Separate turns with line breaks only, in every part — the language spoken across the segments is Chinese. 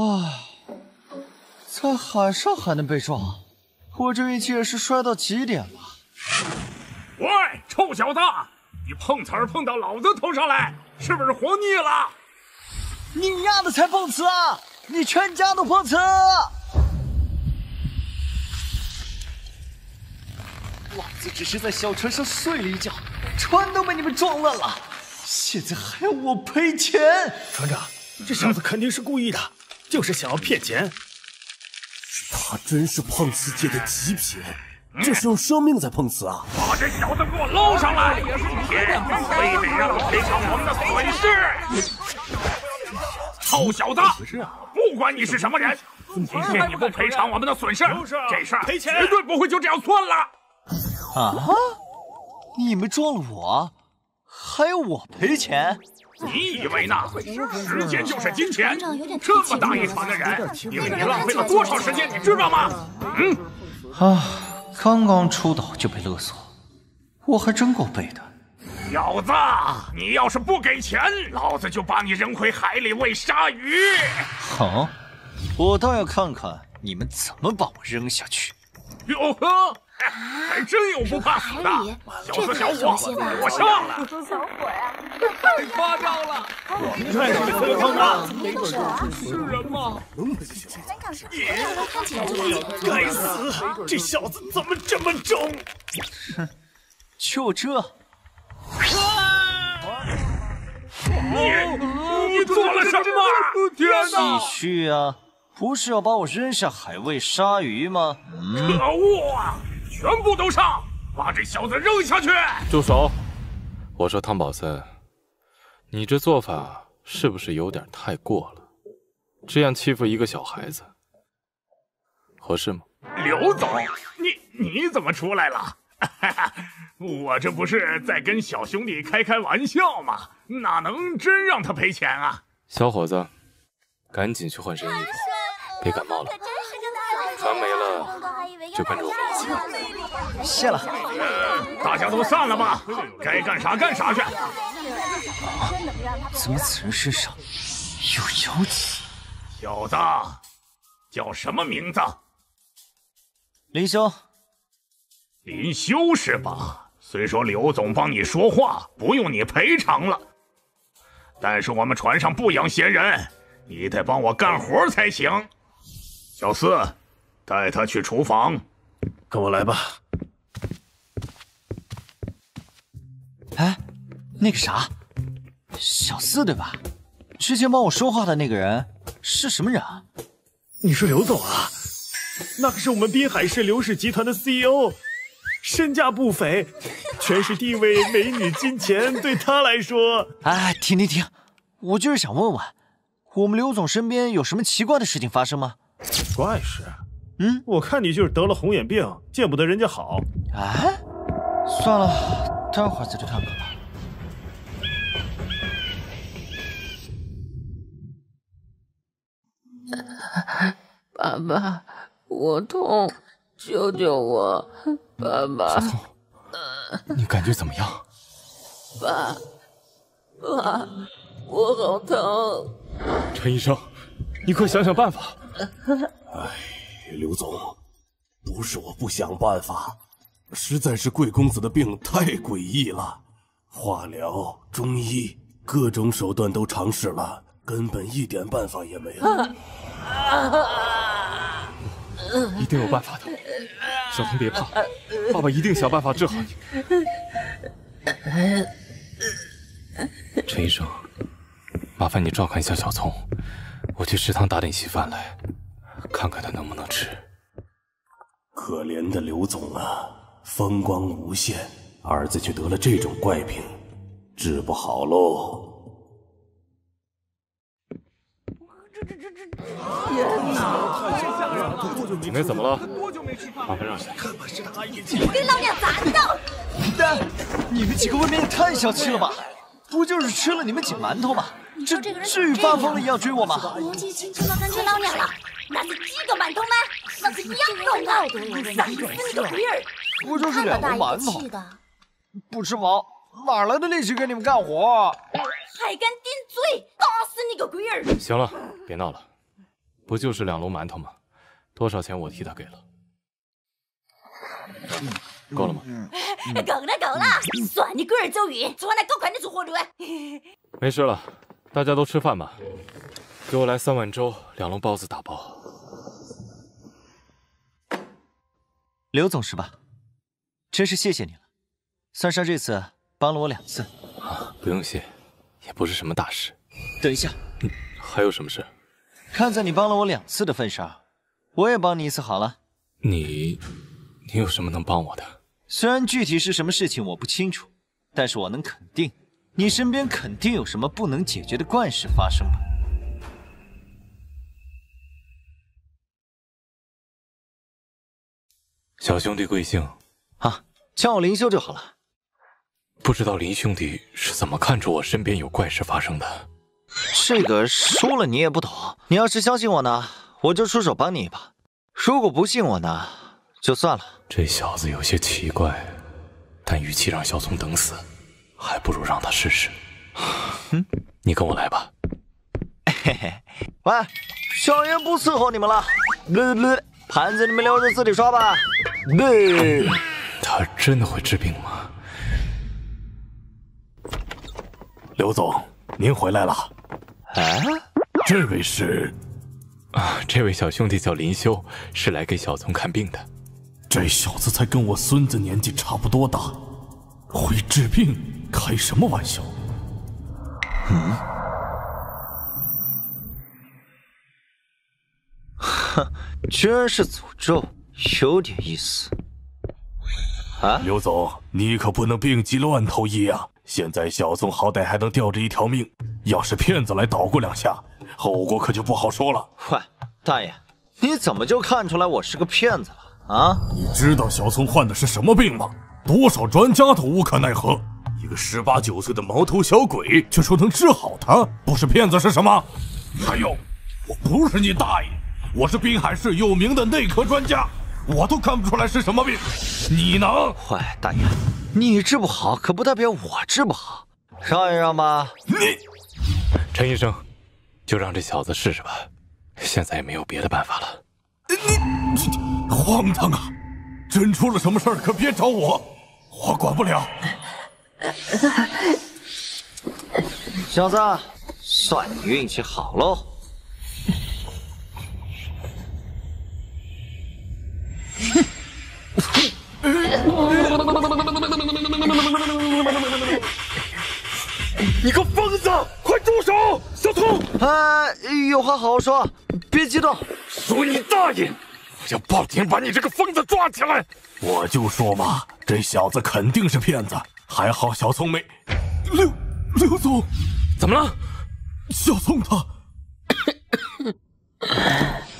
唉，在海上还能被撞，我这运气也是衰到极点了。
喂，臭小子，你碰瓷儿碰到老子头上来，是不是活腻了？
你丫的才碰瓷啊！你全家都碰瓷！老子只是在小船上睡了一觉，船都被你们撞烂了，现在还要我赔钱？
船长，这小子肯定是故意的，就是想要骗钱。
他真是碰瓷界的极品，这是用生命在碰瓷啊！
把这小子给我捞上来！非得让他赔偿我们的损失！臭小子，不管你是什么人，今天你不赔偿我们的损失，这事儿绝对不会就这样算了。
啊！你们撞了我，还要我赔钱？
你以为呢？时间就是金钱，这么大一船的人，因为你浪费了多少时间，你知道吗？嗯。
啊，刚刚出岛就被勒索，我还真够背的。
小子，你要是不给钱，老子就把你扔回海里喂鲨鱼。
好，我倒要看看你们怎么把我扔下去。
哟呵！还真有不怕死的，小子小伙，我上了！
小伙呀，
太夸张了！
你看这个疯子，
没准啊，
是人吗？
咱岗上这样看起来就
该死，这小子怎么这么重？
哼，就这？
你你做了什么？天哪！
继续啊！不是要把我扔下海喂鲨鱼吗？
可恶啊！全部都上，把这小子扔下去！
住手！我说汤宝森，你这做法是不是有点太过了？这样欺负一个小孩子，合适吗？
刘总，你你怎么出来了？我这不是在跟小兄弟开开玩笑吗？哪能真让他赔钱啊？
小伙子，赶紧去换身衣服，别感冒了。船没了，就跟着我们一起。
谢了，
大家都散了吧，该干啥干啥去。
怎么此人身上有妖气？
小子，叫什么名字？
林修。
林修是吧？虽说刘总帮你说话，不用你赔偿了，但是我们船上不养闲人，你得帮我干活才行。小四。带他去厨房，
跟我来吧。
哎，那个啥，小四对吧？之前帮我说话的那个人是什么人啊？
你说刘总啊？那可是我们滨海市刘氏集团的 CEO，身价不菲，全是地位、美女、金钱，对他来说……
哎，停停停！我就是想问问，我们刘总身边有什么奇怪的事情发生吗？
怪事。
嗯，
我看你就是得了红眼病，见不得人家好。
哎，算了，待会儿再去看看吧。
爸爸，我痛，救救我！爸爸，
小聪，你感觉怎么样？
爸，爸，我好疼。
陈医生，你快想想办法。
哎。刘总，不是我不想办法，实在是贵公子的病太诡异了，化疗、中医各种手段都尝试了，根本一点办法也没有。
一定有办法的，小童别怕，爸爸一定想办法治好你。陈医生，麻烦你照看一下小聪，我去食堂打点稀饭来。看看他能不能吃。
可怜的刘总啊，风光无限，儿子却得了这种怪病，治不好喽。
这这这这！天哪！
你妹怎么了？麻烦让下。
给老娘砸倒！
蛋，你们几个未免也太小气了吧？不就是吃了你们几馒头吗？这至于发疯了一样追我吗？
无计轻重到咱这老娘了。那是几个馒头吗？那是两笼啊！三分个龟儿，
不就是两个馒头？不吃饱，哪来的力气给你们干活？
还敢顶嘴？打死你个龟儿！
行了，别闹了，不就是两笼馒头吗？多少钱我替他给了，够了吗？
够了够了，算你龟儿走运，从来搞快点做活路。
没事了，大家都吃饭吧。给我来三碗粥，两笼包子打包。
刘总是吧？真是谢谢你了，算上这次帮了我两次。
啊，不用谢，也不是什么大事。
等一下，
还有什么事？
看在你帮了我两次的份上，我也帮你一次好了。
你，你有什么能帮我的？
虽然具体是什么事情我不清楚，但是我能肯定，你身边肯定有什么不能解决的怪事发生吧。
小兄弟贵姓？
啊，叫我林修就好了。
不知道林兄弟是怎么看出我身边有怪事发生的？
这个说了你也不懂。你要是相信我呢，我就出手帮你一把；如果不信我呢，就算了。
这小子有些奇怪，但与其让小聪等死，还不如让他试试。
嗯，
你跟我来吧。
嘿嘿，喂，小爷不伺候你们了。来来，盘子你们留着自己刷吧。对，
他真的会治病吗？
刘总，您回来了。
啊，
这位是？
啊，这位小兄弟叫林修，是来给小聪看病的。
这小子才跟我孙子年纪差不多大，会治病？开什么玩笑？
嗯。哼，居然是诅咒，有点意思。啊，
刘总，你可不能病急乱投医啊！现在小宋好歹还能吊着一条命，要是骗子来捣鼓两下，后果可就不好说了。
喂，大爷，你怎么就看出来我是个骗子了啊？
你知道小宋患的是什么病吗？多少专家都无可奈何，一个十八九岁的毛头小鬼却说能治好他，不是骗子是什么？还有，我不是你大爷，我是滨海市有名的内科专家，我都看不出来是什么病，你能？
喂，大爷。你治不好，可不代表我治不好，让一让吧。
你，
陈医生，就让这小子试试吧。现在也没有别的办法了。
你，你荒唐啊！真出了什么事儿，可别找我，我管不了。
小子，算你运气好喽。
你个疯子，快住手！小聪，
哎，有话好好说，别激动。
说你大爷！我要报警把你这个疯子抓起来！我就说嘛，这小子肯定是骗子。还好小聪没。刘刘总，
怎么了？
小聪他。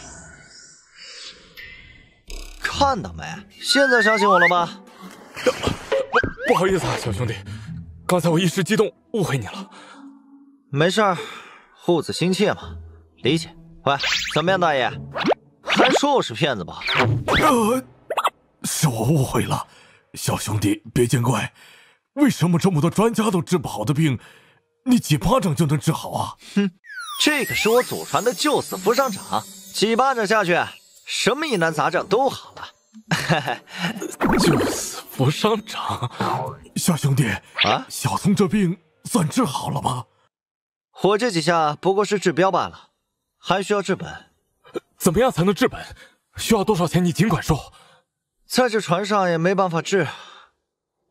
看到没？现在相信我了吧？
不不好意思啊，小兄弟，刚才我一时激动，误会你了。
没事儿，护子心切嘛，理解。喂，怎么样，大爷？还说我是骗子吧？
呃，是我误会了，小兄弟别见怪。为什么这么多专家都治不好的病，你几巴掌就能治好啊？
哼，这可是我祖传的救死扶伤掌，几巴掌下去。什么疑难杂症都好了，
救死扶伤掌，
小兄弟
啊，
小聪这病算治好了吗？
我这几下不过是治标罢了，还需要治本。
怎么样才能治本？需要多少钱？你尽管说。
在这船上也没办法治，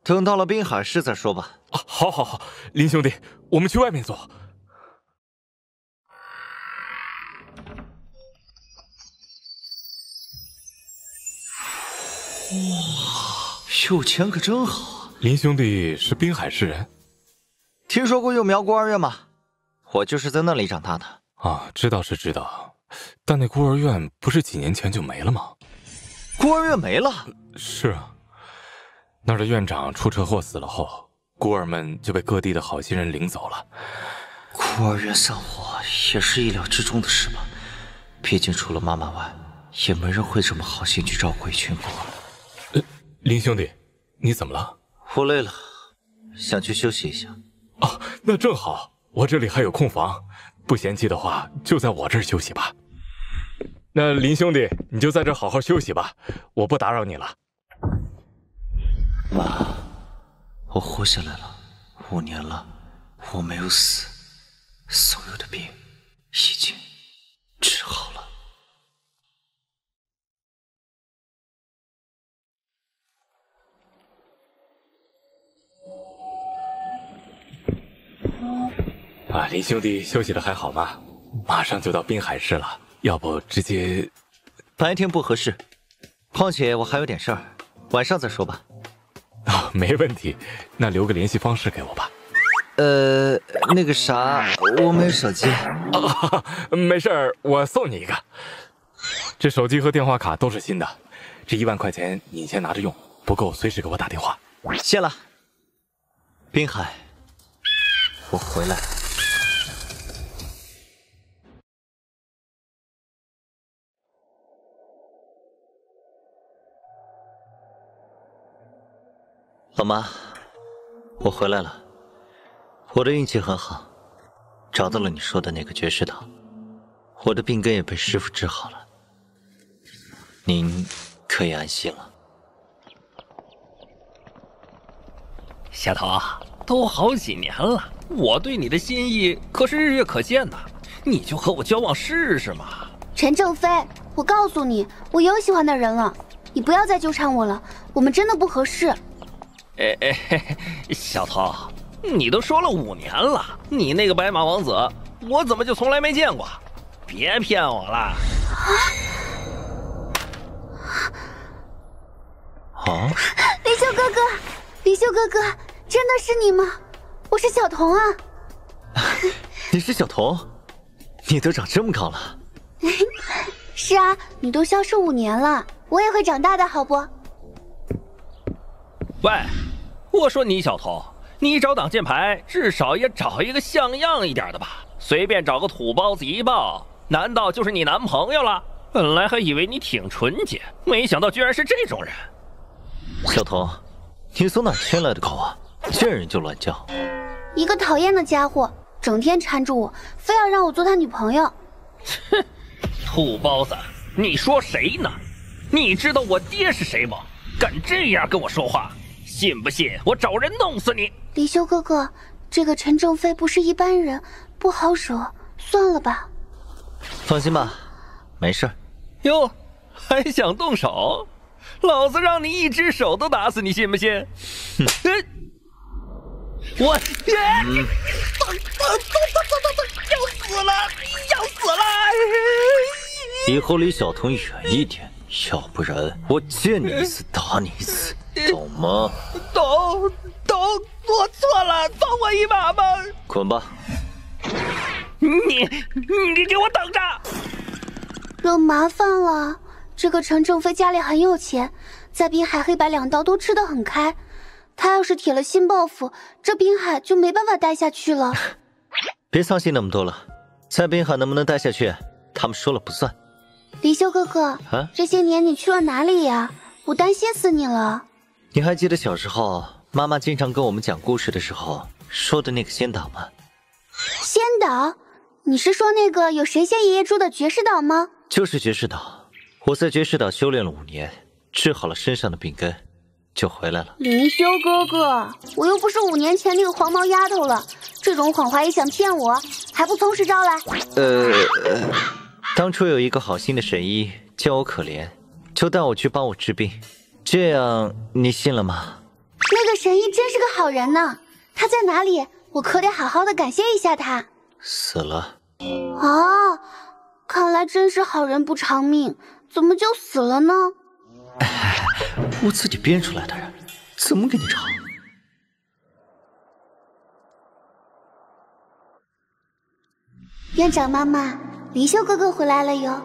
等到了滨海市再说吧。
啊，好，好，好，林兄弟，我们去外面坐。
有钱可真好！
林兄弟是滨海市人，
听说过幼苗孤儿院吗？我就是在那里长大的。
啊，知道是知道，但那孤儿院不是几年前就没了吗？
孤儿院没了？
是啊，那儿的院长出车祸死了后，孤儿们就被各地的好心人领走了。
孤儿院散伙也是意料之中的事吧？毕竟除了妈妈外，也没人会这么好心去照顾一群孤儿。
林兄弟，你怎么了？
我累了，想去休息一下。
哦，那正好，我这里还有空房，不嫌弃的话，就在我这儿休息吧。那林兄弟，你就在这好好休息吧，我不打扰你了。
妈，我活下来了，五年了，我没有死，所有的病已经治好了。
啊，林兄弟休息的还好吗？马上就到滨海市了，要不直接……
白天不合适，况且我还有点事儿，晚上再说吧。
啊，没问题，那留个联系方式给我吧。
呃，那个啥，我没有手机。
啊，没事儿，我送你一个。这手机和电话卡都是新的，这一万块钱你先拿着用，不够随时给我打电话。
谢了。滨海，我回来。老妈，我回来了。我的运气很好，找到了你说的那个绝世岛，我的病根也被师傅治好了。您可以安心了。
小桃，都好几年了，我对你的心意可是日月可见的，你就和我交往试试嘛。
陈正飞，我告诉你，我有喜欢的人了，你不要再纠缠我了，我们真的不合适。
哎哎，小头，你都说了五年了，你那个白马王子，我怎么就从来没见过？别骗我了！
啊！
李修哥哥，李修哥哥，真的是你吗？我是小童啊！
你是小童？你都长这么高了？
是啊，你都消失五年了，我也会长大的，好不？
喂，我说你小童，你找挡箭牌至少也找一个像样一点的吧，随便找个土包子一抱，难道就是你男朋友了？本来还以为你挺纯洁，没想到居然是这种人。
小童，你从哪牵来的狗啊？见人就乱叫。
一个讨厌的家伙，整天缠着我，非要让我做他女朋友。
哼，土包子，你说谁呢？你知道我爹是谁吗？敢这样跟我说话？信不信我找人弄死你？
李修哥哥，这个陈正飞不是一般人，不好惹，算了吧。
放心吧，没事。
哟，还想动手？老子让你一只手都打死你，信不信？
哼！
我，嗯，走走走走走走，要死了，要死了！
以后离小童远一点，要不然我见你一次打你一次。懂吗？
懂懂，我错了，放我一马吧。
滚吧！
你你给我等着！
惹麻烦了。这个陈正飞家里很有钱，在滨海黑白两道都吃得很开。他要是铁了心报复，这滨海就没办法待下去了。
别操心那么多了，在滨海能不能待下去，他们说了不算。
离修哥哥，啊，这些年你去了哪里呀？我担心死你了。
你还记得小时候妈妈经常跟我们讲故事的时候说的那个仙岛吗？
仙岛？你是说那个有神仙爷爷住的绝世岛吗？
就是绝世岛。我在绝世岛修炼了五年，治好了身上的病根，就回来了。
林修哥哥，我又不是五年前那个黄毛丫头了，这种谎话也想骗我，还不从实招来？
呃，当初有一个好心的神医见我可怜，就带我去帮我治病。这样你信了吗？
那个神医真是个好人呢，他在哪里？我可得好好的感谢一下他。
死了。
哦，看来真是好人不长命，怎么就死了呢？
我自己编出来的人，怎么给你找？
院长妈妈，离秀哥哥回来了哟，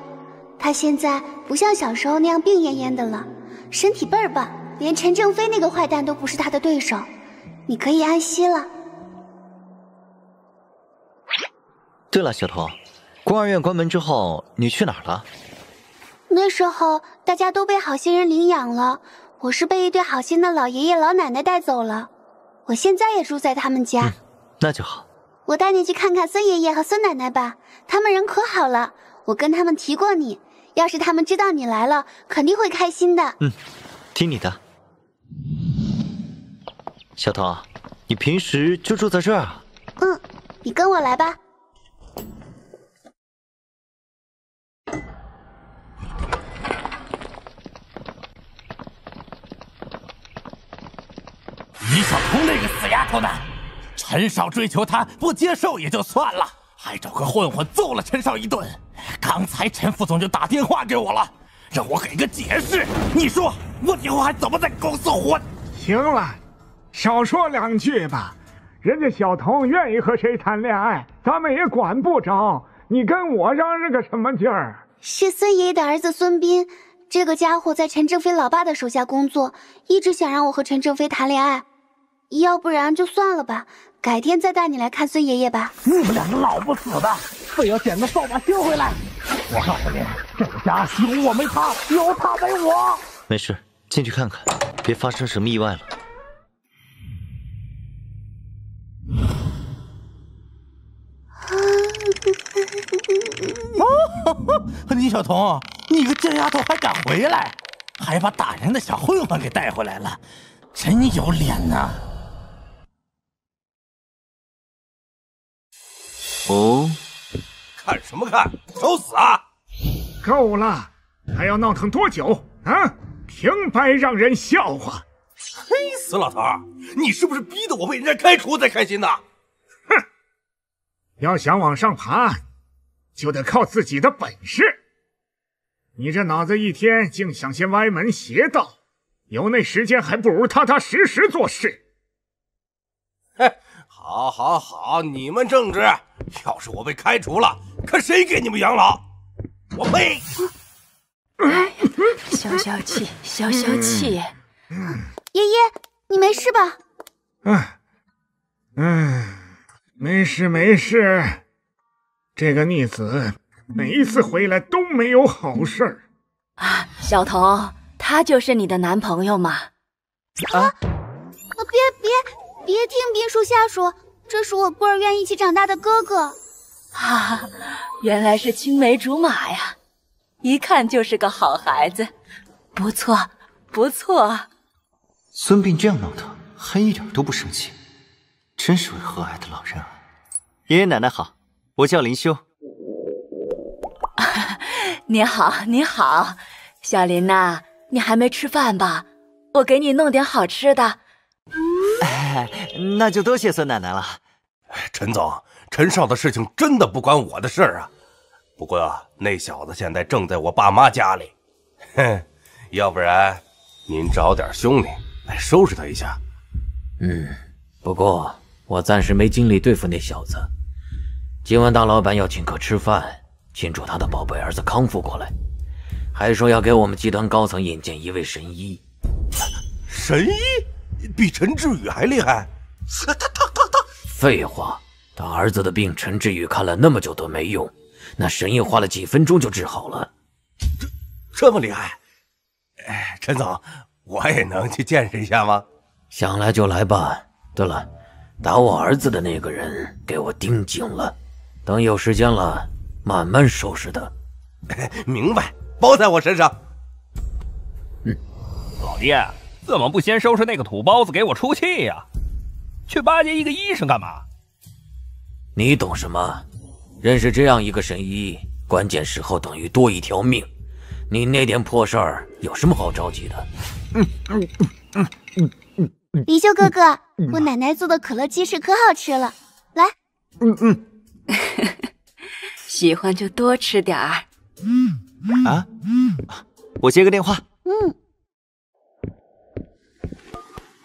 他现在不像小时候那样病恹恹的了。身体倍儿棒，连陈正飞那个坏蛋都不是他的对手，你可以安息了。
对了，小童，孤儿院关门之后，你去哪儿了？
那时候大家都被好心人领养了，我是被一对好心的老爷爷老奶奶带走了，我现在也住在他们家。
嗯，那就好。
我带你去看看孙爷爷和孙奶奶吧，他们人可好了，我跟他们提过你。要是他们知道你来了，肯定会开心的。
嗯，听你的。小童，你平时就住在这儿啊？
嗯，你跟我来吧。
李小彤那个死丫头呢？陈少追求她不接受也就算了，还找个混混揍了陈少一顿。刚才陈副总就打电话给我了，让我给个解释。你说我以后还怎么在公司混？
行了，少说两句吧。人家小童愿意和谁谈恋爱，咱们也管不着。你跟我嚷嚷个什么劲儿？
是孙爷爷的儿子孙斌，这个家伙在陈正飞老爸的手下工作，一直想让我和陈正飞谈恋爱。要不然就算了吧，改天再带你来看孙爷爷吧。
你们两个老不死的，非要捡个扫把星回来！我告诉你，这个家有我没他，有他没我。
没事，进去看看，别发生什么意外了。
哦，李小彤，你个贱丫头还敢回来，还把打人的小混混给带回来了，真有脸呐！
哦，
看什么看？找死啊！
够了，还要闹腾多久啊？平白让人笑话！
嘿，死老头，你是不是逼得我被人家开除才开心的？
哼，要想往上爬，就得靠自己的本事。你这脑子一天净想些歪门邪道，有那时间还不如踏踏实实做事。
嘿，好，好，好，你们正直。要是我被开除了，看谁给你们养老？我呸！
消消气，消消气。
爷爷，你没事吧？
哎，嗯，没事没事。这个逆子每一次回来都没有好事儿。
啊，小童，他就是你的男朋友吗？
啊！别别别听别叔瞎说，这是我孤儿院一起长大的哥哥。
哈啊，原来是青梅竹马呀！一看就是个好孩子，不错不错。
孙膑这样闹腾，还一点都不生气，真是位和蔼的老人啊！爷爷奶奶好，我叫林修。
你好，你好，小林呐，你还没吃饭吧？我给你弄点好吃的。
哎，那就多谢孙奶奶了。
陈总，陈少的事情真的不关我的事儿啊。不过那小子现在正在我爸妈家里，哼，要不然您找点兄弟来收拾他一下。
嗯，不过我暂时没精力对付那小子。今晚大老板要请客吃饭，庆祝他的宝贝儿子康复过来，还说要给我们集团高层引荐一位神医。
神医比陈志宇还厉害？他他他他！
废话，他儿子的病陈志宇看了那么久都没用。那神医花了几分钟就治好了，
这这么厉害？哎，陈总，我也能去见识一下吗？
想来就来吧。对了，打我儿子的那个人给我盯紧了，等有时间了慢慢收拾他。
明白，包在我身上。
嗯，
老爹，怎么不先收拾那个土包子给我出气呀？去巴结一个医生干嘛？
你懂什么？认识这样一个神医，关键时候等于多一条命。你那点破事儿有什么好着急的？嗯嗯
嗯嗯嗯。李秀哥哥，我奶奶做的可乐鸡翅可好吃了，来。嗯嗯。
喜欢就多吃点儿。
嗯啊。我接个电话。嗯。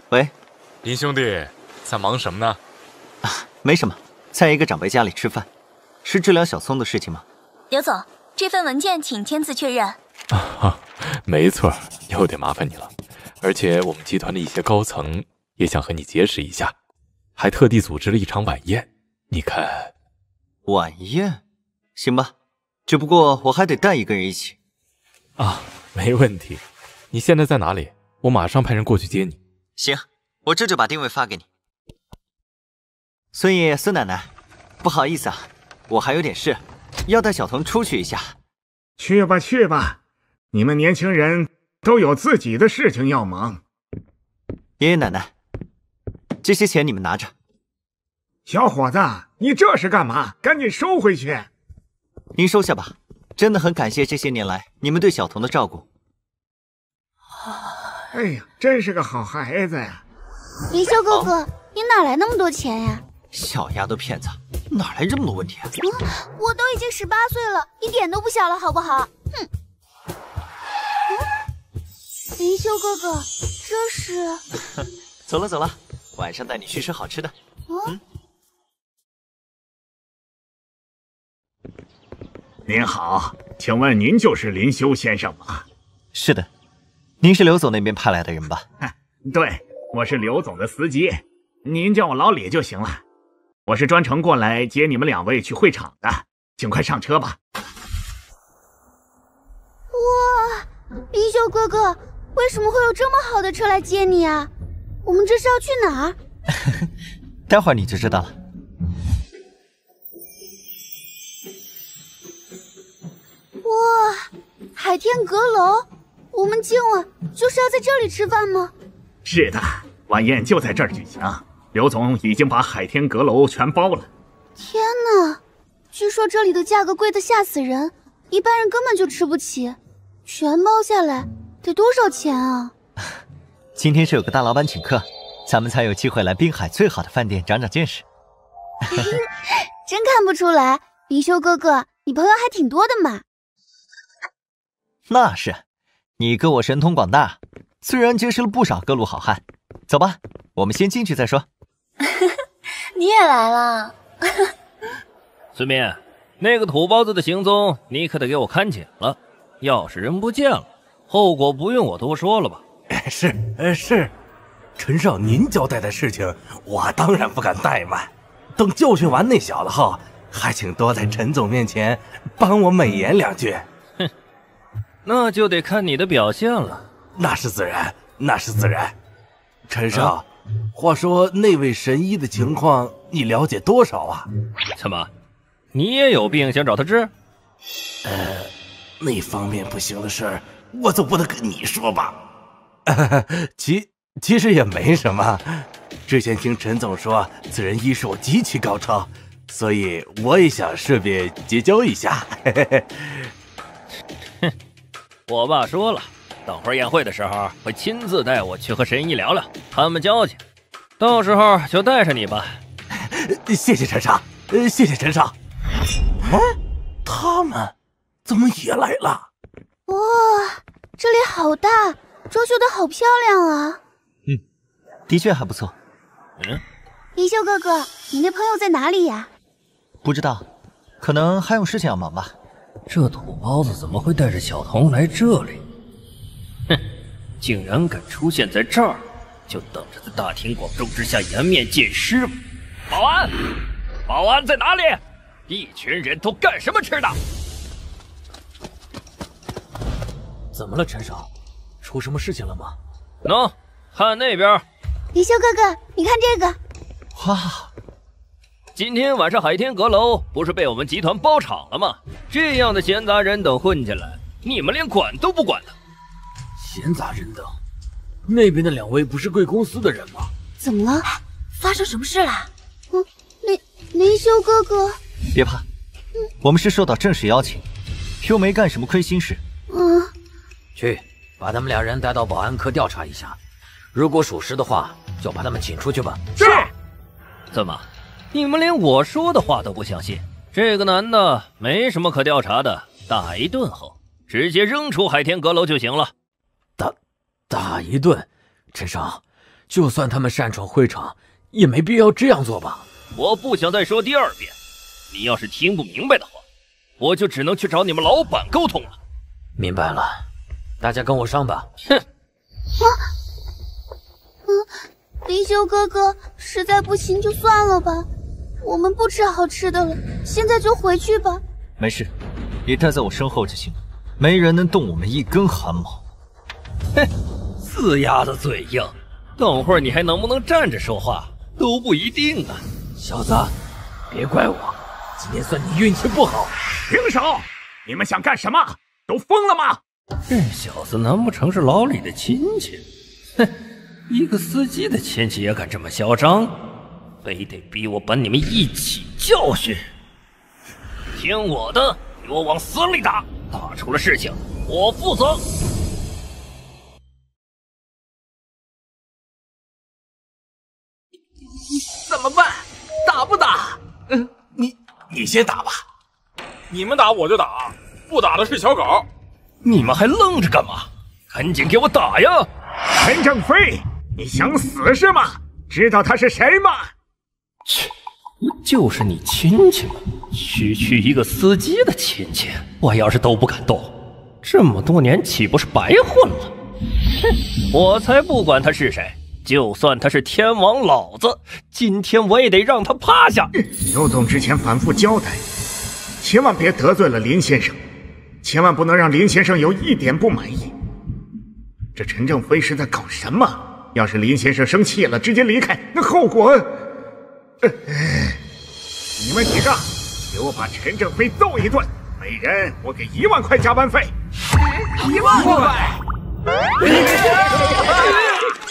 喂，
林兄弟，在忙什么呢？
啊，没什么，在一个长辈家里吃饭。是治疗小松的事情吗？
刘总，这份文件请签字确认。
啊，没错，又得麻烦你了。而且我们集团的一些高层也想和你结识一下，还特地组织了一场晚宴。你看，
晚宴？行吧，只不过我还得带一个人一起。
啊，没问题。你现在在哪里？我马上派人过去接你。
行，我这就把定位发给你。孙爷爷、孙奶奶，不好意思啊。我还有点事，要带小童出去一下。
去吧去吧，你们年轻人都有自己的事情要忙。
爷爷奶奶，这些钱你们拿着。
小伙子，你这是干嘛？赶紧收回去。
您收下吧，真的很感谢这些年来你们对小童的照顾。
哎呀，真是个好孩子呀！
林修哥哥，你哪来那么多钱呀？
小丫头片子，哪来这么多问题啊？
我都已经十八岁了，一点都不小了，好不好？哼！林修哥哥，这是？
走了走了，晚上带你去吃好吃的。
嗯。
您好，请问您就是林修先生吗？
是的，您是刘总那边派来的人吧？
对，我是刘总的司机，您叫我老李就行了。我是专程过来接你们两位去会场的，请快上车吧。
哇，林修哥哥，为什么会有这么好的车来接你啊？我们这是要去哪儿？
待会儿你就知道了。
哇，海天阁楼，我们今晚就是要在这里吃饭吗？
是的，晚宴就在这儿举行。刘总已经把海天阁楼全包了。
天哪，据说这里的价格贵得吓死人，一般人根本就吃不起。全包下来得多少钱啊？
今天是有个大老板请客，咱们才有机会来滨海最好的饭店长长见识。
真看不出来，林修哥哥，你朋友还挺多的嘛。
那是，你哥我神通广大，自然结识了不少各路好汉。走吧，我们先进去再说。
你也来了，
孙膑，那个土包子的行踪你可得给我看紧了。要是人不见了，后果不用我多说了吧？
是，是，陈少，您交代的事情，我当然不敢怠慢。等教训完那小子后，还请多在陈总面前帮我美言两句。
哼，那就得看你的表现了。
那是自然，那是自然。陈少，话说那位神医的情况，你了解多少啊？
怎么，你也有病想找他治？
呃，那方面不行的事儿，我总不能跟你说吧？其其实也没什么。之前听陈总说，此人医术极其高超，所以我也想顺便结交一下。
哼，我爸说了。等会儿宴会的时候，会亲自带我去和神医聊聊，他们交情。到时候就带上你吧。
谢谢陈少，谢谢陈少。哎，他们怎么也来了？
哇，这里好大，装修的好漂亮啊。
嗯，的确还不错。
嗯，
林修哥哥，你那朋友在哪里呀？
不知道，可能还有事情要忙吧。
这土包子怎么会带着小童来这里？哼，竟然敢出现在这儿，就等着在大庭广众之下颜面见师吧！保安，保安在哪里？一群人都干什么吃的？
怎么了，陈少？出什么事情了吗？
喏，看那边。
李修哥哥，你看这个。
哇！
今天晚上海天阁楼不是被我们集团包场了吗？这样的闲杂人等混进来，你们连管都不管的？
闲杂人等，那边的两位不是贵公司的人吗？
怎么了？
发生什么事了？
嗯，林林修哥哥，
别怕，我们是受到正式邀请，又没干什么亏心事。
嗯，
去把他们两人带到保安科调查一下，如果属实的话，就把他们请出去吧。
是。怎么，你们连我说的话都不相信？这个男的没什么可调查的，打一顿后直接扔出海天阁楼就行了。
打打一顿，陈少，就算他们擅闯会场，也没必要这样做吧？
我不想再说第二遍。你要是听不明白的话，我就只能去找你们老板沟通了。
明白了，大家跟我上吧。
哼！
啊，嗯，林修哥哥，实在不行就算了吧，我们不吃好吃的了，现在就回去吧。
没事，你待在我身后就行，没人能动我们一根汗毛。
哼！死丫的嘴硬，等会儿你还能不能站着说话都不一定啊！
小子，别怪我，今天算你运气不好。
停手！你们想干什么？
都疯了吗？
这小子难不成是老李的亲戚？哼，一个司机的亲戚也敢这么嚣张，非得逼我把你们一起教训。听我的，给我往死里打！打出了事情，我负责。
怎么办？打不打？
嗯，你你先打吧。
你们打我就打，不打的是小狗。
你们还愣着干嘛？赶紧给我打呀！
陈正飞，你想死是吗？知道他是谁吗？
切，就是你亲戚吗？区区一个司机的亲戚，我要是都不敢动，这么多年岂不是白混了？哼，我才不管他是谁，就算他是天王老子，今天我也得让他趴下。
刘总之前反复交代，千万别得罪了林先生，千万不能让林先生有一点不满意。这陈正飞是在搞什么？要是林先生生气了，直接离开，那后果……呃，你们几个给我把陈正飞揍一顿，每人我给一万块加班费。
一万块！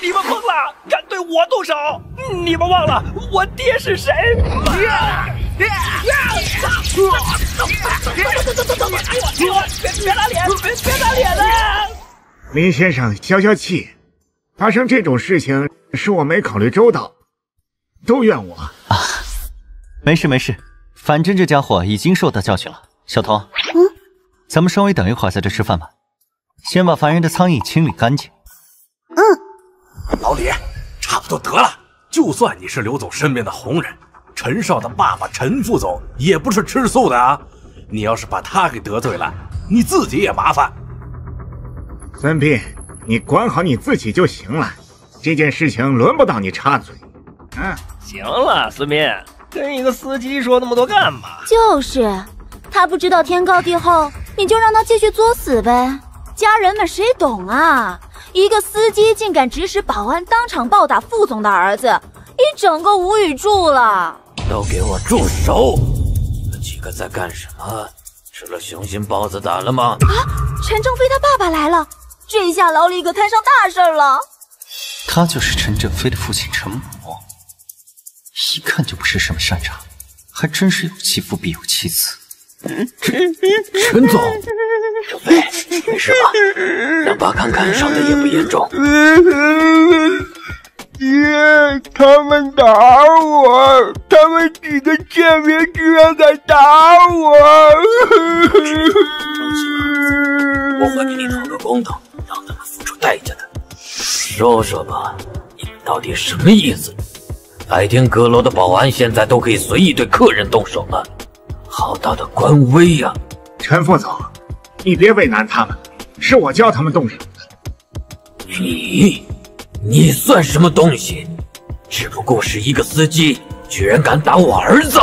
你们疯了，敢对我动手？你们忘了我爹是谁？别
别打脸！别别打脸了！
林先生，消消气。发生这种事情是我没考虑周到，都怨我
啊！没事没事，反正这家伙已经受到教训了。小童，
嗯，
咱们稍微等一会儿在这吃饭吧，先把烦人的苍蝇清理干净。
嗯，
老李，差不多得了。就算你是刘总身边的红人，陈少的爸爸陈副总也不是吃素的啊！你要是把他给得罪了，你自己也麻烦。
孙膑。你管好你自己就行了，这件事情轮不到你插嘴。
嗯，行了，孙膑，跟一个司机说那么多干嘛？
就是，他不知道天高地厚，你就让他继续作死呗。家人们谁懂啊？一个司机竟敢指使保安当场暴打副总的儿子，一整个无语住了。
都给我住手！你们几个在干什么？吃了雄心豹子胆了吗？
啊！陈正飞他爸爸来了。这下老李可摊上大事了。
他就是陈正飞的父亲陈某，一看就不是什么善茬，还真是有其父必有其子。
陈总，小飞，没事吧？让爸看看伤的严不严重。
爹，他们打我，他们几个见面居然敢打我！
我会给你讨个公道。让他们付出代价的，说说吧，你们到底什么意思？白天阁楼的保安现在都可以随意对客人动手了，好大的官威呀！
陈副总，你别为难他们，是我教他们动手的。
你，你算什么东西？只不过是一个司机，居然敢打我儿子！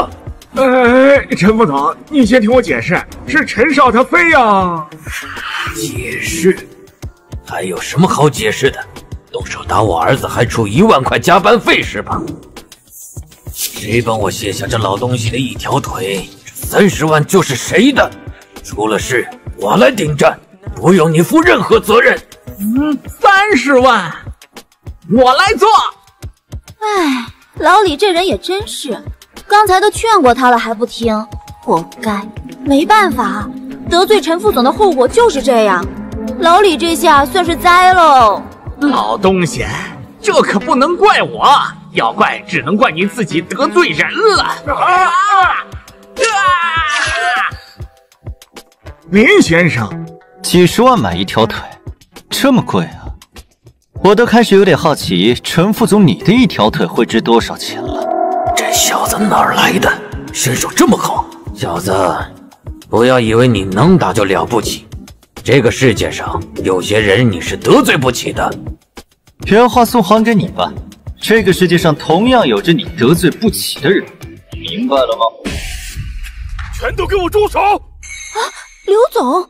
哎，陈副总，你先听我解释，是陈少他非要
解释。还有什么好解释的？动手打我儿子还出一万块加班费是吧？谁帮我卸下这老东西的一条腿，这三十万就是谁的。出了事我来顶着，不用你负任何责任。
嗯，三十万，我来做。
哎，老李这人也真是，刚才都劝过他了还不听，活该。没办法，得罪陈副总的后果就是这样。老李这下算是栽喽！
老东西，这可不能怪我，要怪只能怪你自己得罪人了。啊啊！
林先生，
几十万买一条腿，这么贵啊！我都开始有点好奇，陈副总，你的一条腿会值多少钱了？
这小子哪儿来的？身手这么好？小子，不要以为你能打就了不起。这个世界上有些人你是得罪不起的，
原话送还给你吧。这个世界上同样有着你得罪不起的人，明白了吗？
全都给我住手！
啊，刘总，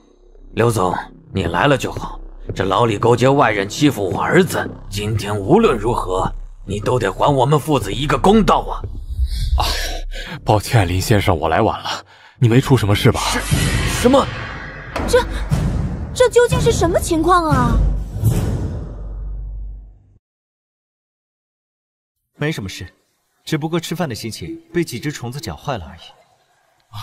刘总，你来了就好。这老李勾结外人欺负我儿子，今天无论如何，你都得还我们父子一个公道啊！
啊，抱歉，林先生，我来晚了，你没出什么事吧？
什么？
这这究竟是什么情况啊？
没什么事，只不过吃饭的心情被几只虫子搅坏了而已。
啊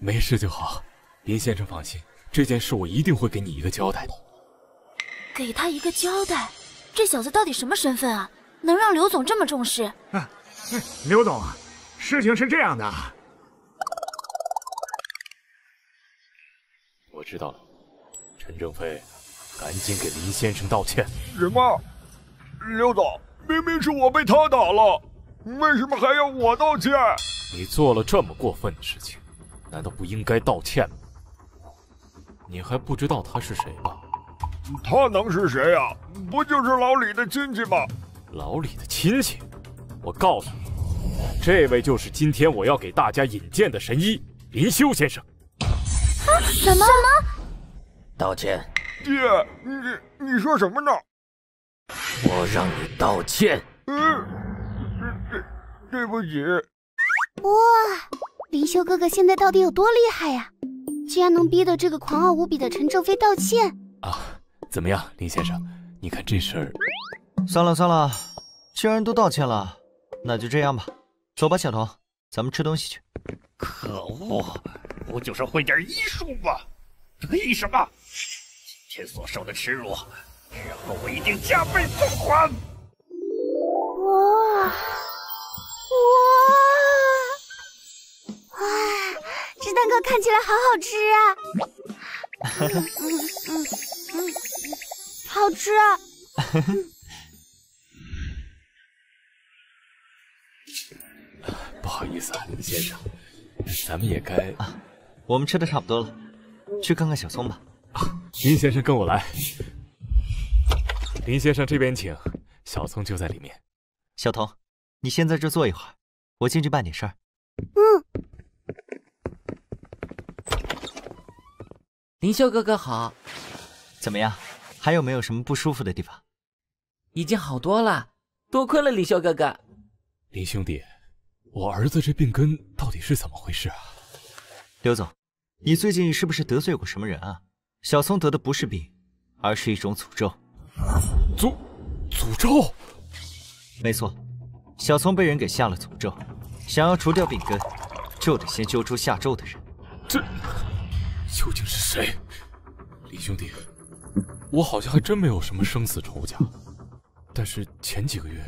没事就好，林先生放心，这件事我一定会给你一个交代的。
给他一个交代，这小子到底什么身份啊？能让刘总这么重视？
啊，刘总，事情是这样的。
我知道了，陈正飞，赶紧给林先生道歉。
什么？刘总，明明是我被他打了，为什么还要我道歉？
你做了这么过分的事情，难道不应该道歉吗？你还不知道他是谁吧？
他能是谁呀？不就是老李的亲戚吗？
老李的亲戚？我告诉你，这位就是今天我要给大家引荐的神医林修先生。
啊什么？
道歉？
爹，你你说什么呢？
我让你道歉。
嗯，对对不起。
哇，林修哥哥现在到底有多厉害呀？居然能逼得这个狂傲无比的陈正飞道歉
啊！怎么样，林先生？你看这事儿……
算了算了，既然都道歉了，那就这样吧。走吧，小童，咱们吃东西去。
可恶，不就是会点医术吗？为什么？今天所受的耻辱，日后我一定加倍奉还。
哇哇哇！这蛋糕看起来好好吃啊！嗯嗯嗯嗯，好吃。
啊不好意思啊，先生，咱们也该……
啊，我们吃的差不多了，去看看小松吧。
林先生跟我来。林先生这边请，小聪就在里面。
小童，你先在这坐一会儿，我进去办点事儿。
嗯。
林修哥哥好。
怎么样？还有没有什么不舒服的地方？
已经好多了，多亏了林修哥哥。
林兄弟，我儿子这病根到底是怎么回事啊？
刘总，你最近是不是得罪过什么人啊？小聪得的不是病，而是一种诅咒。
诅诅咒？
没错，小聪被人给下了诅咒，想要除掉病根，就得先揪出下咒的人。
这究竟是谁？李兄弟，我好像还真没有什么生死仇家，但是前几个月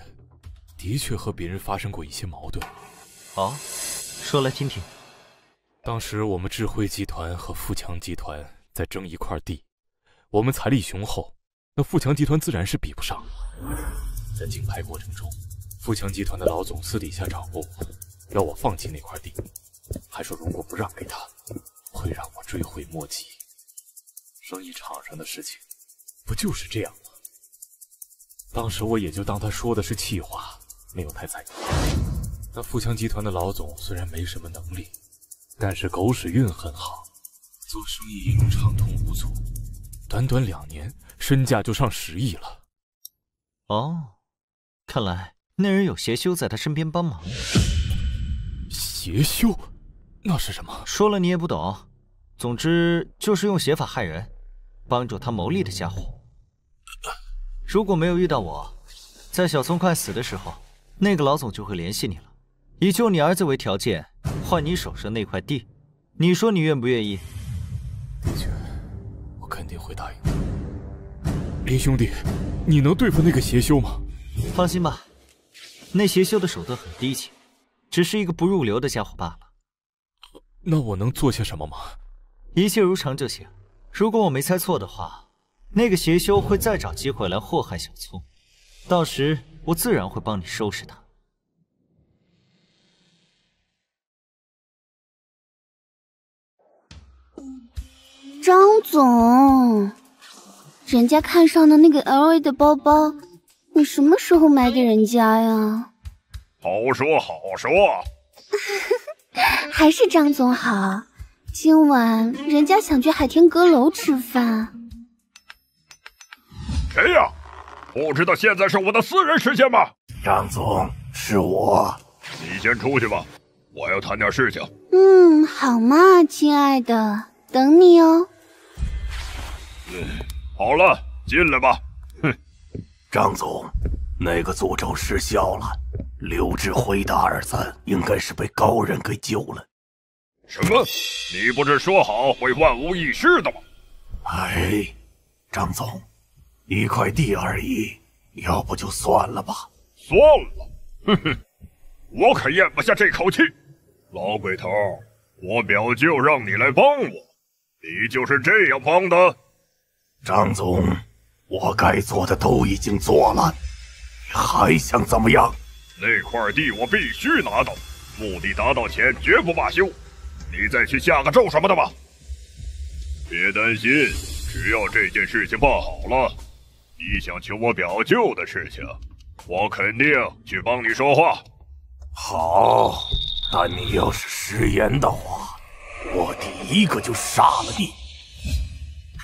的确和别人发生过一些矛盾。
哦，说来听听。
当时我们智慧集团和富强集团在争一块地，我们财力雄厚，那富强集团自然是比不上。在竞拍过程中，富强集团的老总私底下找过我，要我放弃那块地，还说如果不让给他，会让我追悔莫及。生意场上的事情，不就是这样吗？当时我也就当他说的是气话，没有太在意。那富强集团的老总虽然没什么能力，但是狗屎运很好，做生意一路畅通无阻，短短两年身价就上十亿了。
哦，看来那人有邪修在他身边帮忙。
邪修？那是什么？
说了你也不懂。总之就是用邪法害人，帮助他谋利的家伙。如果没有遇到我，在小松快死的时候，那个老总就会联系你了，以救你儿子为条件，换你手上那块地。你说你愿不愿意？
的确，我肯定会答应。林兄弟，你能对付那个邪修吗？
放心吧，那邪修的手段很低级，只是一个不入流的家伙罢了。
那我能做些什么吗？
一切如常就行。如果我没猜错的话，那个邪修会再找机会来祸害小聪，到时我自然会帮你收拾他。
张总，人家看上的那个 LV 的包包，你什么时候买给人家呀？
好说好说，
还是张总好。今晚人家想去海天阁楼吃饭。
谁呀？不知道现在是我的私人时间吗？
张总，是我。
你先出去吧，我要谈点事情。
嗯，好嘛，亲爱的，等你哦。
好了，进来吧。哼，
张总，那个诅咒失效了，刘志辉的儿子应该是被高人给救了。
什么？你不是说好会万无一失的吗？
哎，张总，一块地而已，要不就算了吧。
算了，哼哼，我可咽不下这口气。老鬼头，我表舅让你来帮我，你就是这样帮的？
张总，我该做的都已经做了，你还想怎么样？
那块地我必须拿到，目的达到前绝不罢休。你再去下个咒什么的吧。别担心，只要这件事情办好了，你想求我表舅的事情，我肯定去帮你说话。
好，但你要是食言的话，我第一个就杀了你。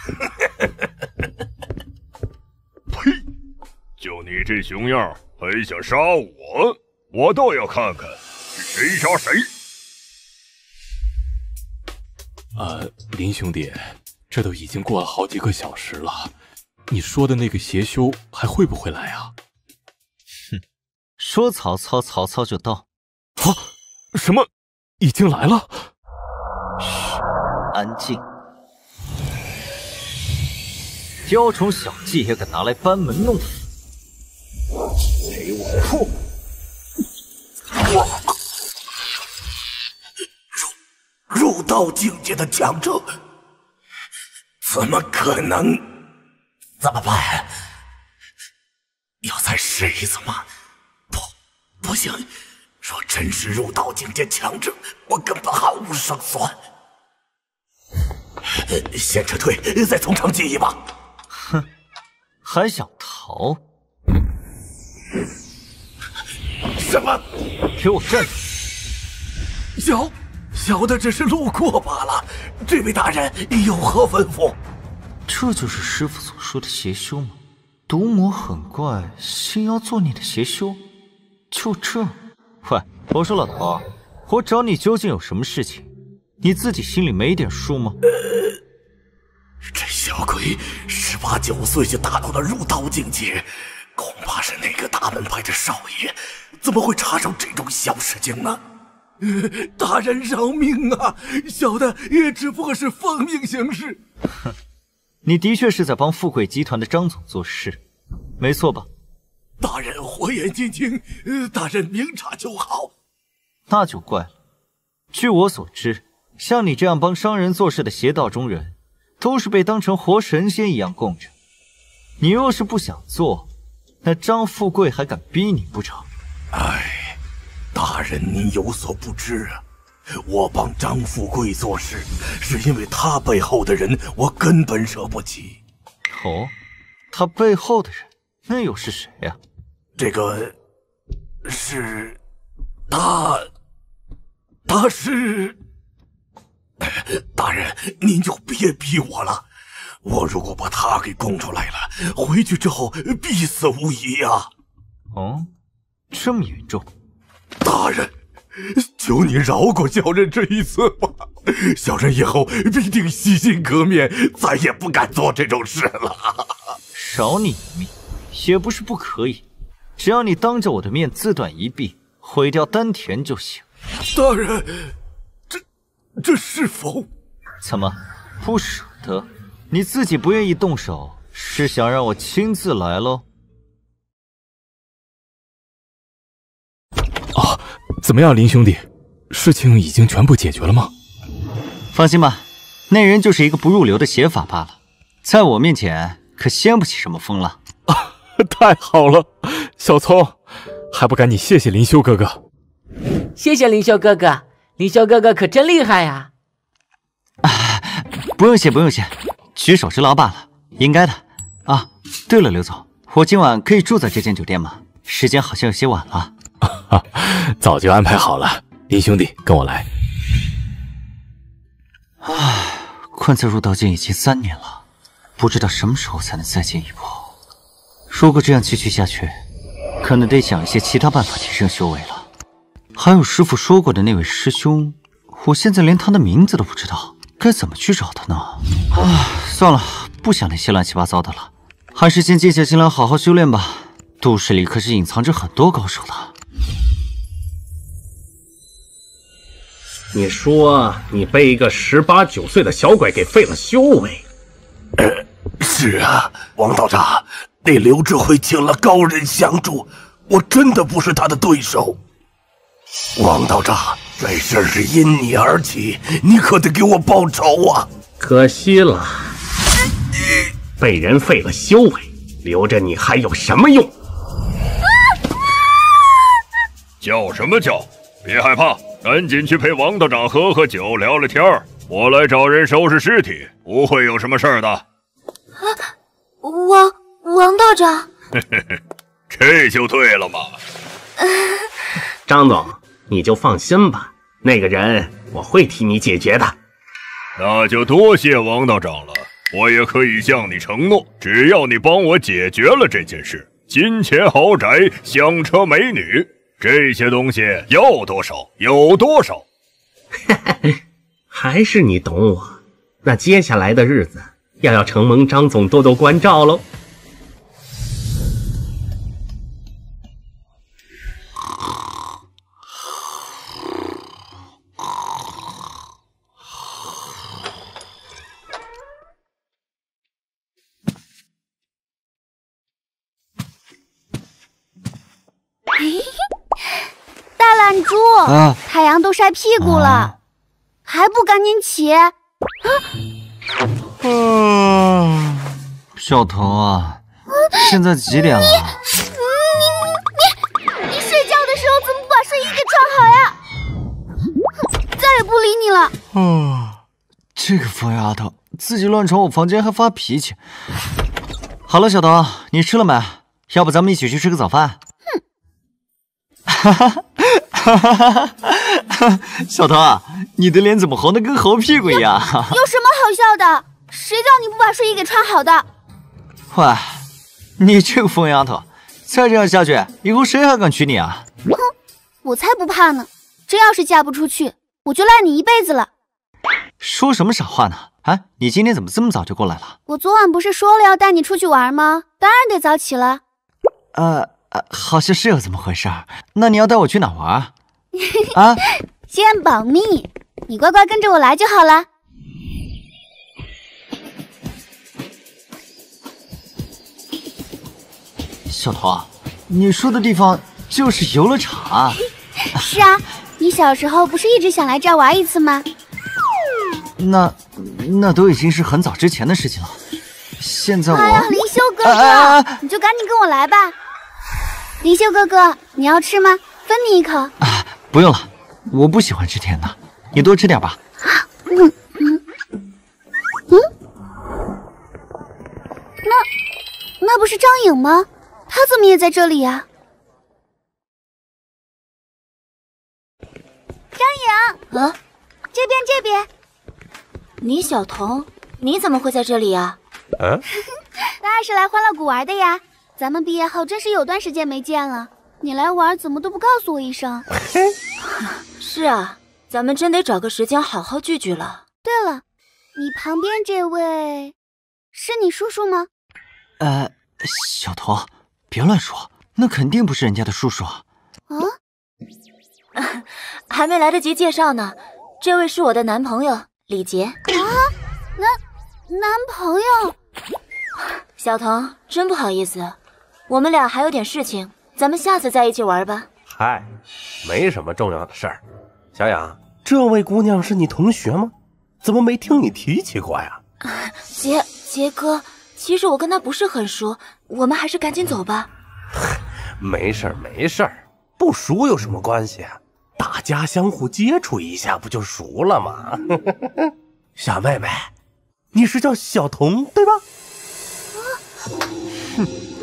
呸！就你这熊样，还想杀我？我倒要看看是谁杀谁。
呃，林兄弟，这都已经过了好几个小时了，你说的那个邪修还会不会来啊？
哼，说曹操，曹操就到。
啊？什么？已经来了？
嘘，安静。雕虫小技也敢拿来班门弄斧？
给我破！入入道境界的强者，怎么可能？怎么办？要再试一次吗？不，不行！若真是入道境界强者，我根本毫无胜算。先撤退，再从长计议吧。
哼，还想逃？
什么？
给我站住！
小小的只是路过罢了。这位大人有何吩咐？
这就是师傅所说的邪修吗？毒魔很怪，心要做你的邪修？就这？喂，我说老头，我找你究竟有什么事情？你自己心里没点数吗？
这小鬼十八九岁就达到了入道境界，恐怕是哪个大门派的少爷，怎么会插手这种小事情呢？大人饶命啊！小的也只不过是奉命行事。
哼，你的确是在帮富贵集团的张总做事，没错吧？
大人火眼金睛，大人明察就好。
那就怪了。据我所知，像你这样帮商人做事的邪道中人，都是被当成活神仙一样供着。你若是不想做，那张富贵还敢逼你不成？
哎，大人您有所不知啊，我帮张富贵做事，是因为他背后的人，我根本惹不起。
哦，他背后的人，那又是谁呀？
这个是他，他是 大人，您就别逼我了。我如果把他给供出来了，回去之后必死无疑呀！
哦，这么严重？
大人，求你饶过小人这一次吧，小人以后必定洗心革面，再也不敢做这种事了。
饶你一命，也不是不可以。只要你当着我的面自断一臂，毁掉丹田就行。
大人，这这是否？
怎么不舍得？你自己不愿意动手，是想让我亲自来喽？
啊，怎么样，林兄弟？事情已经全部解决了吗？
放心吧，那人就是一个不入流的邪法罢了，在我面前可掀不起什么风浪。
太好了，小聪，还不赶紧谢谢林修哥哥！
谢谢林修哥哥，林修哥哥可真厉害呀！
啊，不用谢，不用谢，举手之劳罢了，应该的。啊，对了，刘总，我今晚可以住在这间酒店吗？时间好像有些晚了。
早就安排好了，林兄弟跟我来。
唉，困在入道境已经三年了，不知道什么时候才能再进一步。如果这样继续下去，可能得想一些其他办法提升修为了。还有师傅说过的那位师兄，我现在连他的名字都不知道，该怎么去找他呢？啊，算了，不想那些乱七八糟的了，还是先静下心来好好修炼吧。都市里可是隐藏着很多高手的。
你说你被一个十八九岁的小鬼给废了修为？
呃 是啊，王道长，那刘志辉请了高人相助，我真的不是他的对手。王道长，这事儿是因你而起，你可得给我报仇啊！
可惜了，被人废了修为，留着你还有什么用？
叫什么叫？别害怕，赶紧去陪王道长喝喝酒，聊聊天儿。我来找人收拾尸体，不会有什么事儿的。
啊，王王道长，
这就对了嘛。
张总，你就放心吧，那个人我会替你解决的。
那就多谢王道长了，我也可以向你承诺，只要你帮我解决了这件事，金钱、豪宅、香车、美女。这些东西要多少有多少，
还是你懂我。那接下来的日子要要承蒙张总多多关照喽。
大懒猪，
啊
太阳都晒屁股了，
啊
还不赶紧起？啊！
嗯，小童啊，现在几点了？
你你你你睡觉的时候怎么不把睡衣给穿好呀？哼再也不理你了。
啊，这个疯丫头自己乱闯我房间还发脾气。好了，小童，你吃了没？要不咱们一起去吃个早饭？哼，哈哈哈哈哈！小童啊，你的脸怎么红的跟猴屁股一样？
有什么好笑的？谁叫你不把睡衣给穿好的？
喂，你这个疯丫头，再这样下去，以后谁还敢娶你啊？
哼，我才不怕呢！真要是嫁不出去，我就赖你一辈子了。
说什么傻话呢？哎，你今天怎么这么早就过来了？
我昨晚不是说了要带你出去玩吗？当然得早起了。
呃呃，好像是有这么回事儿。那你要带我去哪玩啊？啊？
先保密，你乖乖跟着我来就好了。
小童，你说的地方就是游乐场啊？
是啊，你小时候不是一直想来这儿玩一次吗？
那那都已经是很早之前的事情了。现在我……
哎呀，林修哥哥，
哎哎哎
你就赶紧跟我来吧。林修哥哥，你要吃吗？分你一口。
啊不用了，我不喜欢吃甜的，你多吃点吧。
嗯嗯嗯，那那不是张颖吗？他怎么也在这里呀、张颖，
啊，
这边这边，
李小彤，你怎么会在这里呀、
嗯，
当然是来欢乐谷玩的呀。咱们毕业后真是有段时间没见了，你来玩怎么都不告诉我一声？
是啊，咱们真得找个时间好好聚聚了。
对了，你旁边这位是你叔叔吗？
呃，小童，别乱说，那肯定不是人家的叔叔啊。
啊，
还没来得及介绍呢，这位是我的男朋友李杰。
啊，男男朋友？
小童，真不好意思，我们俩还有点事情，咱们下次再一起玩吧。
嗨，没什么重要的事儿。小雅，这位姑娘是你同学吗？怎么没听你提起过呀？
杰杰哥，其实我跟他不是很熟，我们还是赶紧走吧。
没事儿，没事儿，不熟有什么关系啊？大家相互接触一下，不就熟了吗？小妹妹，你是叫小童对吧？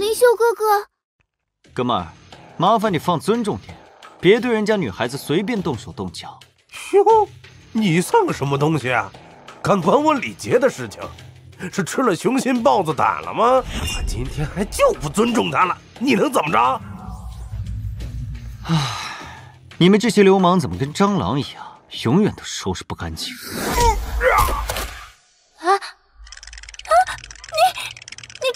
林秀哥哥，
哥们儿，麻烦你放尊重点，别对人家女孩子随便动手动脚。
哟，你算个什么东西啊？敢管我李杰的事情？是吃了雄心豹子胆了吗？我今天还就不尊重他了，你能怎么着？
唉，你们这些流氓怎么跟蟑螂一样，永远都收拾不干净？
啊啊！你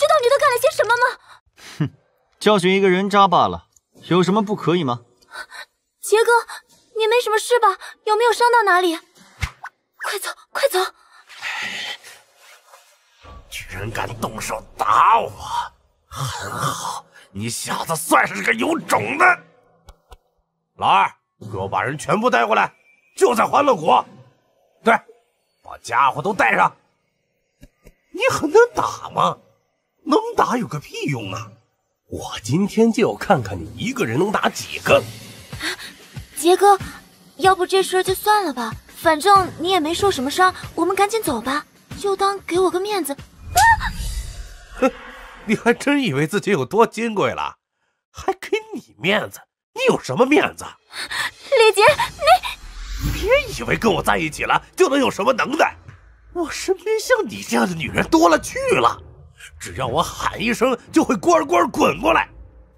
教训一个人渣罢了，有什么不可以吗？
杰哥，你没什么事吧？有没有伤到哪里？快走，快走！
居然敢动手打我，很好，你小子算是个有种的。老二，给我把人全部带过来，就在欢乐谷。对，把家伙都带上。你很能打吗？能打有个屁用啊！我今天就要看看你一个人能打几个。
杰哥，要不这事就算了吧，反正你也没受什么伤，我们赶紧走吧，就当给我个面子。
哼，你还真以为自己有多金贵了？还给你面子？你有什么面子？
李杰，你
别以为跟我在一起了就能有什么能耐。我身边像你这样的女人多了去了，只要我喊一声，就会滚滚滚过来。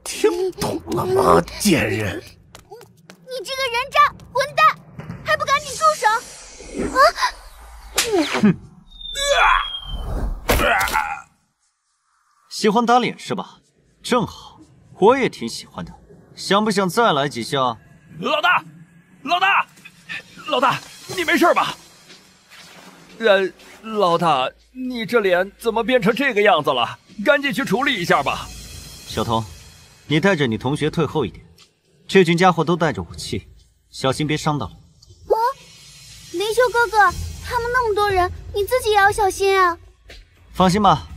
听懂了吗，贱人？
你这个人渣混蛋，还不赶紧住手！啊！
哼！喜欢打脸是吧？正好，我也挺喜欢的。想不想再来几下？
老大，老大，老大，你没事吧？呃，老大，你这脸怎么变成这个样子了？赶紧去处理一下吧。
小童，你带着你同学退后一点。这群家伙都带着武器，小心别伤到了。
啊，林修哥哥，他们那么多人，你自己也要小心啊。
放心吧。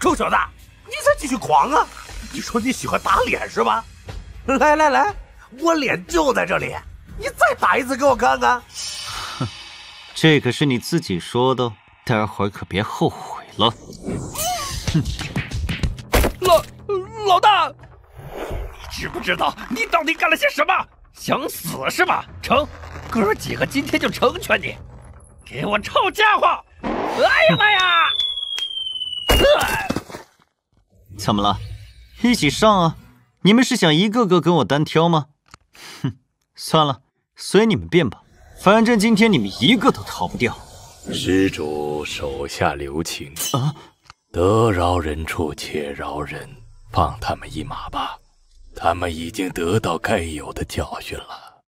臭小子，你再继续狂啊！你说你喜欢打脸是吧？来来来，我脸就在这里，你再打一次给我看看。
哼，这可是你自己说的，待会儿可别后悔了。
哼，老老大，你知不知道你到底干了些什么？想死是吧？成，哥几个今天就成全你。给我臭家伙！哎呀妈呀！
怎么了？一起上啊！你们是想一个个跟我单挑吗？哼，算了，随你们便吧。反正今天你们一个都逃不掉。
施主手下留情
啊！
得饶人处且饶人，放他们一马吧。他们已经得到该有的教训了。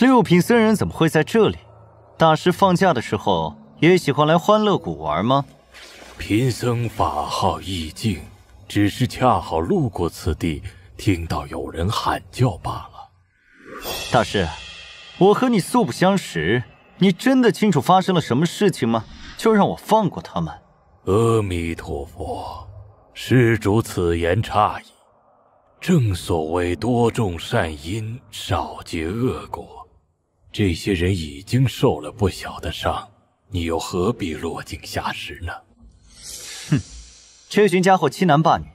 六品僧人怎么会在这里？大师放假的时候也喜欢来欢乐谷玩吗？
贫僧法号易静，只是恰好路过此地，听到有人喊叫罢了。
大师，我和你素不相识，你真的清楚发生了什么事情吗？就让我放过他们？
阿弥陀佛，施主此言差矣。正所谓多种善因，少结恶果。这些人已经受了不小的伤，你又何必落井下石呢？
哼，这群家伙欺男霸女，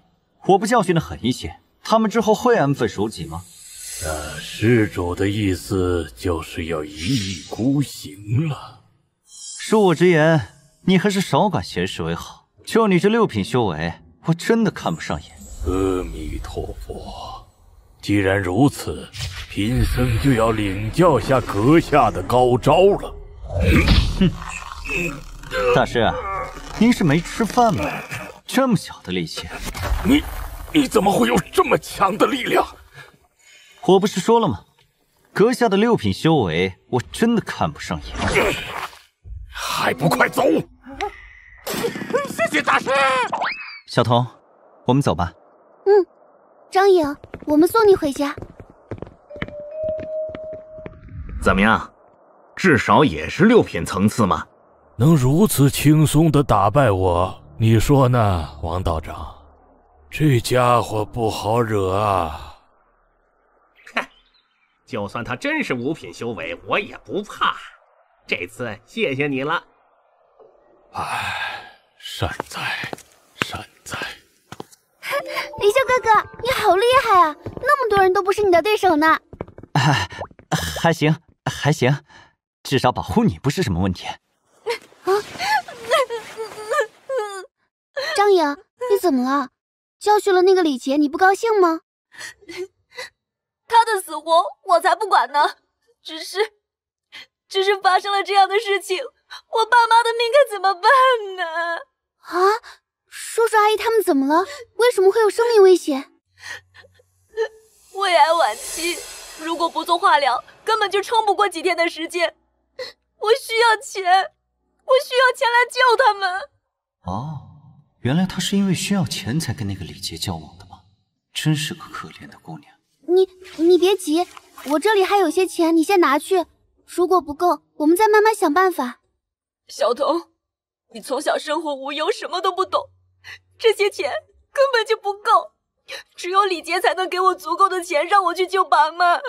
我不教训的狠一些，他们之后会安分守己吗？
那施主的意思就是要一意孤行了。
恕我直言，你还是少管闲事为好。就你这六品修为，我真的看不上眼。
阿弥陀佛，既然如此，贫僧就要领教下阁下的高招了。
哼，大师，您是没吃饭吗？这么小的力气，
你你怎么会有这么强的力量？
我不是说了吗？阁下的六品修为，我真的看不上眼。
还不快走！
谢谢大师。
小童，我们走吧。
嗯，张颖，我们送你回家。
怎么样？至少也是六品层次嘛。
能如此轻松的打败我，你说呢，王道长？这家伙不好惹啊！
哼，就算他真是五品修为，我也不怕。这次谢谢你了。
唉，善哉，善哉。
李修哥哥，你好厉害啊！那么多人都不是你的对手呢。
还还行，还行，至少保护你不是什么问题。
啊！张颖，你怎么了？教训了那个李杰，你不高兴吗？
他的死活我才不管呢，只是，只是发生了这样的事情，我爸妈的命该怎么办呢？
啊！叔叔阿姨他们怎么了？为什么会有生命危险？
胃癌晚期，如果不做化疗，根本就撑不过几天的时间。我需要钱，我需要钱来救他们。
哦，原来他是因为需要钱才跟那个李杰交往的吗？真是个可怜的姑娘。
你你别急，我这里还有些钱，你先拿去。如果不够，我们再慢慢想办法。
小童，你从小生活无忧，什么都不懂，这些钱根本就不够。只有李杰才能给我足够的钱，让我去救爸妈。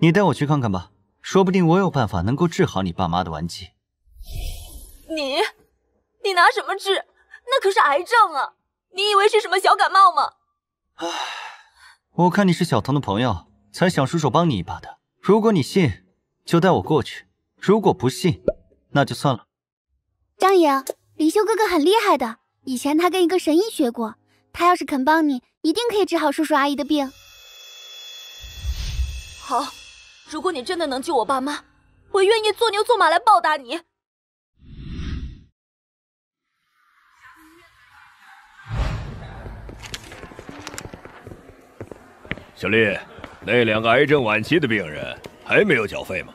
你带我去看看吧，说不定我有办法能够治好你爸妈的顽疾。
你，你拿什么治？那可是癌症啊！你以为是什么小感冒吗？
唉，我看你是小唐的朋友，才想出手帮你一把的。如果你信，就带我过去；如果不信，那就算了。
张颖，李修哥哥很厉害的，以前他跟一个神医学过。他要是肯帮你，一定可以治好叔叔阿姨的病。
好，如果你真的能救我爸妈，我愿意做牛做马来报答你。
小丽，那两个癌症晚期的病人还没有缴费吗？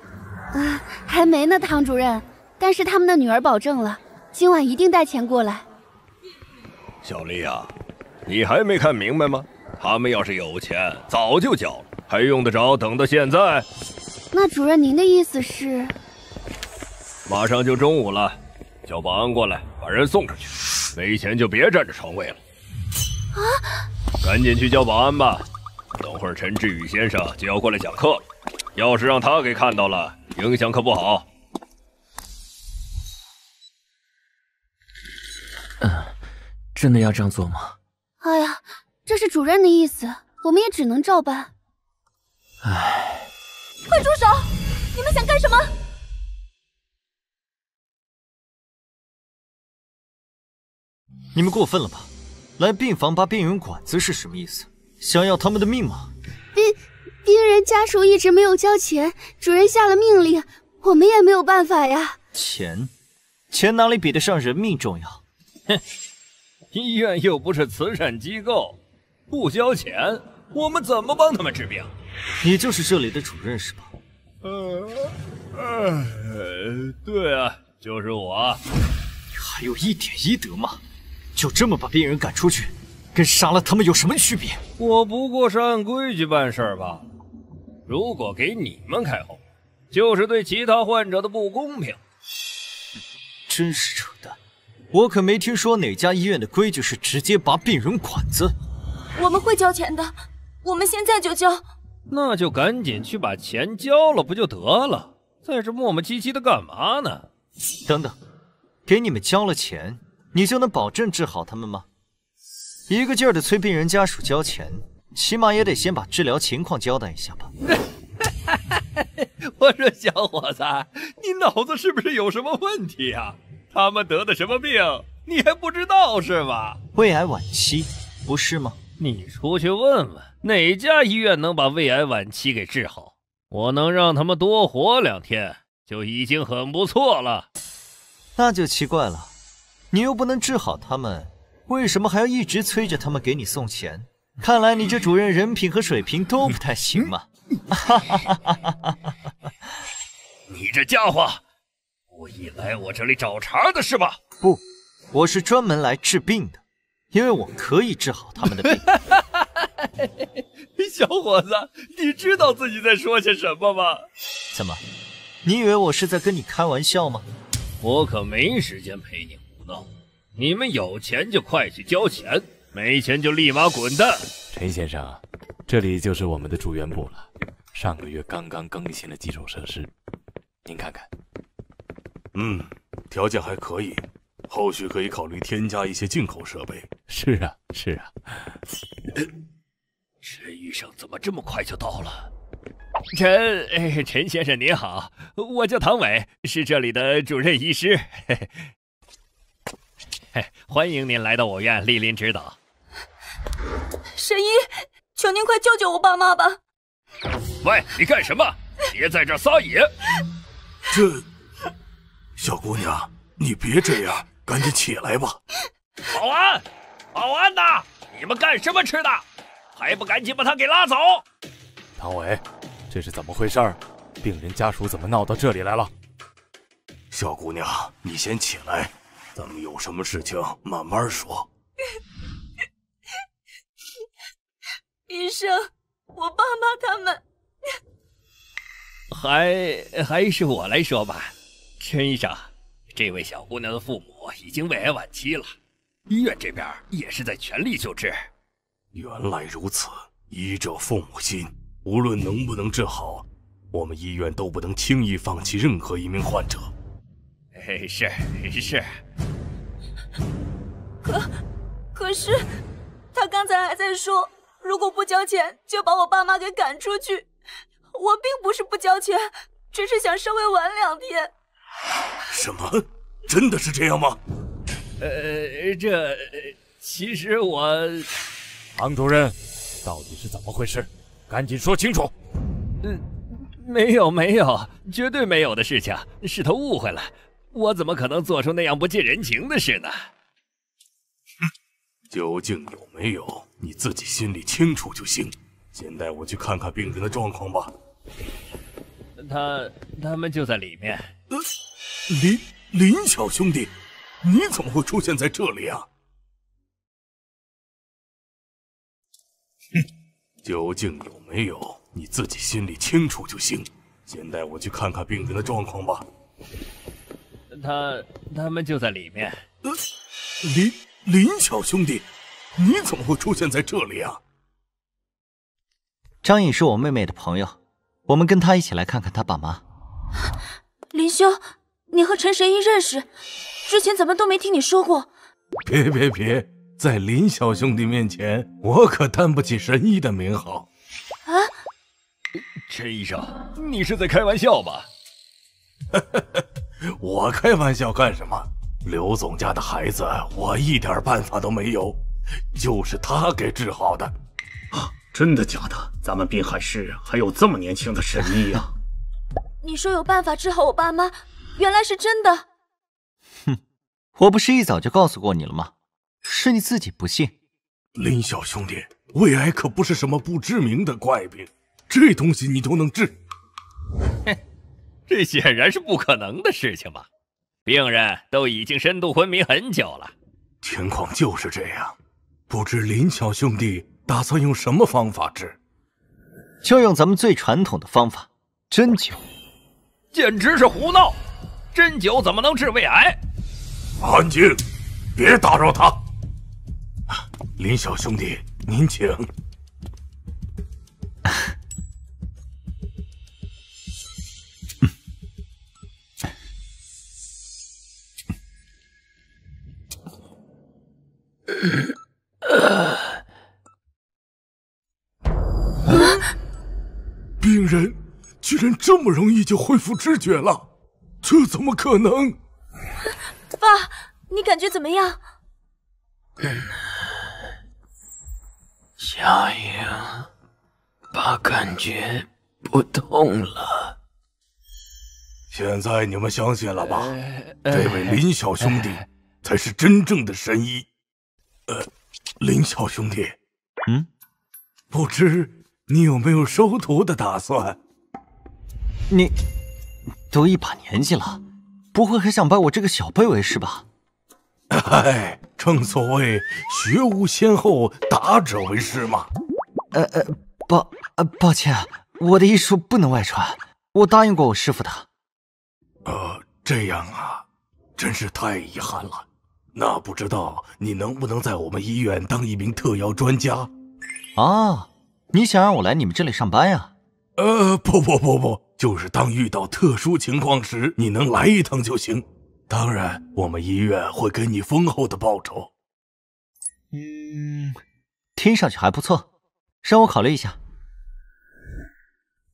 啊，还没呢，唐主任。但是他们的女儿保证了，今晚一定带钱过来。
小丽啊。你还没看明白吗？他们要是有钱，早就交了，还用得着等到现在？
那主任，您的意思是？
马上就中午了，叫保安过来把人送出去。没钱就别占着床位了。
啊！
赶紧去叫保安吧，等会儿陈志宇先生就要过来讲课了，要是让他给看到了，影响可不好。
嗯，真的要这样做吗？
哎呀，这是主任的意思，我们也只能照办。
唉，
快住手！你们想干什么？
你们过分了吧？来病房拔病人管子是什么意思？想要他们的命吗？
病病人家属一直没有交钱，主任下了命令，我们也没有办法呀。
钱，钱哪里比得上人命重要？
哼！医院又不是慈善机构，不交钱，我们怎么帮他们治病？
你就是这里的主任是吧？
呃，呃，对啊，就是我。
你还有一点医德吗？就这么把病人赶出去，跟杀了他们有什么区别？
我不过是按规矩办事吧。如果给你们开后，就是对其他患者的不公平。
真是扯淡。我可没听说哪家医院的规矩是直接拔病人管子。
我们会交钱的，我们现在就交。
那就赶紧去把钱交了，不就得了？在这磨磨唧唧的干嘛呢？
等等，给你们交了钱，你就能保证治好他们吗？一个劲儿的催病人家属交钱，起码也得先把治疗情况交代一下吧。
我说小伙子，你脑子是不是有什么问题啊？他们得的什么病，你还不知道是吗？
胃癌晚期，不是吗？
你出去问问哪家医院能把胃癌晚期给治好？我能让他们多活两天，就已经很不错了。
那就奇怪了，你又不能治好他们，为什么还要一直催着他们给你送钱？看来你这主任人品和水平都不太行嘛！哈哈哈哈哈哈！
你这家伙！故意来我这里找茬的是吧？
不，我是专门来治病的，因为我可以治好他们的病。
小伙子，你知道自己在说些什么吗？
怎么，你以为我是在跟你开玩笑吗？
我可没时间陪你胡闹。你们有钱就快去交钱，没钱就立马滚蛋。
陈先生，这里就是我们的住院部了，上个月刚刚更新了几种设施，您看看。
嗯，条件还可以，后续可以考虑添加一些进口设备。
是啊，是啊。
陈医生怎么这么快就到了？陈，哎，陈先生您好，我叫唐伟，是这里的主任医师。嘿，欢迎您来到我院莅临指导。
神医，求您快救救我爸妈吧！
喂，你干什么？别在这撒野！
这。小姑娘，你别这样，
赶紧起来吧！
保安，保安呐！你们干什么吃的？还不赶紧把他给拉走！
唐伟，这是怎么回事？病人家属怎么闹到这里来了？
小姑娘，你先起来，咱们有什么事情慢慢说。
医生，我爸妈他们……
还还是我来说吧，陈医生，这位小姑娘的父母已经胃癌晚期了，医院这边也是在全力救治。
原来如此，医者父母心，无论能不能治好，我们医院都不能轻易放弃任何一名患者。
哎，是是。
可可是，他刚才还在说，如果不交钱，就把我爸妈给赶出去。我并不是不交钱，只是想稍微晚两天。
什么？真的是这样吗？
呃，这其实我……
唐主任，到底是怎么回事？赶紧说清楚。
嗯，没有没有，绝对没有的事情，是他误会了。我怎么可能做出那样不近人情的事呢？
哼，究竟有没有，你自己心里清楚就行。先带我去看看病人的状况吧。
他他们就在里面。
呃，林林小兄弟，你怎么会出现在这里啊？哼，究竟有没有，你自己心里清楚就行。先带我去看看病人的状况吧。
他他们就在里面。
呃，林林小兄弟，你怎么会出现在这里啊？
张颖是我妹妹的朋友，我们跟她一起来看看她爸妈。
林兄，你和陈神医认识？之前怎么都没听你说过？
别别别，在林小兄弟面前，我可担不起神医的名号。
啊，
陈医生，你是在开玩笑吧？
我开玩笑干什么？刘总家的孩子，我一点办法都没有，就是他给治好的。
啊，真的假的？咱们滨海市还有这么年轻的神医啊！
你说有办法治好我爸妈，原来是真的。
哼，我不是一早就告诉过你了吗？是你自己不信。
林小兄弟，胃癌可不是什么不知名的怪病，这东西你都能治？
哼。这显然是不可能的事情吧！病人都已经深度昏迷很久了，
情况就是这样。不知林小兄弟打算用什么方法治？
就用咱们最传统的方法——针灸。
简直是胡闹！针灸怎么能治胃癌？
安静，别打扰他。林小兄弟，您请。病人居然这么容易就恢复知觉了，这怎么可能？
爸，你感觉怎么样？
小英，爸感觉不痛了。
现在你们相信了吧？这位林小兄弟才是真正的神医。呃，林小兄弟，
嗯，
不知。你有没有收徒的打算？
你都一把年纪了，不会还想拜我这个小辈为师吧？
哎，正所谓学无先后，达者为师嘛。
呃呃，抱呃抱歉，我的医术不能外传，我答应过我师傅的。
呃，这样啊，真是太遗憾了。那不知道你能不能在我们医院当一名特邀专家？
啊。你想让我来你们这里上班呀？
呃，不不不不，就是当遇到特殊情况时，你能来一趟就行。当然，我们医院会给你丰厚的报酬。
嗯，听上去还不错，让我考虑一下。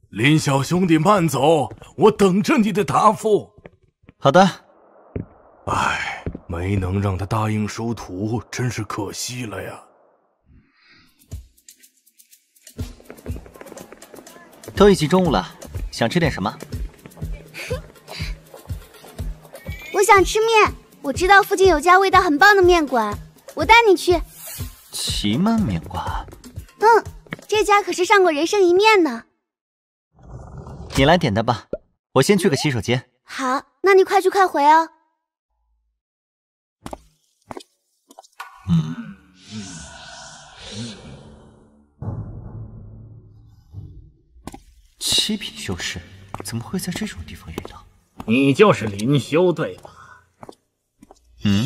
林小兄弟，慢走，我等着你的答复。
好的。
唉，没能让他答应收徒，真是可惜了呀。
都已经中午了，想吃点什么？
我想吃面，我知道附近有家味道很棒的面馆，我带你去。
奇曼面馆。
嗯，这家可是上过人生一面呢。
你来点单吧，我先去个洗手间。
好，那你快去快回哦。
嗯。七品修士怎么会在这种地方遇到？
你就是林修对吧？
嗯，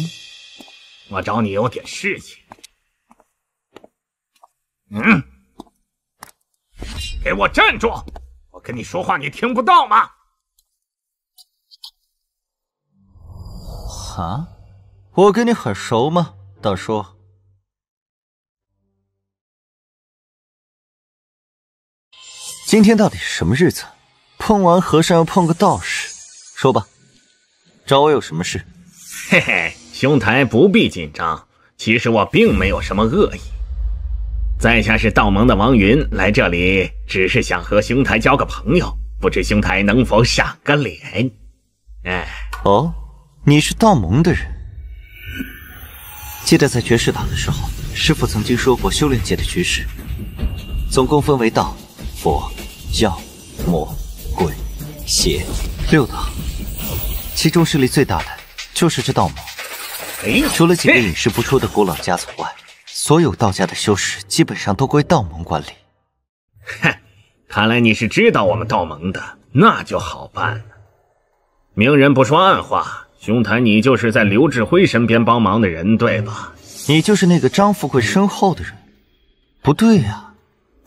我找你有点事情。嗯，给我站住！我跟你说话，你听不到吗？
啊，我跟你很熟吗，大叔？今天到底是什么日子？碰完和尚又碰个道士，说吧，找我有什么事？
嘿嘿，兄台不必紧张，其实我并没有什么恶意。在下是道盟的王云，来这里只是想和兄台交个朋友，不知兄台能否赏个脸？哎，
哦，你是道盟的人。记得在绝世岛的时候，师傅曾经说过修炼界的局势，总共分为道、佛、教、魔、鬼、邪六道，其中势力最大的就是这道盟。除了几个隐世不出的古老家族外，所有道家的修士基本上都归道盟管理。
哼，看来你是知道我们道盟的，那就好办了。明人不说暗话，兄台，你就是在刘志辉身边帮忙的人，对吧？
你就是那个张富贵身后的人？不对呀，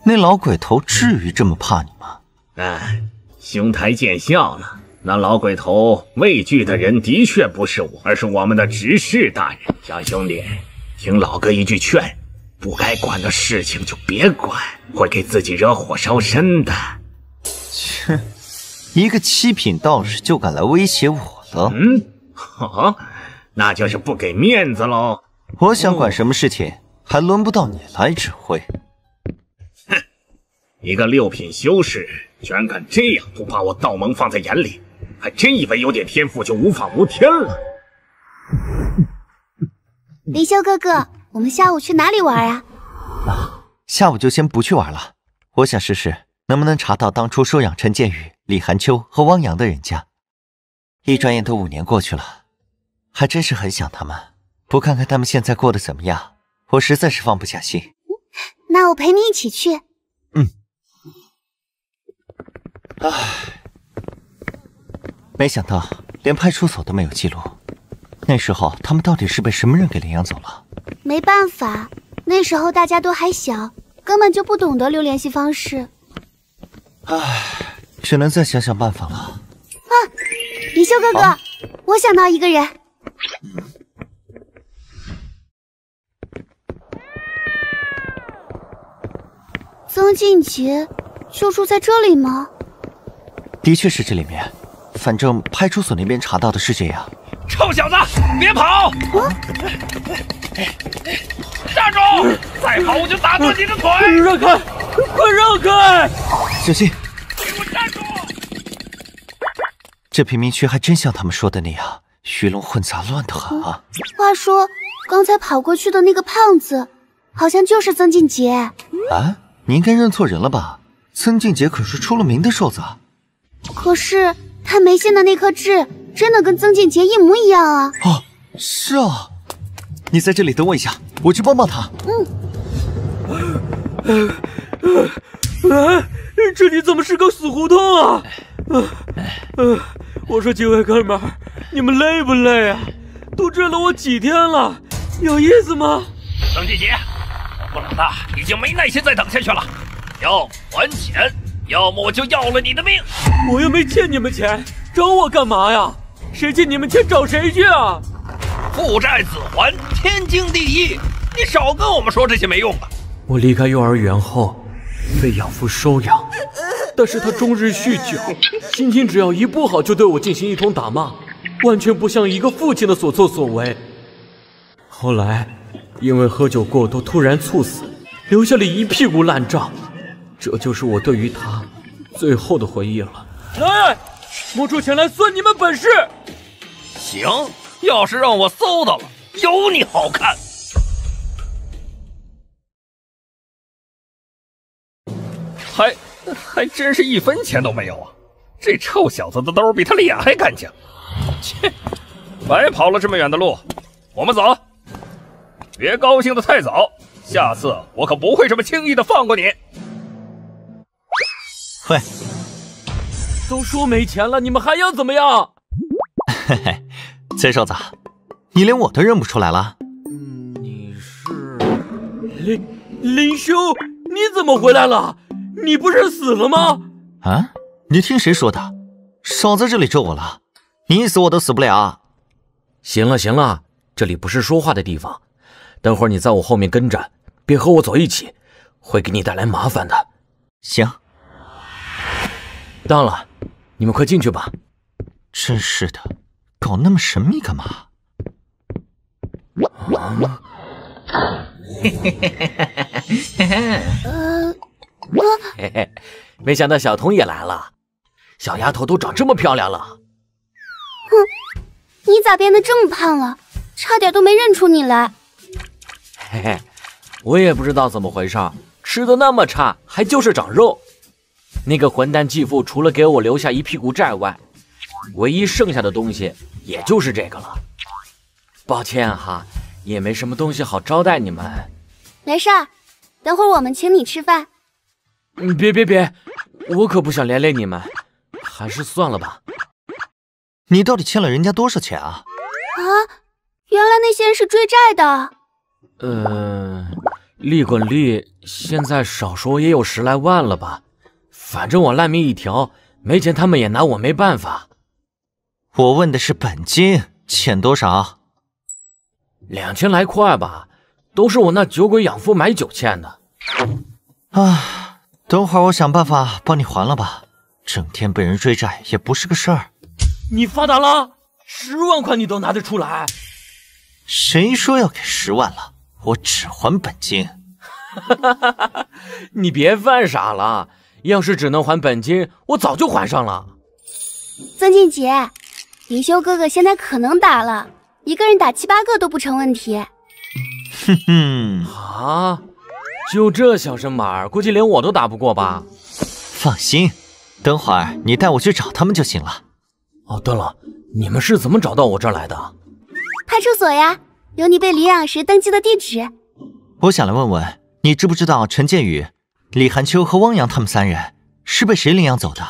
那老鬼头至于这么怕你吗？
哎，兄台见笑了。那老鬼头畏惧的人的确不是我，而是我们的执事大人。小兄弟，听老哥一句劝，不该管的事情就别管，会给自己惹火烧身的。
切，一个七品道士就敢来威胁我了？
嗯，好，那就是不给面子喽。
我想管什么事情，还轮不到你来指挥。
哼，一个六品修士，居然敢这样不把我道盟放在眼里！还真以为有点天赋就无法无天了。
林修哥哥，我们下午去哪里玩啊啊？
下午就先不去玩了。我想试试能不能查到当初收养陈建宇、李寒秋和汪洋的人家。一转眼都五年过去了，还真是很想他们。不看看他们现在过得怎么样，我实在是放不下心。
那我陪你一起去。
嗯。唉。没想到连派出所都没有记录，那时候他们到底是被什么人给领养走了？
没办法，那时候大家都还小，根本就不懂得留联系方式。
唉，只能再想想办法了。
啊，李修哥哥，我想到一个人。曾静杰就住在这里吗？
的确是这里面。反正派出所那边查到的是这样。
臭小子，别跑！站住！再跑我就打断你的腿！
让开！快让开！
小心！
给我站住！
这贫民区还真像他们说的那样，鱼龙混杂，乱得很啊。
话说，刚才跑过去的那个胖子，好像就是曾静杰。
啊，你应该认错人了吧？曾静杰可是出了名的瘦子。
可是。他眉心的那颗痣，真的跟曾静杰一模一样啊！
哦，是啊，你在这里等我一下，我去帮帮他。
嗯。哎，这里怎么是个死胡同啊？嗯，我说几位哥们儿，你们累不累啊？都治了我几天了，有意思吗？
曾静杰，我老大已经没耐心再等下去了，要还钱。要么我就要了你的命！
我又没欠你们钱，找我干嘛呀？谁欠你们钱找谁去啊？
父债子还，天经地义。你少跟我们说这些没用的。
我离开幼儿园后，被养父收养，但是他终日酗酒，心情只要一不好就对我进行一通打骂，完全不像一个父亲的所作所为。后来，因为喝酒过多突然猝死，留下了一屁股烂账。这就是我对于他最后的回忆了。来，摸出钱来算你们本事。
行，要是让我搜到了，有你好看！还还真是一分钱都没有啊！这臭小子的兜比他脸还干净。切，白跑了这么远的路，我们走。别高兴的太早，下次我可不会这么轻易的放过你。
喂，
都说没钱了，你们还要怎么样？
嘿嘿，崔瘦子，你连我都认不出来了？
你是林林兄，你怎么回来了？你不是死了吗？
啊！你听谁说的？少在这里咒我了！你死我都死不了。
行了行了，这里不是说话的地方。等会儿你在我后面跟着，别和我走一起，会给你带来麻烦的。
行。
到了，你们快进去吧。
真是的，搞那么神秘干嘛？
啊！嘿嘿嘿嘿嘿嘿嘿！嘿，没想到小童也来了。小丫头都长这么漂亮了。
哼，你咋变得这么胖了？差点都没认出你来。
嘿嘿，我也不知道怎么回事，吃的那么差，还就是长肉。那个混蛋继父除了给我留下一屁股债外，唯一剩下的东西也就是这个了。抱歉哈，也没什么东西好招待你们。
没事儿，等会儿我们请你吃饭。
嗯，别别别，我可不想连累你们，还是算了吧。
你到底欠了人家多少钱啊？
啊，原来那些人是追债的。
呃，利滚利，现在少说也有十来万了吧。反正我烂命一条，没钱他们也拿我没办法。
我问的是本金，欠多少？
两千来块吧，都是我那酒鬼养父买酒欠的。
啊。等会儿我想办法帮你还了吧，整天被人追债也不是个事儿。
你发达了，十万块你都拿得出来？
谁说要给十万了？我只还本金。
你别犯傻了，要是只能还本金，我早就还上了。
曾静姐，林修哥哥现在可能打了，一个人打七八个都不成问题。
哼哼
啊。就这小身板，估计连我都打不过吧。
放心，等会儿你带我去找他们就行了。
哦，对了，你们是怎么找到我这儿来的？
派出所呀，有你被领养时登记的地址。
我想来问问，你知不知道陈建宇、李寒秋和汪洋他们三人是被谁领养走的？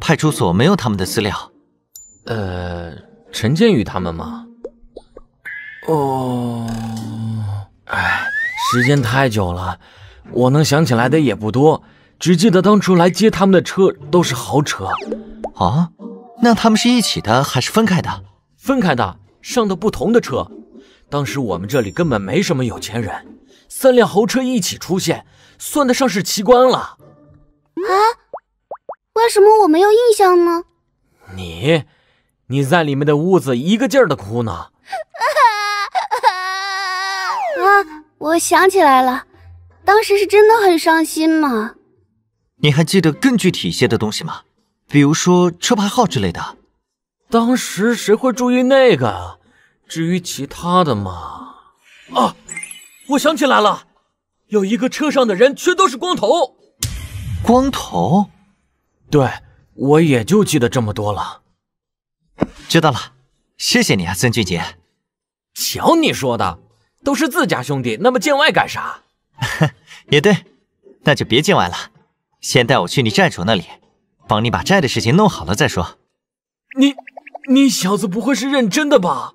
派出所没有他们的资料。
呃，陈建宇他们吗？哦，哎。时间太久了，我能想起来的也不多，只记得当初来接他们的车都是豪车。
啊，那他们是一起的还是分开的？
分开的，上的不同的车。当时我们这里根本没什么有钱人，三辆豪车一起出现，算得上是奇观了。啊？
为什么我没有印象呢？
你，你在里面的屋子一个劲儿的哭呢。
啊！我想起来了，当时是真的很伤心嘛。
你还记得更具体一些的东西吗？比如说车牌号之类的。
当时谁会注意那个？至于其他的嘛……啊，我想起来了，有一个车上的人全都是光头。
光头？
对，我也就记得这么多了。
知道了，谢谢你啊，孙俊杰。
瞧你说的。都是自家兄弟，那么见外干啥？
也对，那就别见外了，先带我去你债主那里，帮你把债的事情弄好了再说。
你，你小子不会是认真的吧？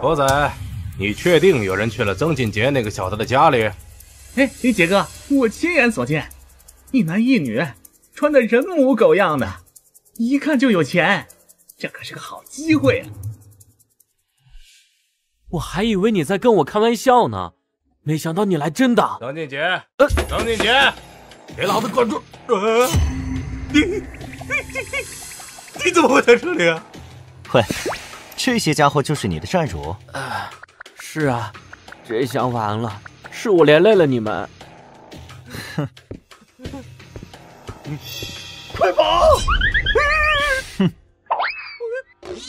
博仔，你确定有人去了曾俊杰那个小子的家里？
哎，李杰哥，我亲眼所见，一男一女。穿的人模狗样的，一看就有钱，这可是个好机会啊！
我还以为你在跟我开玩笑呢，没想到你来真的。
张俊杰，呃，张俊杰，给老子滚出！呃，你你你你怎么会在这里啊？
喂，这些家伙就是你的债主？
啊，是啊，这下完了，是我连累了你们。
哼。
快跑！
哼，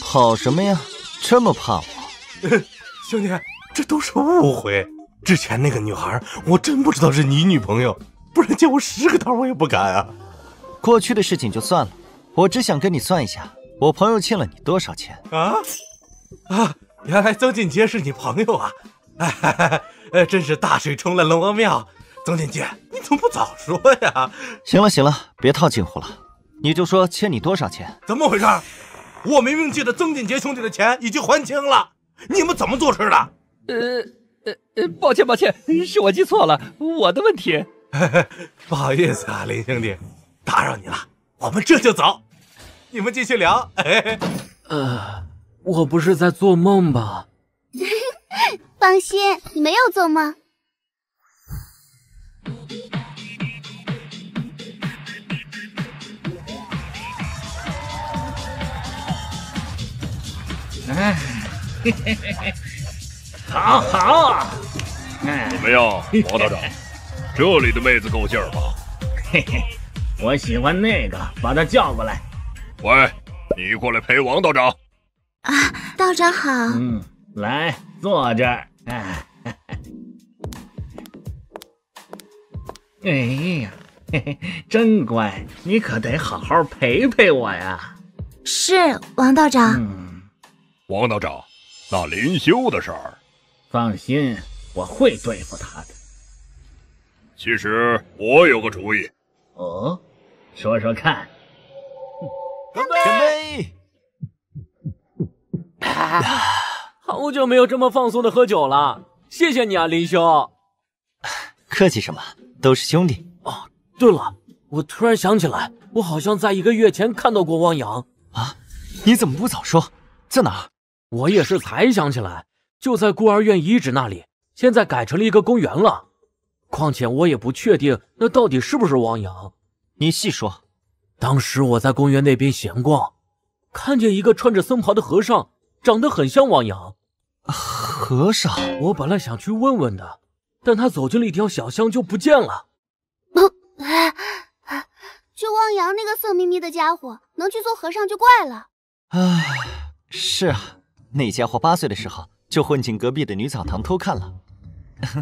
跑什么呀？这么怕我？
兄弟，这都是误会。之前那个女孩，我真不知道是你女朋友，不然见我十个刀我也不敢啊。
过去的事情就算了，我只想跟你算一下，我朋友欠了你多少钱
啊？啊，原来曾进杰是你朋友啊！哎，真是大水冲了龙王庙。曾锦杰，你怎么不早说呀？
行了行了，别套近乎了，你就说欠你多少钱？
怎么回事？我明明记得曾锦杰兄弟的钱已经还清了，你们怎么做事的？
呃呃呃，抱歉抱歉，是我记错了，我的问题。
不好意思啊，林兄弟，打扰你了，我们这就走，你们继续聊。
呃，我不是在做梦吧？
放心，你没有做梦。
哎，嘿嘿嘿嘿，好好啊！
怎么样，王道长？这里的妹子够劲儿吧？
嘿嘿，我喜欢那个，把她叫过来。
喂，你过来陪王道长。
啊，道长好。
嗯，来坐这儿。哎，哎呀，嘿嘿，真乖，你可得好好陪陪我呀。
是，王道长。
嗯。
王道长，那林修的事儿，
放心，我会对付他的。
其实我有个主意。
哦，说说看。
干杯！干杯！
啊好久没有这么放松的喝酒了，谢谢你啊，林修。
客气什么，都是兄弟。
哦，对了，我突然想起来，我好像在一个月前看到过汪洋
啊！你怎么不早说？在哪？
我也是才想起来，就在孤儿院遗址那里，现在改成了一个公园了。况且我也不确定那到底是不是汪洋。
你细说。
当时我在公园那边闲逛，看见一个穿着僧袍的和尚，长得很像汪洋。
和尚，
我本来想去问问的，但他走进了一条小巷就不见了。
就汪洋那个色眯眯的家伙，能去做和尚就怪了。
唉，是啊。那家伙八岁的时候就混进隔壁的女澡堂偷看了。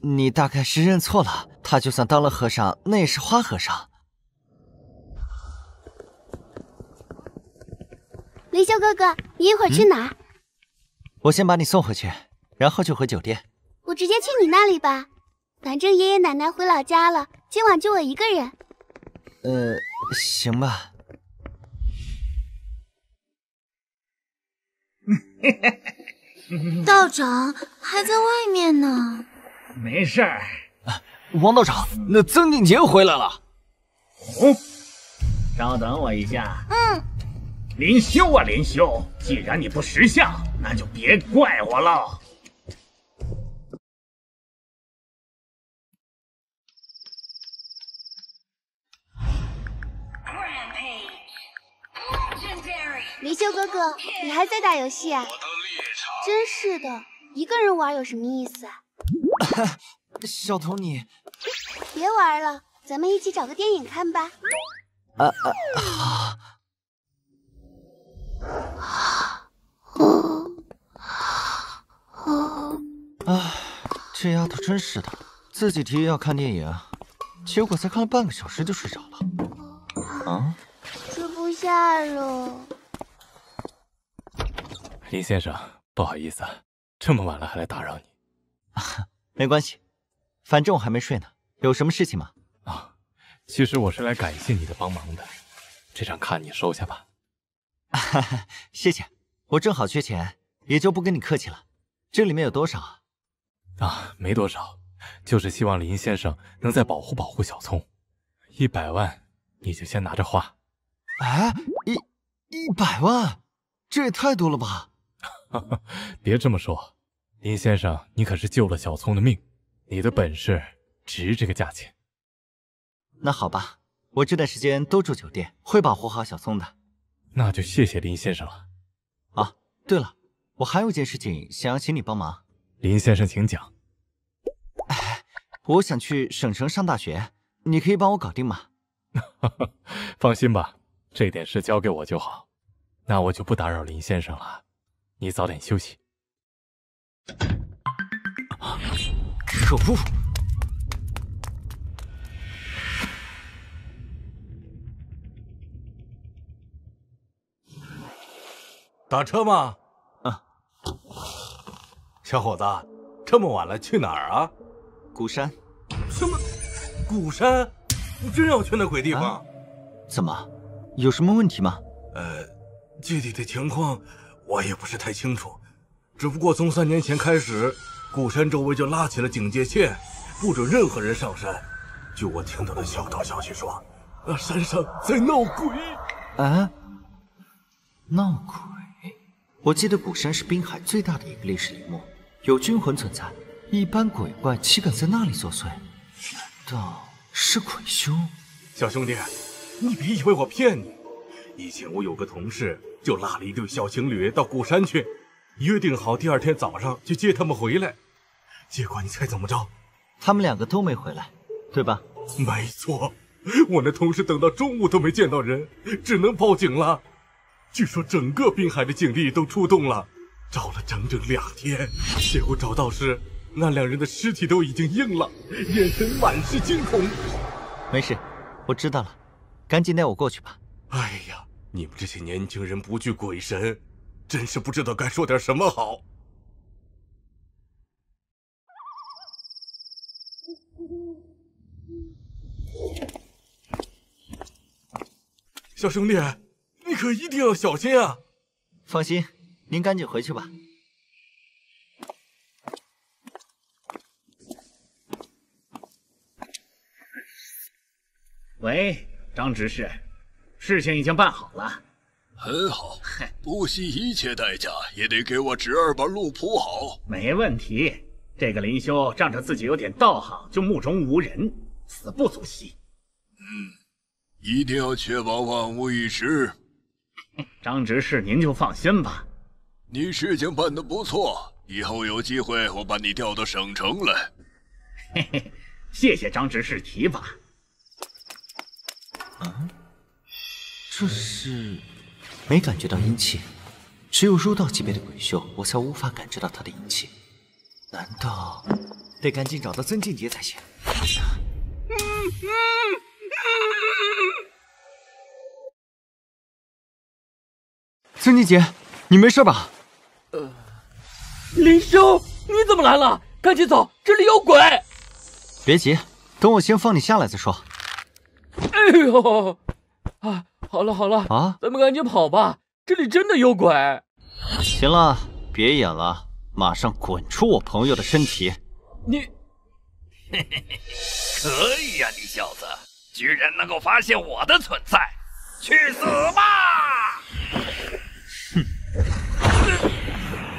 你大概是认错了，他就算当了和尚，那也是花和尚。
林修哥哥，你一会儿去哪儿？
我先把你送回去，然后就回酒店。
我直接去你那里吧，反正爷爷奶奶回老家了，今晚就我一个人。
呃，行吧。
道长还在外面呢，
没事儿。
王道长，那曾静杰回来了。
哦，稍等我一下。
嗯。
林修啊，林修，既然你不识相，那就别怪我了。
林修哥哥，你还在打游戏啊？真是的，一个人玩有什么意思啊？
小童你，
别玩了，咱们一起找个电影看吧。
啊啊好。啊，这丫头真是的，自己提议要看电影，结果才看了半个小时就睡着了。啊？
吃不下了。
林先生，不好意思，这么晚了还来打扰你。
没关系，反正我还没睡呢。有什么事情吗？
啊，其实我是来感谢你的帮忙的。这张卡你收下吧。
哈 哈谢谢，我正好缺钱，也就不跟你客气了。这里面有多少？
啊，啊没多少，就是希望林先生能再保护保护小聪。一百万，你就先拿着花。
哎，一一百万，这也太多了吧？
别这么说，林先生，你可是救了小聪的命，你的本事值这个价钱。
那好吧，我这段时间都住酒店，会保护好小聪的。
那就谢谢林先生了。
啊，对了，我还有件事情想要请你帮忙。
林先生，请讲。
我想去省城上大学，你可以帮我搞定吗？
放心吧，这点事交给我就好。那我就不打扰林先生了，你早点休息。
可恶！
打车吗？
啊。
小伙子，这么晚了，去哪儿啊？
古山。
什么？古山？你真要去那鬼地方？
啊、怎么？有什么问题吗？
呃，具体的情况我也不是太清楚，只不过从三年前开始，古山周围就拉起了警戒线，不准任何人上山。据我听到的小道消息说，那山上在闹鬼。
啊？闹鬼？我记得古山是滨海最大的一个烈士陵墓，有军魂存在，一般鬼怪岂敢在那里作祟？难道是鬼修？
小兄弟，你别以为我骗你。以前我有个同事就拉了一对小情侣到鼓山去，约定好第二天早上去接他们回来。结果你猜怎么着？
他们两个都没回来，对吧？
没错，我那同事等到中午都没见到人，只能报警了。据说整个滨海的警力都出动了，找了整整两天，结果找到时，那两人的尸体都已经硬了，眼神满是惊恐。
没事，我知道了，赶紧带我过去吧。
哎呀，你们这些年轻人不惧鬼神，真是不知道该说点什么好。小兄弟。你可一定要小心啊！
放心，您赶紧回去吧。
喂，张执事，事情已经办好了。
很好，不惜一切代价也得给我侄儿把路铺好。
没问题，这个林修仗着自己有点道行，就目中无人，死不足惜。
嗯，一定要确保万无一失。
张执事，您就放心吧。
你事情办得不错，以后有机会我把你调到省城来。
嘿嘿，谢谢张执事提拔。
啊，这是没感觉到阴气，只有入道级别的鬼修，我才无法感知到他的阴气。难道得赶紧找到曾静杰才行？嗯 嗯曾静杰，你没事吧？
呃，林兄，你怎么来了？赶紧走，这里有鬼！
别急，等我先放你下来再说。
哎呦，啊，好了好了，
啊，
咱们赶紧跑吧，这里真的有鬼。
行了，别演了，马上滚出我朋友的身体！
你，
嘿嘿嘿，可以呀，你小子居然能够发现我的存在，去死吧！
哼，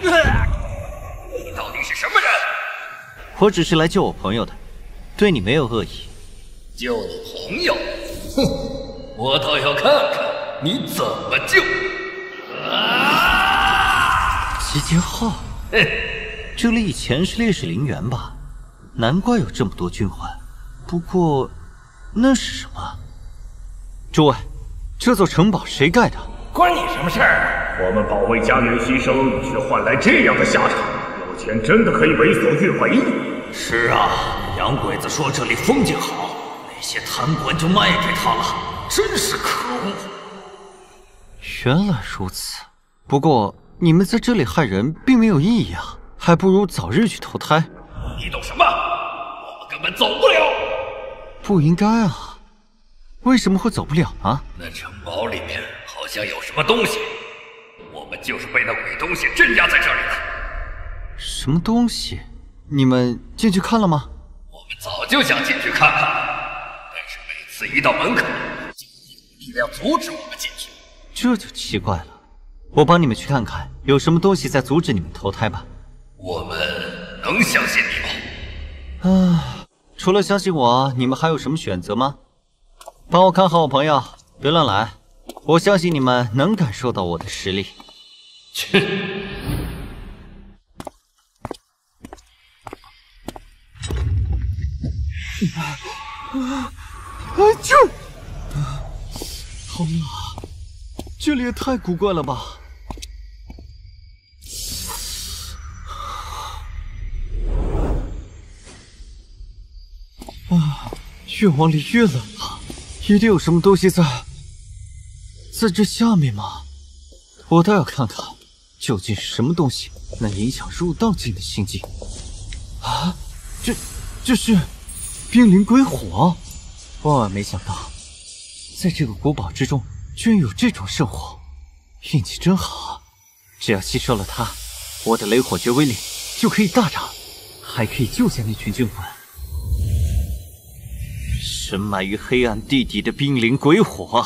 你 到底是什么人？
我只是来救我朋友的，对你没有恶意。
救你朋友？哼，我倒要看看你怎么救！啊！
集结号，这里以前是烈士陵园吧？难怪有这么多军魂。不过，那是什么？诸位，这座城堡谁盖的？
关你什么事儿？
我们保卫家园牺牲，却换来这样的下场。有钱真的可以为所欲为？
是啊，洋鬼子说这里风景好，那些贪官就卖给他了，真是可恶。
原来如此。不过你们在这里害人并没有意义啊，还不如早日去投胎。
你懂什么？我们根本走不了。
不应该啊，为什么会走不了呢？
那城堡里面好像有什么东西，我们就是被那鬼东西镇压在这里的。
什么东西？你们进去看了吗？
我们早就想进去看看，但是每次一到门口，就有力量阻止我们进去。
这就奇怪了。我帮你们去看看，有什么东西在阻止你们投胎吧。
我们能相信你
吗？啊，除了相信我，你们还有什么选择吗？帮我看好我朋友，别乱来。我相信你们能感受到我的实力。
去。
啊啊！救！好冷啊，这里也太古怪了吧！啊，越往里越冷了，一定有什么东西在，在这下面吗？我倒要看看，究竟是什么东西能影响入道境的心境。啊，这这是冰灵鬼火！万万没想到，在这个古堡之中居然有这种圣火，运气真好啊！只要吸收了它，我的雷火诀威力就可以大涨，还可以救下那群军魂。深埋于黑暗地底的冰灵鬼火，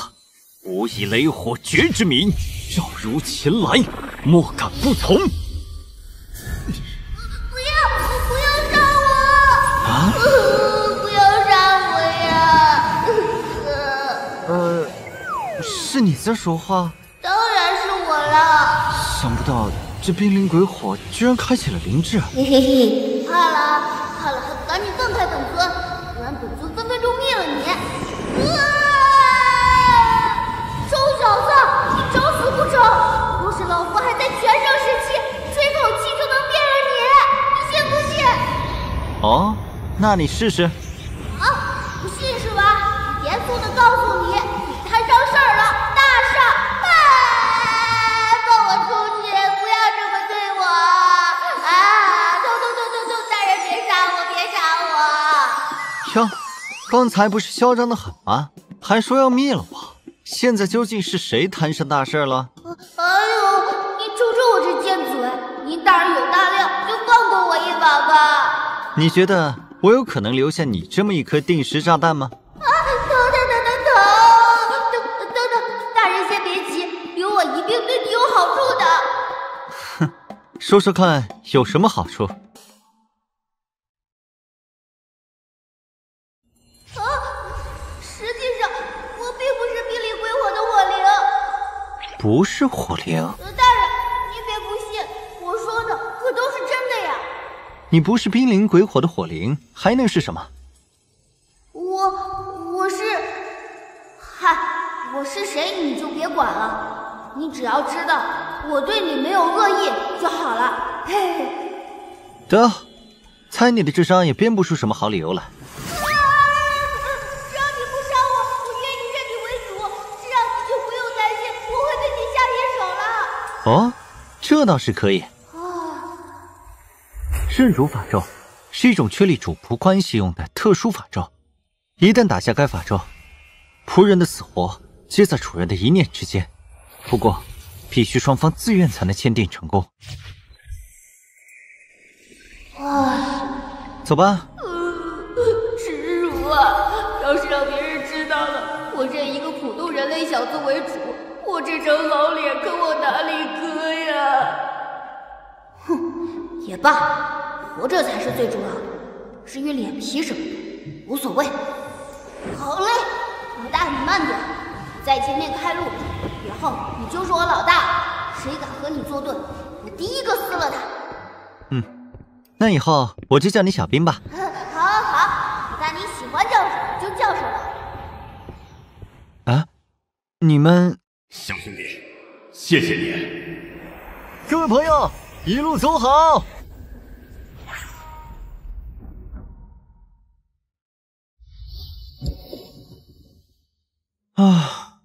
吾以雷火诀之名，召如前来，莫敢不从。
不要，不要杀我！
啊！呃，是你在说话？
当然是我了。
想不到这冰灵鬼火居然开启了灵智。
嘿嘿嘿，怕了，怕了，还不赶紧放开本尊，不然本尊分分钟灭了你！啊臭小子，你找死不成？若是老夫还在全盛时期，吹口气就能灭了你，你信不信？
哦，那你试试。
啊，不信是吧？严肃的告诉，你
刚才不是嚣张的很吗？还说要灭了我，现在究竟是谁摊上大事了？
哎呦，你瞅瞅我这贱嘴！您大人有大量，就放过我一把吧！
你觉得我有可能留下你这么一颗定时炸弹吗？
啊，疼疼疼疼疼！等等等，大人先别急，留我一定对你有好处的。
哼，说说看有什么好处？
不是火灵？大人，您别不信，我说的可都是真的呀。
你不是濒临鬼火的火灵，还能是什么？
我我是，嗨，我是谁你就别管了，你只要知道我对你没有恶意就好了。嘿嘿。
得，猜你的智商也编不出什么好理由来。哦，这倒是可以。
啊，
刃如法咒是一种确立主仆关系用的特殊法咒，一旦打下该法咒，仆人的死活皆在主人的一念之间。不过，必须双方自愿才能签订成功。
唉，
走吧。
耻辱啊！要是让别人知道了我认一个普通人类小子为主，我这张老脸可往哪里搁呀？哼，也罢，活着才是最重要的。至于脸皮什么的，无所谓。好嘞，老大你慢点，在前面开路，以后你就是我老大，谁敢和你作对，我第一个撕了他。
嗯，那以后我就叫你小兵吧。
好，好，好，那你喜欢叫什么就叫什么。
啊，你们
小兄弟，谢谢你。
各位朋友，一路走好。啊，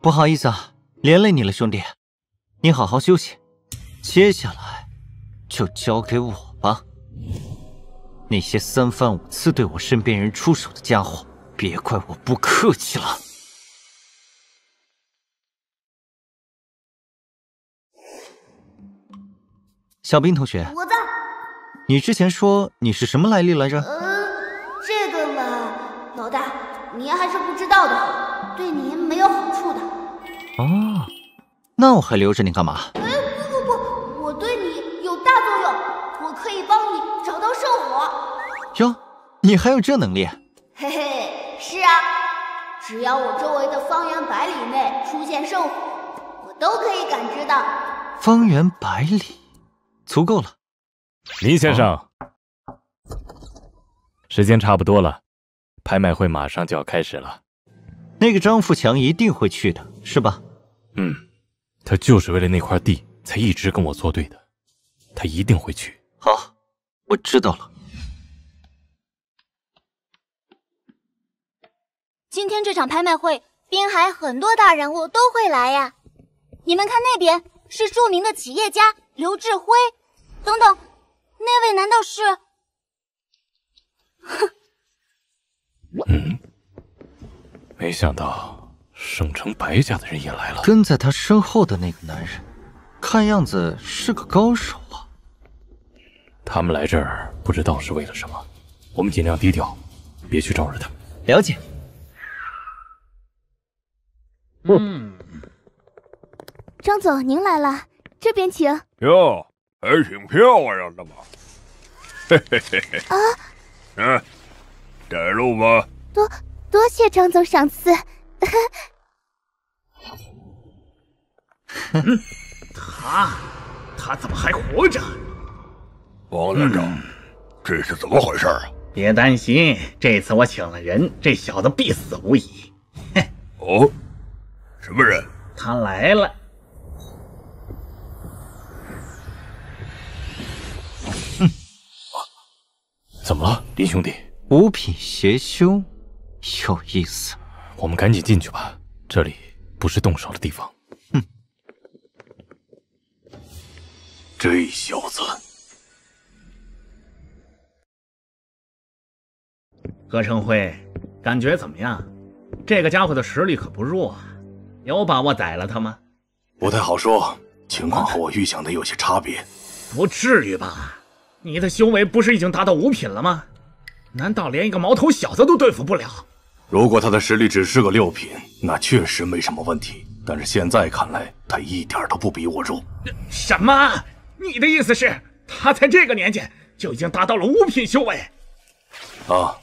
不好意思啊，连累你了，兄弟。你好好休息，接下来就交给我吧。那些三番五次对我身边人出手的家伙，别怪我不客气了。小兵同学，
我在。
你之前说你是什么来历来着？
呃，这个嘛，老大，您还是不知道的好，对您没有好处的。
哦，那我还留着你干嘛？
哎，不不不，我对你有大作用，我可以帮你找到圣火。
哟，你还有这能力？
嘿嘿，是啊，只要我周围的方圆百里内出现圣火，我都可以感知到。
方圆百里，足够了。
林先生，时间差不多了，拍卖会马上就要开始了。
那个张富强一定会去的，是吧？
嗯，他就是为了那块地才一直跟我作对的，他一定会去。
好，我知道了。
今天这场拍卖会，滨海很多大人物都会来呀。你们看那边是著名的企业家刘志辉，等等，那位难道是？哼。
嗯，没想到省城白家的人也来了。
跟在他身后的那个男人，看样子是个高手啊。
他们来这儿不知道是为了什么，我们尽量低调，别去招惹他们。
了解。
嗯，张总您来了，这边请。
哟，还挺漂亮的嘛。嘿嘿嘿嘿。啊。嗯。带路吧。
多多谢张总赏赐。
他，他怎么还活着？
王连长，这是怎么回事啊？
别担心，这次我请了人，这小子必死无疑。
嘿。哦，什么人？
他来了。
怎么了，林兄弟？
五品邪修，有意思。
我们赶紧进去吧，这里不是动手的地方。
哼，
这小子，
何成辉，感觉怎么样？这个家伙的实力可不弱啊，有把握宰了他吗？
不太好说，情况和我预想的有些差别。
不至于吧？你的修为不是已经达到五品了吗？难道连一个毛头小子都对付不了？
如果他的实力只是个六品，那确实没什么问题。但是现在看来，他一点都不比我弱。
什么？你的意思是，他才这个年纪就已经达到了五品修为？
啊！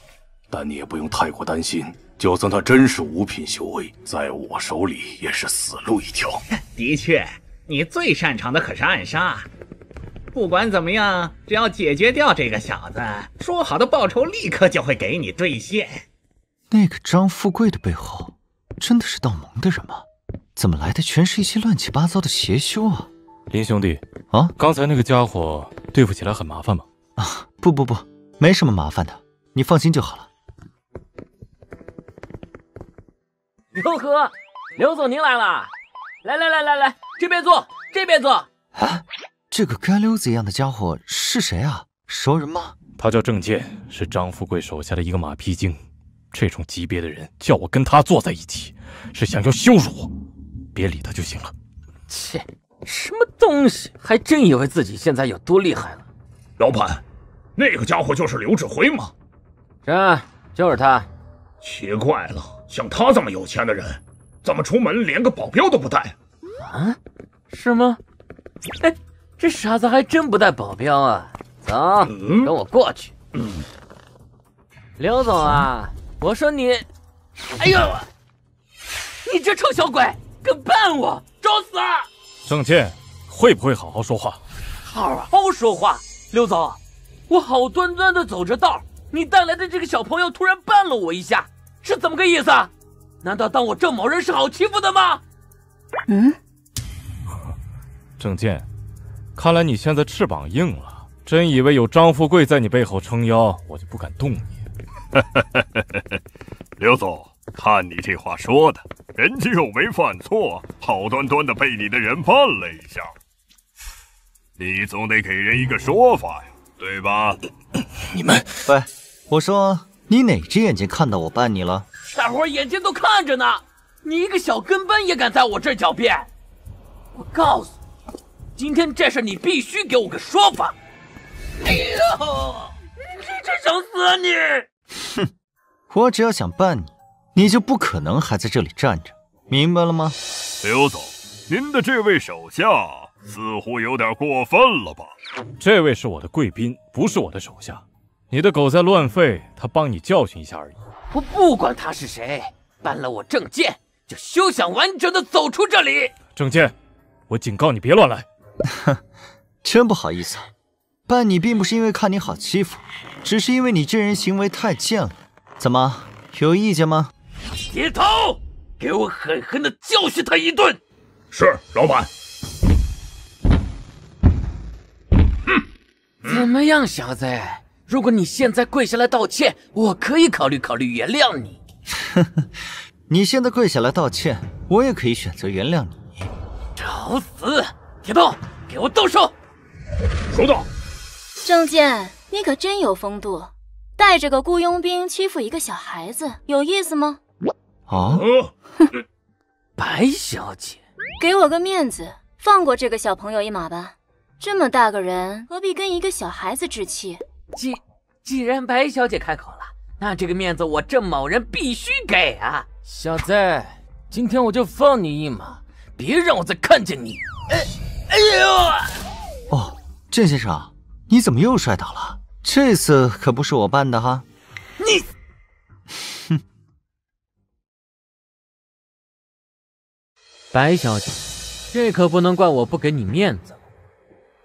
但你也不用太过担心，就算他真是五品修为，在我手里也是死路一条。
的确，你最擅长的可是暗杀。不管怎么样，只要解决掉这个小子，说好的报酬立刻就会给你兑现。
那个张富贵的背后，真的是道盟的人吗？怎么来的全是一些乱七八糟的邪修啊？
林兄弟，
啊，
刚才那个家伙对付起来很麻烦吗？
啊，不不不，没什么麻烦的，你放心就好了。
刘哥，刘总您来了，来来来来来，这边坐，这边坐。
啊。这个干溜子一样的家伙是谁啊？熟人吗？
他叫郑健，是张富贵手下的一个马屁精。这种级别的人叫我跟他坐在一起，是想要羞辱我。别理他就行了。
切，什么东西？还真以为自己现在有多厉害了？
老板，那个家伙就是刘志辉吗？
是，就是他。
奇怪了，像他这么有钱的人，怎么出门连个保镖都不带？
啊？是吗？哎。这傻子还真不带保镖啊！走，跟我过去。刘总啊，我说你，哎呦，你这臭小鬼，敢绊我，找死！
啊郑健，会不会好好说话？
好好说话，刘总，我好端端的走着道，你带来的这个小朋友突然绊了我一下，是怎么个意思？难道当我郑某人是好欺负的吗？
嗯，
郑健。看来你现在翅膀硬了，真以为有张富贵在你背后撑腰，我就不敢动你。
刘总，看你这话说的，人家又没犯错，好端端的被你的人绊了一下，你总得给人一个说法呀，对吧？
你们，
喂，我说你哪只眼睛看到我绊你了？
大伙眼睛都看着呢，你一个小跟班也敢在我这儿狡辩？我告诉。今天这事你必须给我个说法！哎呦，你真想死啊你！
哼，我只要想办你，你就不可能还在这里站着，明白了吗？
刘总，您的这位手下似乎有点过分了吧？
这位是我的贵宾，不是我的手下。你的狗在乱吠，他帮你教训一下而已。
我不管他是谁，办了我证件，就休想完整的走出这里。
证件，我警告你别乱来。
哼，真不好意思，办你并不是因为看你好欺负，只是因为你这人行为太贱了。怎么，有意见吗？
铁头，给我狠狠的教训他一顿。
是，老板。
怎么样，小子？如果你现在跪下来道歉，我可以考虑考虑原谅你。
呵呵，你现在跪下来道歉，我也可以选择原谅你。
找死！铁头，给我动手！
收到。
郑健，你可真有风度，带着个雇佣兵欺负一个小孩子，有意思吗？
啊！
哼，白小姐，
给我个面子，放过这个小朋友一马吧。这么大个人，何必跟一个小孩子置气？
既既然白小姐开口了，那这个面子我郑某人必须给啊！小子，今天我就放你一马，别让我再看见你！哎，哎
呦！哦，郑先生，你怎么又摔倒了？这次可不是我办的哈！
你，哼！白小姐，这可不能怪我不给你面子。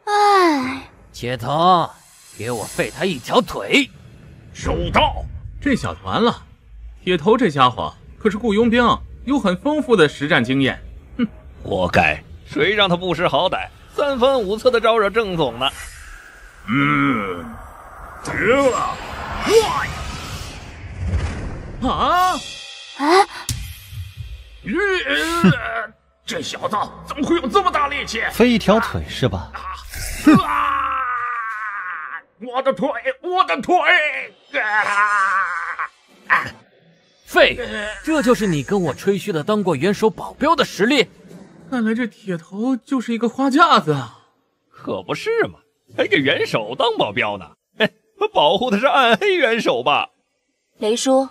哎，
铁头，给我废他一条腿！
收到。
这小团了，铁头这家伙可是雇佣兵，有很丰富的实战经验。
哼，活该！谁让他不识好歹，三番五次的招惹郑总呢？
嗯，值了！
啊！
哎！
呃，这小子怎么会有这么大力气？
飞一条腿是吧？
啊！我的腿，我的腿！
啊！废，这就是你跟我吹嘘的当过元首保镖的实力？
看来这铁头就是一个花架子啊！
可不是嘛，还给元首当保镖呢？嘿，保护的是暗黑元首吧？
雷叔，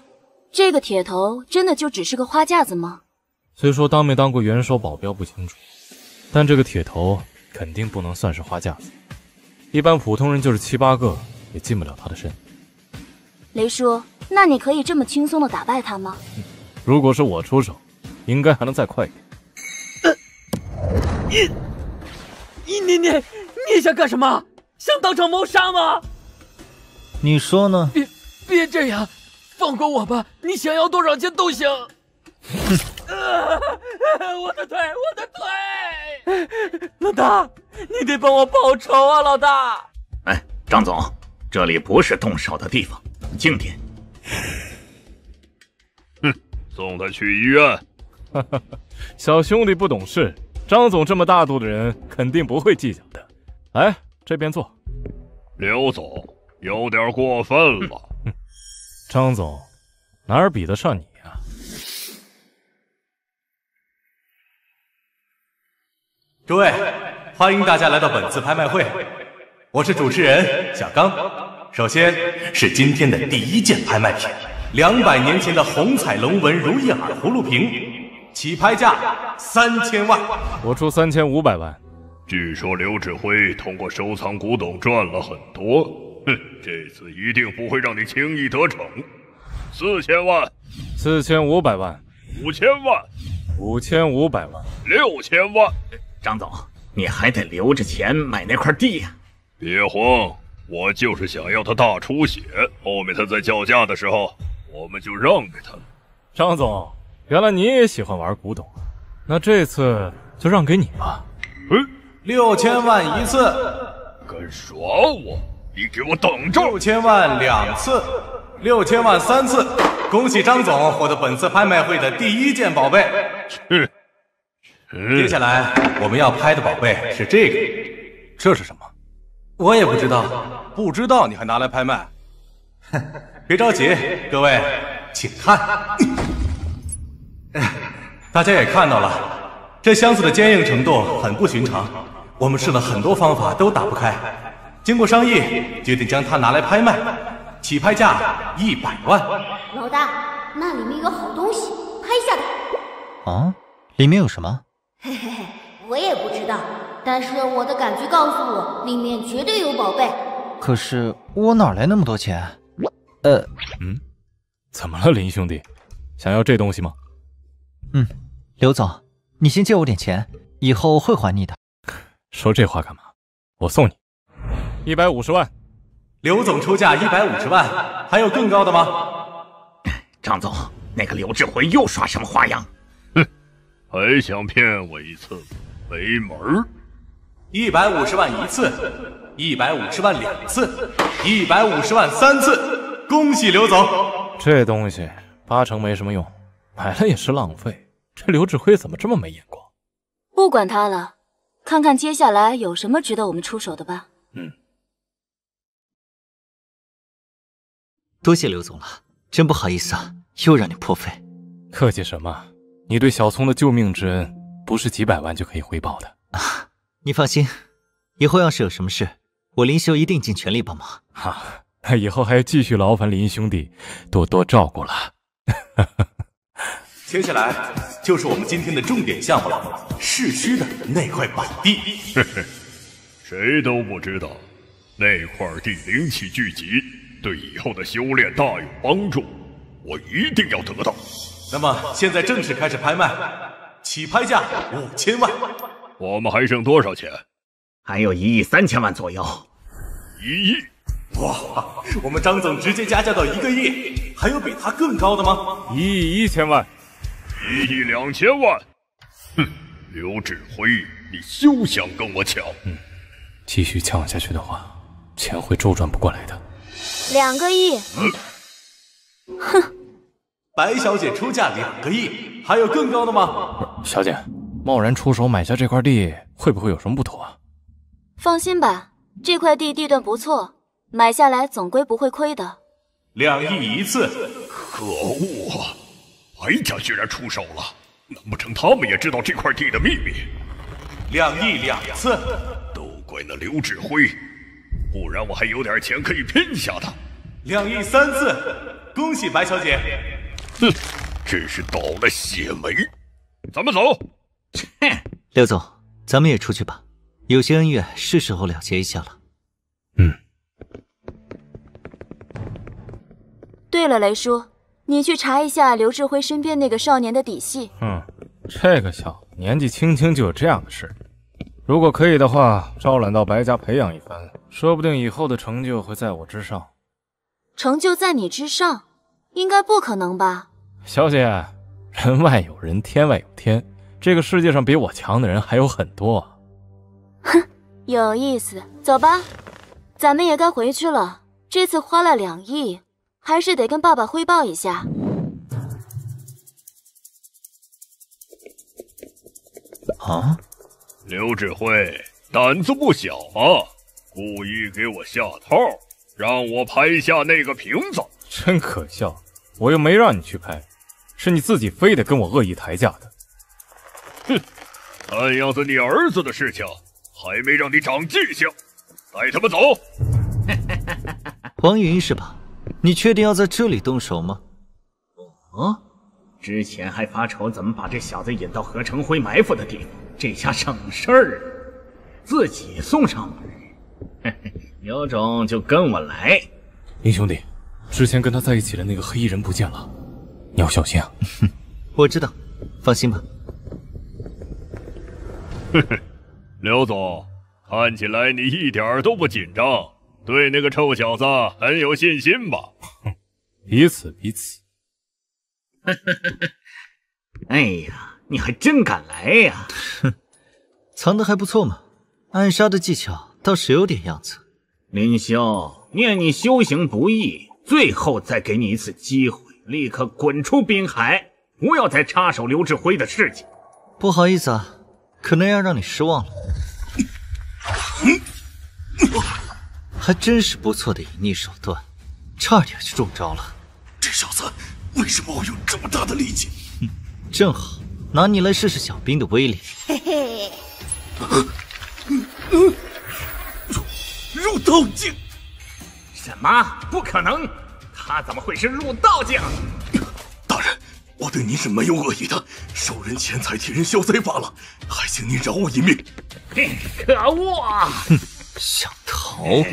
这个铁头真的就只是个花架子吗？
虽说当没当过元首保镖不清楚，但这个铁头肯定不能算是花架子。一般普通人就是七八个也近不了他的身。
雷叔，那你可以这么轻松的打败他吗？
如果是我出手，应该还能再快一点。
你你你你你想干什么？想当场谋杀吗？
你说呢？
别别这样，放过我吧！你想要多少钱都行。我的腿，我的腿！老大，你得帮我报仇啊，老大！
哎，张总，这里不是动手的地方，静点。
哼，送他去医院。
小兄弟不懂事。张总这么大度的人，肯定不会计较的。来，这边坐。
刘总有点过分了。
张总，哪儿比得上你呀？
诸位，欢迎大家来到本次拍卖会。我是主持人小刚。首先是今天的第一件拍卖品——两百年前的红彩龙纹如意耳葫芦瓶。起拍价三千万，
我出三千五百万。
据说刘指挥通过收藏古董赚了很多，哼，这次一定不会让你轻易得逞。四千万，
四千五百万，
五千万，
五千五百万，
六千万。
张总，你还得留着钱买那块地呀！
别慌，我就是想要他大出血，后面他在叫价的时候，我们就让给他。
张总。原来你也喜欢玩古董，那这次就让给你吧。
嗯，
六千万一次，
敢耍我？你给我等着！
六千万两次，六千万三次，恭喜张总获得本次拍卖会的第一件宝贝。
去。
接下来我们要拍的宝贝是这个，这是什么？我也不知道，不知道你还拿来拍卖？哼，别着急，各位，请看。大家也看到了，这箱子的坚硬程度很不寻常，我们试了很多方法都打不开。经过商议，决定将它拿来拍卖，起拍价一百万。
老大，那里面有好东西，拍下来。
啊？里面有什么？
嘿嘿嘿，我也不知道，但是我的感觉告诉我，里面绝对有宝贝。
可是我哪来那么多钱？呃，
嗯，怎么了，林兄弟？想要这东西吗？
嗯，刘总，你先借我点钱，以后会还你的。
说这话干嘛？我送你一百五十万。
刘总出价一百五十万，还有更高的吗？
张总，那个刘志辉又耍什么花样？
哼，还想骗我一次？没门儿！
一百五十万一次，一百五十万两次，一百五十万三次，恭喜刘总！
这东西八成没什么用，买了也是浪费。这刘志辉怎么这么没眼光？
不管他了，看看接下来有什么值得我们出手的吧。
嗯，
多谢刘总了，真不好意思啊，又让你破费。
客气什么？你对小聪的救命之恩，不是几百万就可以回报的。
啊，你放心，以后要是有什么事，我林修一定尽全力帮忙。
哈，那以后还要继续劳烦林兄弟多多照顾了。
接下来就是我们今天的重点项目了，市区的那块板地。
嘿 嘿谁都不知道，那块地灵气聚集，对以后的修炼大有帮助。我一定要得到。
那么现在正式开始拍卖，起拍价五千万。
我们还剩多少钱？
还有一亿三千万左右。
一亿？
哇！我们张总直接加价到一个亿，还有比他更高的吗？
一亿一千万。
一亿两千万，哼！刘指挥，你休想跟我抢！
嗯，继续抢下去的话，钱会周转不过来的。
两个亿。
哼！白小姐出价两个亿，还有更高的吗？
小姐，贸然出手买下这块地，会不会有什么不妥啊？
放心吧，这块地地段不错，买下来总归不会亏的。
两亿一次。
可恶！白家居然出手了，难不成他们也知道这块地的秘密？
两亿两次，
都怪那刘志辉，不然我还有点钱可以拼下他。
两亿三次，恭喜白小姐！
哼，真是倒了血霉！咱们走。
切，
刘总，咱们也出去吧，有些恩怨是时候了结一下了。
嗯。
对了，雷叔。你去查一下刘志辉身边那个少年的底细。
嗯，这个小子年纪轻轻就有这样的事，如果可以的话，招揽到白家培养一番，说不定以后的成就会在我之上。
成就在你之上，应该不可能吧？
小姐，人外有人，天外有天，这个世界上比我强的人还有很多。
哼，有意思。走吧，咱们也该回去了。这次花了两亿。还是得跟爸爸汇报一下。
啊，
刘指挥胆子不小啊，故意给我下套，让我拍下那个瓶子，
真可笑！我又没让你去拍，是你自己非得跟我恶意抬价的。
哼，看样子你儿子的事情还没让你长记性，带他们走。
黄云是吧？你确定要在这里动手吗？
哦，之前还发愁怎么把这小子引到何成辉埋伏的地方，这下省事儿了，自己送上门。有种就跟我来。
林兄弟，之前跟他在一起的那个黑衣人不见了，你要小心啊。
我知道，放心吧。
呵呵，刘总，看起来你一点都不紧张。对那个臭小子很有信心吧？
哼，彼此彼此。
哎呀，你还真敢来呀！
哼，藏的还不错嘛，暗杀的技巧倒是有点样子。
林霄，念你修行不易，最后再给你一次机会，立刻滚出滨海，不要再插手刘志辉的事情。
不好意思啊，可能要让你失望了。还真是不错的隐匿手段，差点就中招了。
这小子为什么会有这么大的力气？
正好拿你来试试小兵的威力。
嘿嘿。
入入道境？
什么？不可能！他怎么会是入道境？
大人，我对您是没有恶意的，受人钱财替人消灾罢了，还请您饶我一命。
可恶！
哼。想逃？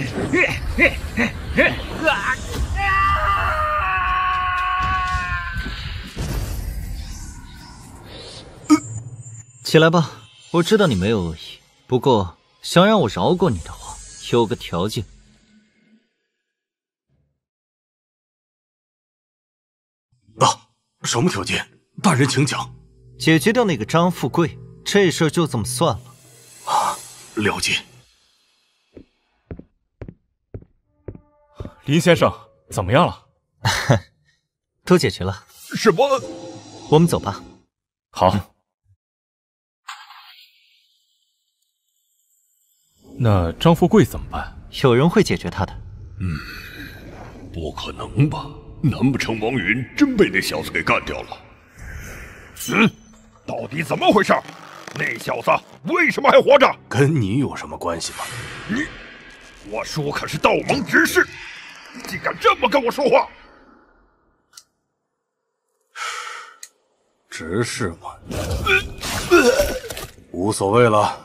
起来吧，我知道你没有恶意，不过想让我饶过你的话，有个条件。
啊，什么条件？大人请讲。
解决掉那个张富贵，这事儿就这么算了。
啊，了解。
林先生，怎么样了？
都解决了。
什么？
我们走吧。
好。那张富贵怎么办？
有人会解决他的。
嗯，不可能吧？难不成王云真被那小子给干掉了？嗯，到底怎么回事？那小子为什么还活着？
跟你有什么关系吗？
你，我叔可是道盟执事，竟敢这么跟我说话！
执事嘛，无所谓了。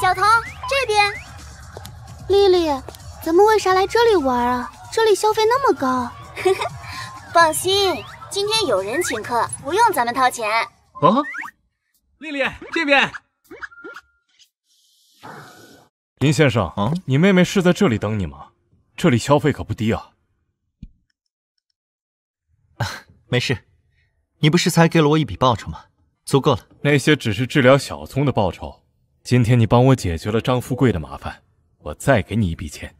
小童这边，丽丽，咱们为啥来这里玩啊？这里消费那么高。
放心，今天有人请客，不用咱们掏钱。
哦，丽丽这边。
林先生，啊，你妹妹是在这里等你吗？这里消费可不低啊。
没事，你不是才给了我一笔报酬吗？足够了。
那些只是治疗小聪的报酬。今天你帮我解决了张富贵的麻烦，我再给你一笔钱。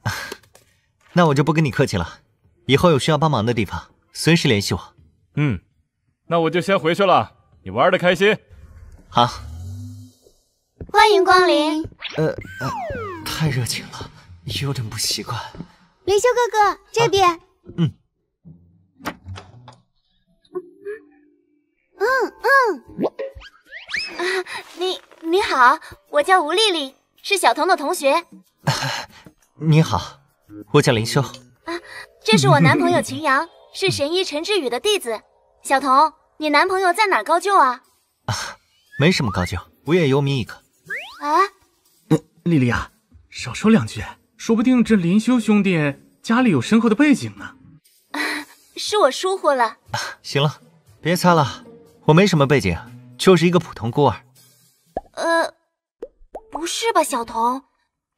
那我就不跟你客气了，以后有需要帮忙的地方，随时联系我。
嗯，那我就先回去了。你玩的开心。
好，
欢迎光临。
呃呃，太热情了，有点不习惯。
林修哥哥这边。
啊、嗯。
嗯嗯。
啊，你你好，我叫吴丽丽，是小童的同学。
你好，我叫林修。
啊，这是我男朋友秦阳，是神医陈志宇的弟子。小童，你男朋友在哪高就啊？
啊，没什么高就，无业游民一个。
啊，
丽丽啊，少说两句，说不定这林修兄弟家里有深厚的背景呢。
啊，是我疏忽了。
啊、行了，别猜了，我没什么背景。就是一个普通孤儿。
呃，不是吧，小童？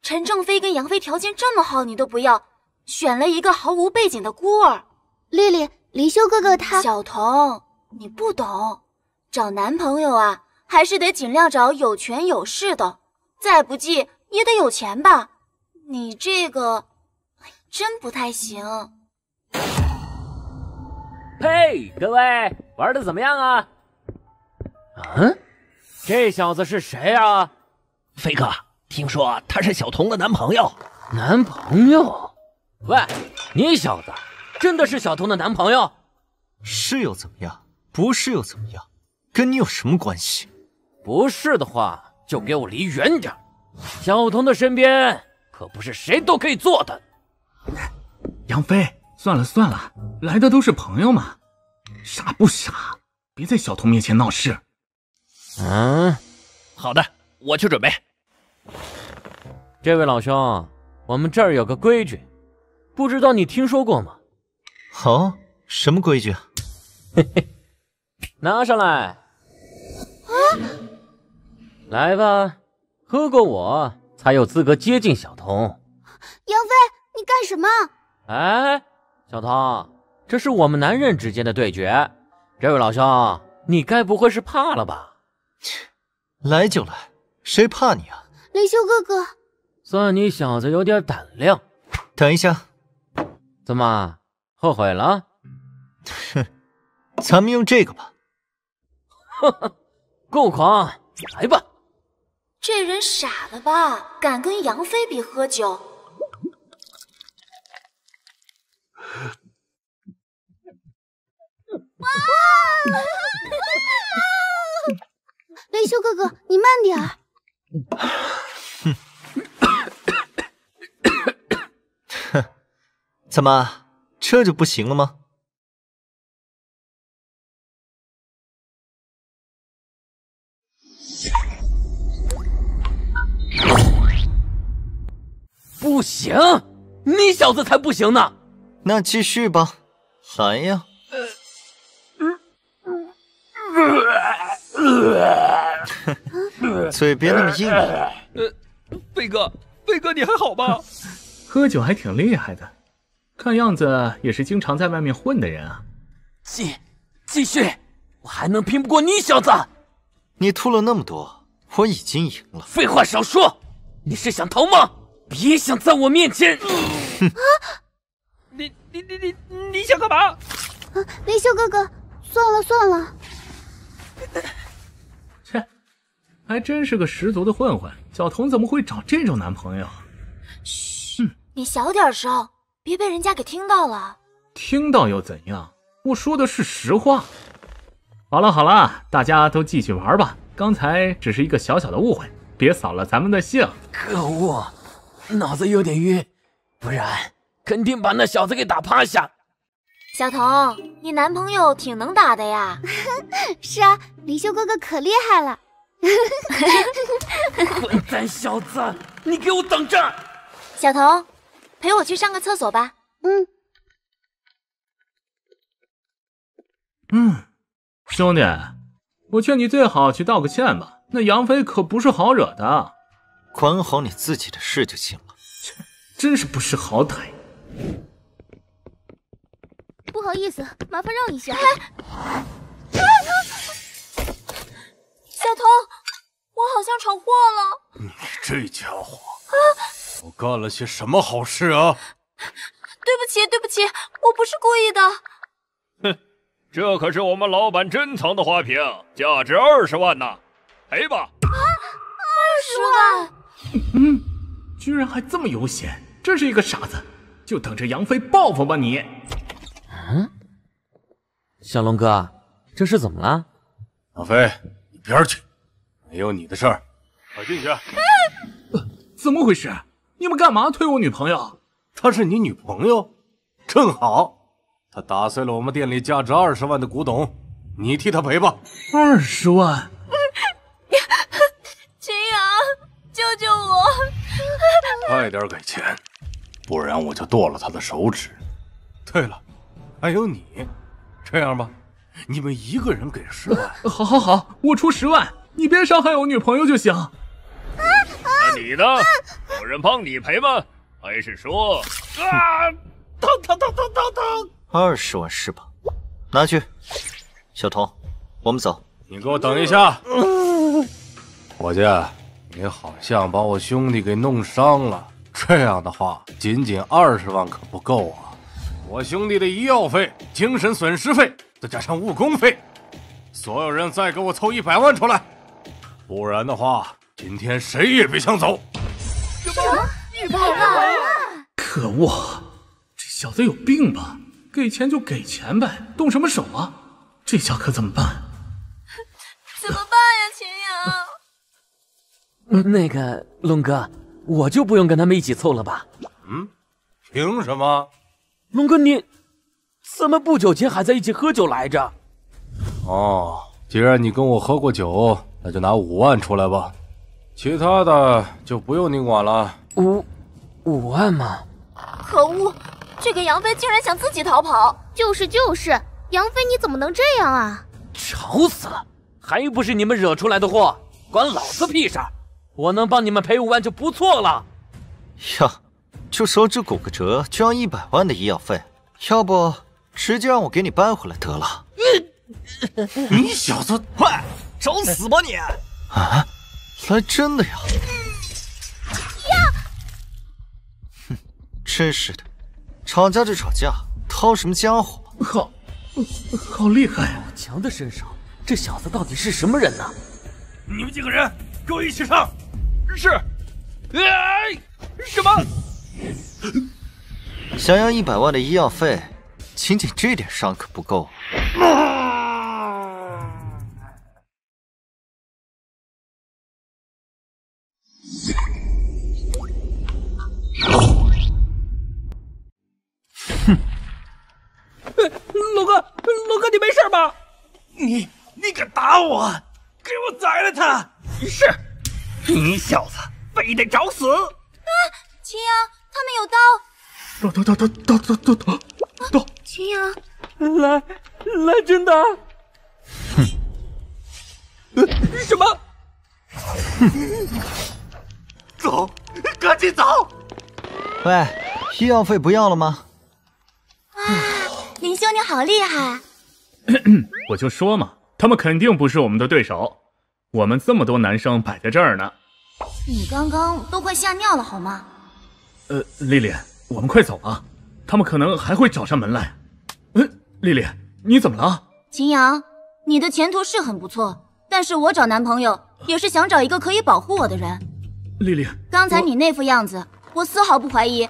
陈正飞跟杨飞条件这么好，你都不要，选了一个毫无背景的孤儿。
丽丽，林修哥哥他……
小童，你不懂，找男朋友啊，还是得尽量找有权有势的，再不济也得有钱吧。你这个真不太行。
嘿，各位玩的怎么样啊？嗯，这小子是谁啊？
飞哥，听说他是小童的男朋友。
男朋友？喂，你小子真的是小童的男朋友？
是又怎么样？不是又怎么样？跟你有什么关系？
不是的话，就给我离远点。小童的身边可不是谁都可以坐的。
杨飞，算了算了，来的都是朋友嘛，傻不傻？别在小童面前闹事。
嗯，
好的，我去准备。
这位老兄，我们这儿有个规矩，不知道你听说过吗？
哦，什么规矩啊？
嘿嘿，拿上来。
啊！
来吧，喝过我才有资格接近小童。
杨飞，你干什么？
哎，小童，这是我们男人之间的对决。这位老兄，你该不会是怕了吧？
切，来就来，谁怕你啊？
林修哥哥，
算你小子有点胆量。
等一下，
怎么后悔了？
哼，咱们用这个吧。
哈哈，够狂，来吧。
这人傻了吧？敢跟杨飞比喝酒？
哇！雷修哥哥，你慢点儿。
哼，怎么这就不行了吗？
不行，你小子才不行呢！
那继续吧，来呀！嘴别那么硬。
呃，飞哥，飞哥，你还好吧？
喝酒还挺厉害的，看样子也是经常在外面混的人啊。
继继续，我还能拼不过你小子？
你吐了那么多，我已经赢了。
废话少说，你是想逃吗？别想在我面前！
啊你你你你你想干嘛？
啊，林修哥哥，算了算了。
切，还真是个十足的混混。小童怎么会找这种男朋友？
嘘，你小点声，别被人家给听到了。
听到又怎样？我说的是实话。好了好了，大家都继续玩吧。刚才只是一个小小的误会，别扫了咱们的兴。
可恶，脑子有点晕，不然肯定把那小子给打趴下。
小童，你男朋友挺能打的呀。
是啊，林修哥哥可厉害了。
混蛋小子，你给我等着！
小童，陪我去上个厕所吧。
嗯。
嗯，兄弟，我劝你最好去道个歉吧。那杨飞可不是好惹的。
管好你自己的事就行了。
切，真是不识好歹。
不好意思，麻烦让一下。
小童，我好像闯祸了。
你这家伙，我干了些什么好事啊？
对不起，对不起，我不是故意的。
哼，这可是我们老板珍藏的花瓶，价值二十万呢，赔吧。
啊，二十万！
嗯，居然还这么悠闲，真是一个傻子。就等着杨飞报复吧你。
嗯，小龙哥，这是怎么了？
杨飞，一边去，没有你的事儿。快进去。
呃，怎么回事？你们干嘛推我女朋友？
她是你女朋友？正好，她打碎了我们店里价值二十万的古董，你替她赔吧。
二十万？
救救我！
快点给钱，不然我就剁了他的手指。对了。还有你，这样吧，你们一个人给十万。
好，好，好，我出十万，你别伤害我女朋友就行。
那你呢？有人帮你赔吗？还是说啊，疼疼疼疼疼疼！
二十万是吧？拿去。小童，我们走。
你给我等一下，伙计，你好像把我兄弟给弄伤了。这样的话，仅仅二十万可不够啊。我兄弟的医药费、精神损失费，再加上误工费，所有人再给我凑一百万出来，不然的话，今天谁也别想走。
什么？一百万？
可恶，这小子有病吧？给钱就给钱呗，动什么手啊？这下可怎么办？
怎么办呀？
那个龙哥，我就不用跟他们一起凑了吧？
嗯？凭什么？
龙哥，你怎么不久前还在一起喝酒来着？
哦，既然你跟我喝过酒，那就拿五万出来吧，其他的就不用你管了。
五五万吗？
可恶，这个杨飞竟然想自己逃跑！
就是就是，杨飞你怎么能这样啊？
吵死了，还不是你们惹出来的祸，关老子屁事！我能帮你们赔五万就不错了。
呀。就手指骨个折就要一百万的医药费，要不直接让我给你搬回来得了。
你小子，
快找死吧你！
啊，来真的呀！
呀！
哼，真是的，吵架就吵架，掏什么家伙？
好，好厉害！
啊强的身手，这小子到底是什么人呢？
你们几个人跟我一起上！
是。哎，什么？
想要一百万的医药费，仅仅这点伤可不够。
哼！龙哥，龙哥，你没事吧？
你你敢打我？给我宰了他！
是，你小子非得找死！
啊，秦阳。他们
有刀，刀刀刀刀刀刀刀刀！
秦阳，
来来真的！
哼！
什么？
走，赶紧走！
喂，医药费不要了吗？
林兄你好厉害！
我就说嘛，他们肯定不是我们的对手。我们这么多男生摆在这儿呢。
你刚刚都快吓尿了好吗？
呃，丽丽，我们快走啊，他们可能还会找上门来。嗯，丽丽，你怎么了？
秦阳，你的前途是很不错，但是我找男朋友也是想找一个可以保护我的人。
丽丽，
刚才你那副样子，我丝毫不怀疑。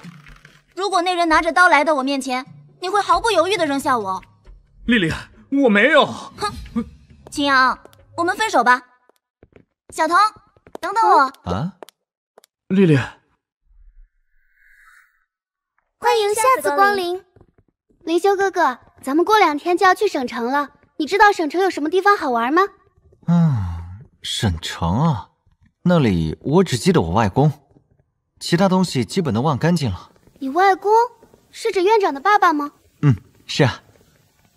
如果那人拿着刀来到我面前，你会毫不犹豫的扔下我。
丽丽，我没有。
哼，秦阳，我们分手吧。小童，等等我。
啊，
丽丽，
欢迎下次光临。林修哥哥，咱们过两天就要去省城了，你知道省城有什么地方好玩吗？
嗯，省城啊，那里我只记得我外公，其他东西基本都忘干净了。
你外公是指院长的爸爸吗？
嗯，是啊。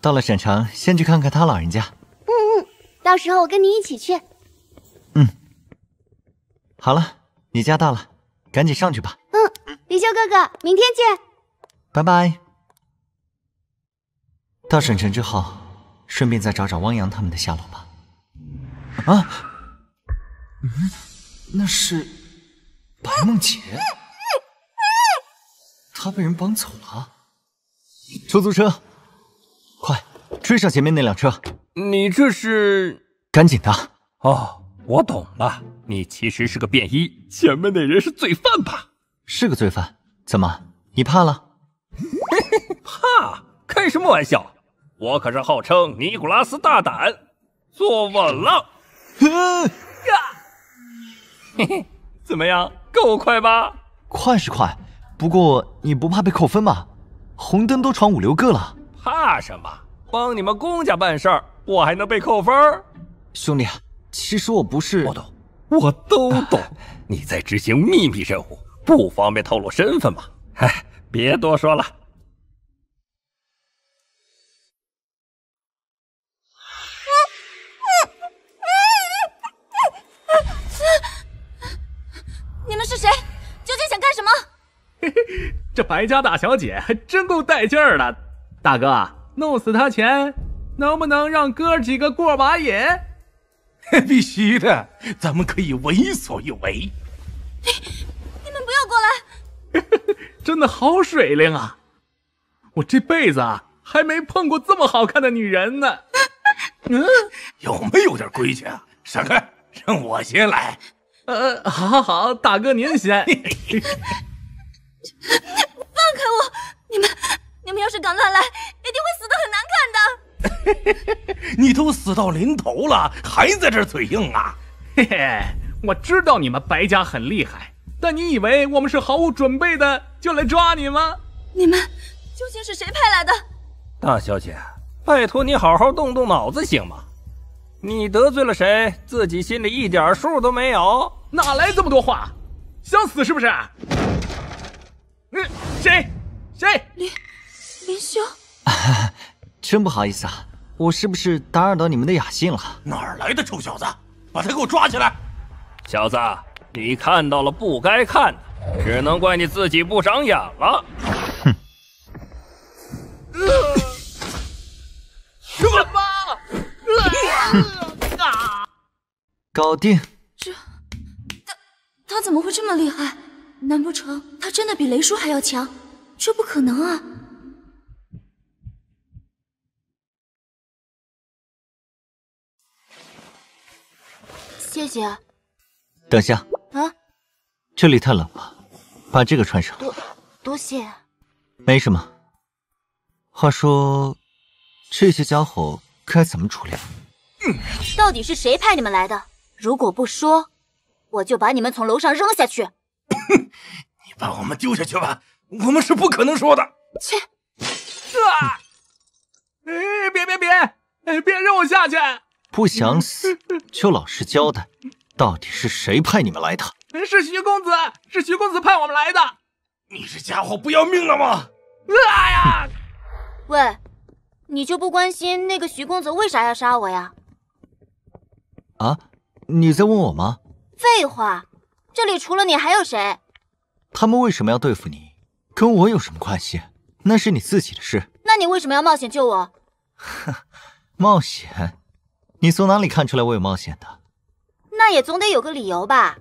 到了省城，先去看看他老人家。
嗯嗯，到时候我跟你一起去。
好了，你家到了，赶紧上去吧。
嗯，林修哥哥，明天见。
拜拜。到省城之后，顺便再找找汪洋他们的下落吧。啊，嗯，那是白梦洁，她被人绑走了。出租车，快追上前面那辆车！
你这是？
赶紧的。
哦，我懂了，你其实是个便衣，前面那人是罪犯吧？
是个罪犯，怎么你怕了？
怕？开什么玩笑！我可是号称尼古拉斯大胆，坐稳了。呀，嘿嘿，怎么样，够快吧？
快是快，不过你不怕被扣分吗？红灯都闯五六个了。
怕什么？帮你们公家办事儿，我还能被扣分？
兄弟，其实我不是……
我懂，我都懂。你在执行秘密任务，不方便透露身份嘛？哎，别多说了。
你们是谁？究竟想干什么？
嘿嘿，这白家大小姐还真够带劲儿的。大哥，弄死她前，能不能让哥几个过把瘾？
必须的，咱们可以为所欲为。
你们不要过来！
真的好水灵啊！我这辈子啊，还没碰过这么好看的女人呢。
嗯，有没有点规矩啊？闪开，让我先来。
呃，好，好，好，大哥您先。
放开我！你们，你们要是敢乱来，一定会死的很难看的。
你都死到临头了，还在这嘴硬啊？
嘿嘿，我知道你们白家很厉害，但你以为我们是毫无准备的就来抓你吗？
你们究竟是谁派来的？
大小姐，拜托你好好动动脑子行吗？你得罪了谁，自己心里一点数都没有？
哪来这么多话？想死是不是？嗯，谁？谁？
林林修，
真不好意思啊，我是不是打扰到你们的雅兴了？
哪儿来的臭小子？把他给我抓起来！
小子，你看到了不该看的，只能怪你自己不长眼了。
哼！
什么？
搞定！
这他他怎么会这么厉害？难不成他真的比雷叔还要强？这不可能啊！谢谢。
等下
啊，
这里太冷了，把这个穿上。
多多谢。
没什么。话说，这些家伙该怎么处理？
嗯到底是谁派你们来的？如果不说，我就把你们从楼上扔下去。
你把我们丢下去吧，我们是不可能说的。
切！
啊！哎，别别别！哎，别扔我下去！
不想死就老实交代，到底是谁派你们来的？
是徐公子，是徐公子派我们来的。
你这家伙不要命了吗？
啊呀！
喂，你就不关心那个徐公子为啥要杀我呀？
啊，你在问我吗？
废话，这里除了你还有谁？
他们为什么要对付你？跟我有什么关系？那是你自己的事。
那你为什么要冒险救我？
冒险？你从哪里看出来我有冒险的？
那也总得有个理由吧。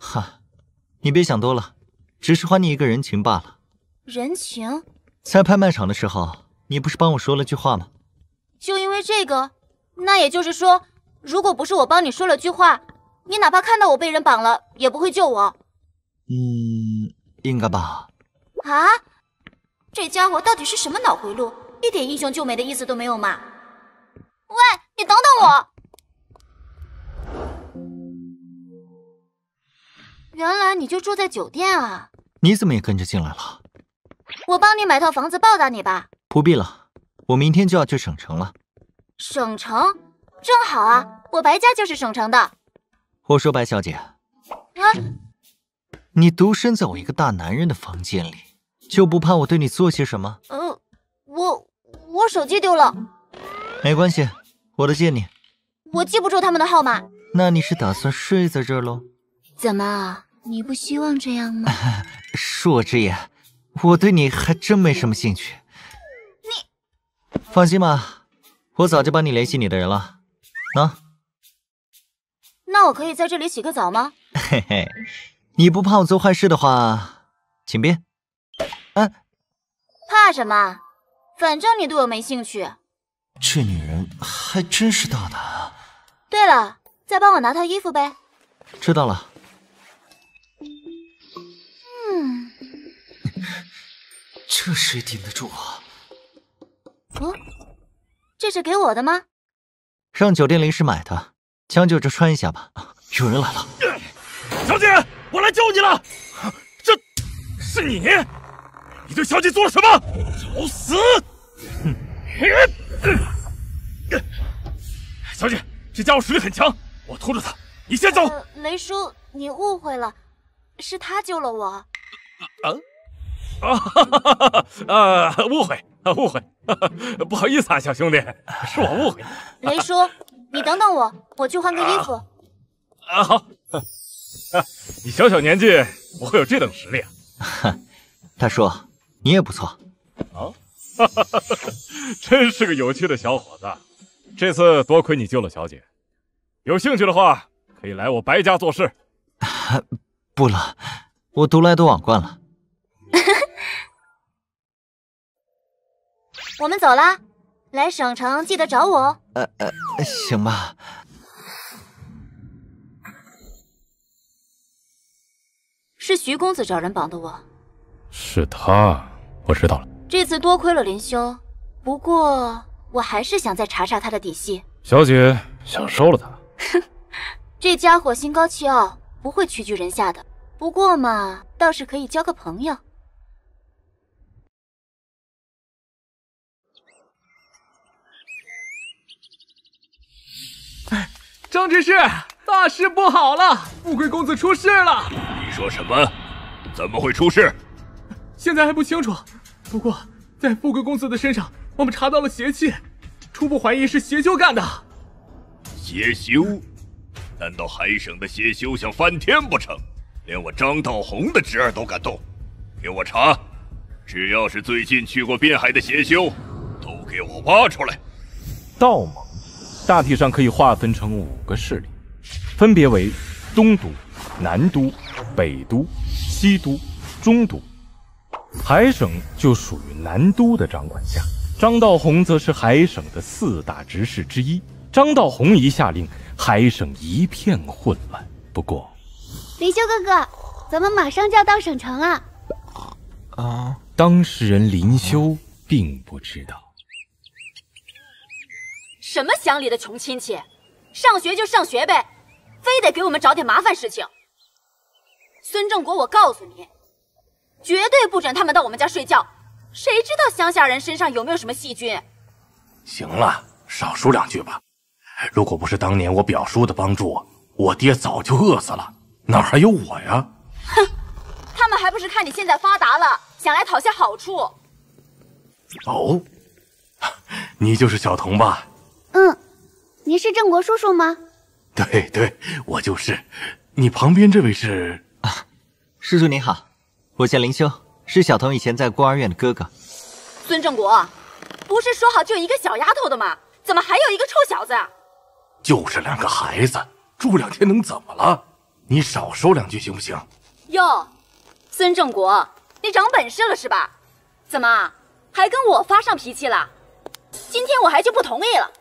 哈，你别想多了，只是还你一个人情罢了。
人情？
在拍卖场的时候，你不是帮我说了句话吗？
就因为这个？那也就是说，如果不是我帮你说了句话，你哪怕看到我被人绑了，也不会救我。
嗯，应该吧。
啊！这家伙到底是什么脑回路？一点英雄救美的意思都没有嘛！喂，你等等我！原来你就住在酒店啊？
你怎么也跟着进来了？
我帮你买套房子报答你吧。
不必了，我明天就要去省城了。
省城？正好啊，我白家就是省城的。
我说白小姐，
啊，
你独身在我一个大男人的房间里，就不怕我对你做些什么？
呃，我我手机丢了。
没关系，我的借你。
我记不住他们的号码。
那你是打算睡在这儿喽？
怎么，你不希望这样吗？
恕我直言，我对你还真没什么兴趣。
你
放心吧，我早就帮你联系你的人了。啊？
那我可以在这里洗个澡吗？
嘿嘿，你不怕我做坏事的话，请便。啊？
怕什么？反正你对我没兴趣。
这女人还真是大胆啊！
对了，再帮我拿套衣服呗。
知道了。这谁顶得住啊？
哦，这是给我的吗？
让酒店临时买的，将就着穿一下吧。有人来了，
小姐，我来救你了。这是你？你对小姐做了什么？找死！
哼！
小姐，这家伙实力很强，我拖住他，你先走。
呃、雷叔，你误会了，是他救了我。
啊啊哈哈哈！呃，误会，误会，不好意思啊，小兄弟，是我误会。
雷叔，你等等我，我去换个衣服。
啊，好。你小小年纪，不会有这等实力啊？
哼，大叔，你也不错。
啊，哈哈哈！真是个有趣的小伙子。这次多亏你救了小姐，有兴趣的话，可以来我白家做事。
不了，我独来独往惯了。
我们走啦，来省城记得找我哦。
呃呃，行吧。
是徐公子找人绑的我。
是他，我知道了。
这次多亏了林修，不过我还是想再查查他的底细。
小姐想收了他？
哼，这家伙心高气傲，不会屈居人下的。不过嘛，倒是可以交个朋友。
张执事，大事不好了！富贵公子出事了！
你说什么？怎么会出事？
现在还不清楚。不过，在富贵公子的身上，我们查到了邪气，初步怀疑是邪修干的。
邪修？难道海省的邪修想翻天不成？连我张道宏的侄儿都敢动？给我查！只要是最近去过滨海的邪修，都给我挖出来！
道盟大体上可以划分成五个势力，分别为东都、南都、北都、西都、中都。海省就属于南都的掌管下，张道宏则是海省的四大执事之一。张道宏一下令，海省一片混乱。不过，
林修哥哥，咱们马上就要到省城了。
啊！
当事人林修并不知道。
什么乡里的穷亲戚，上学就上学呗，非得给我们找点麻烦事情。孙正国，我告诉你，绝对不准他们到我们家睡觉。谁知道乡下人身上有没有什么细菌？
行了，少说两句吧。如果不是当年我表叔的帮助，我爹早就饿死了，哪还有我呀？
哼，他们还不是看你现在发达了，想来讨些好处。
哦，你就是小童吧？
嗯，您是郑国叔叔吗？
对对，我就是。你旁边这位是？
啊，叔叔您好，我叫林修，是小童以前在孤儿院的哥哥。
孙正国，不是说好就一个小丫头的吗？怎么还有一个臭小子？
就是两个孩子，住两天能怎么了？你少说两句行不行？
哟，孙正国，你长本事了是吧？怎么还跟我发上脾气了？今天我还就不同意了，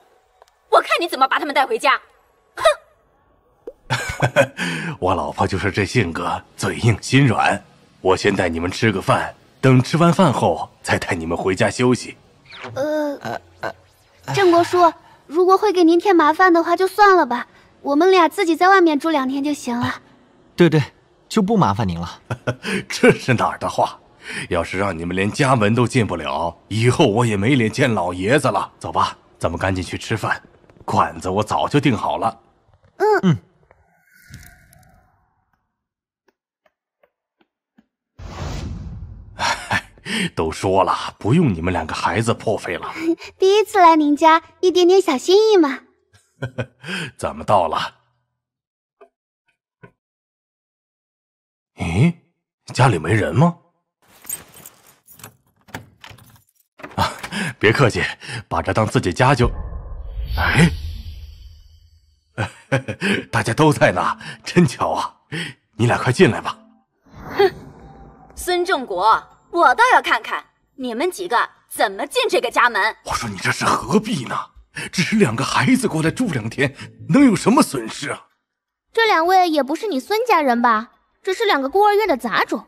我看你怎么把他们带回家！哼！
我老婆就是这性格，嘴硬心软。我先带你们吃个饭，等吃完饭后再带你们回家休息。
呃呃呃，郑国叔，如果会给您添麻烦的话，就算了吧，我们俩自己在外面住两天就行了。
对对，就不麻烦您了。
这是哪儿的话？要是让你们连家门都进不了，以后我也没脸见老爷子了。走吧，咱们赶紧去吃饭，馆子我早就订好了。
嗯
嗯。
都说了，不用你们两个孩子破费了。
第一次来您家，一点点小心意嘛。
怎么到了？咦，家里没人吗？啊，别客气，把这当自己家就。哎，大家都在呢，真巧啊！你俩快进来吧。
哼，孙正国。我倒要看看你们几个怎么进这个家门。
我说你这是何必呢？只是两个孩子过来住两天，能有什么损失啊？
这两位也不是你孙家人吧？只是两个孤儿院的杂种，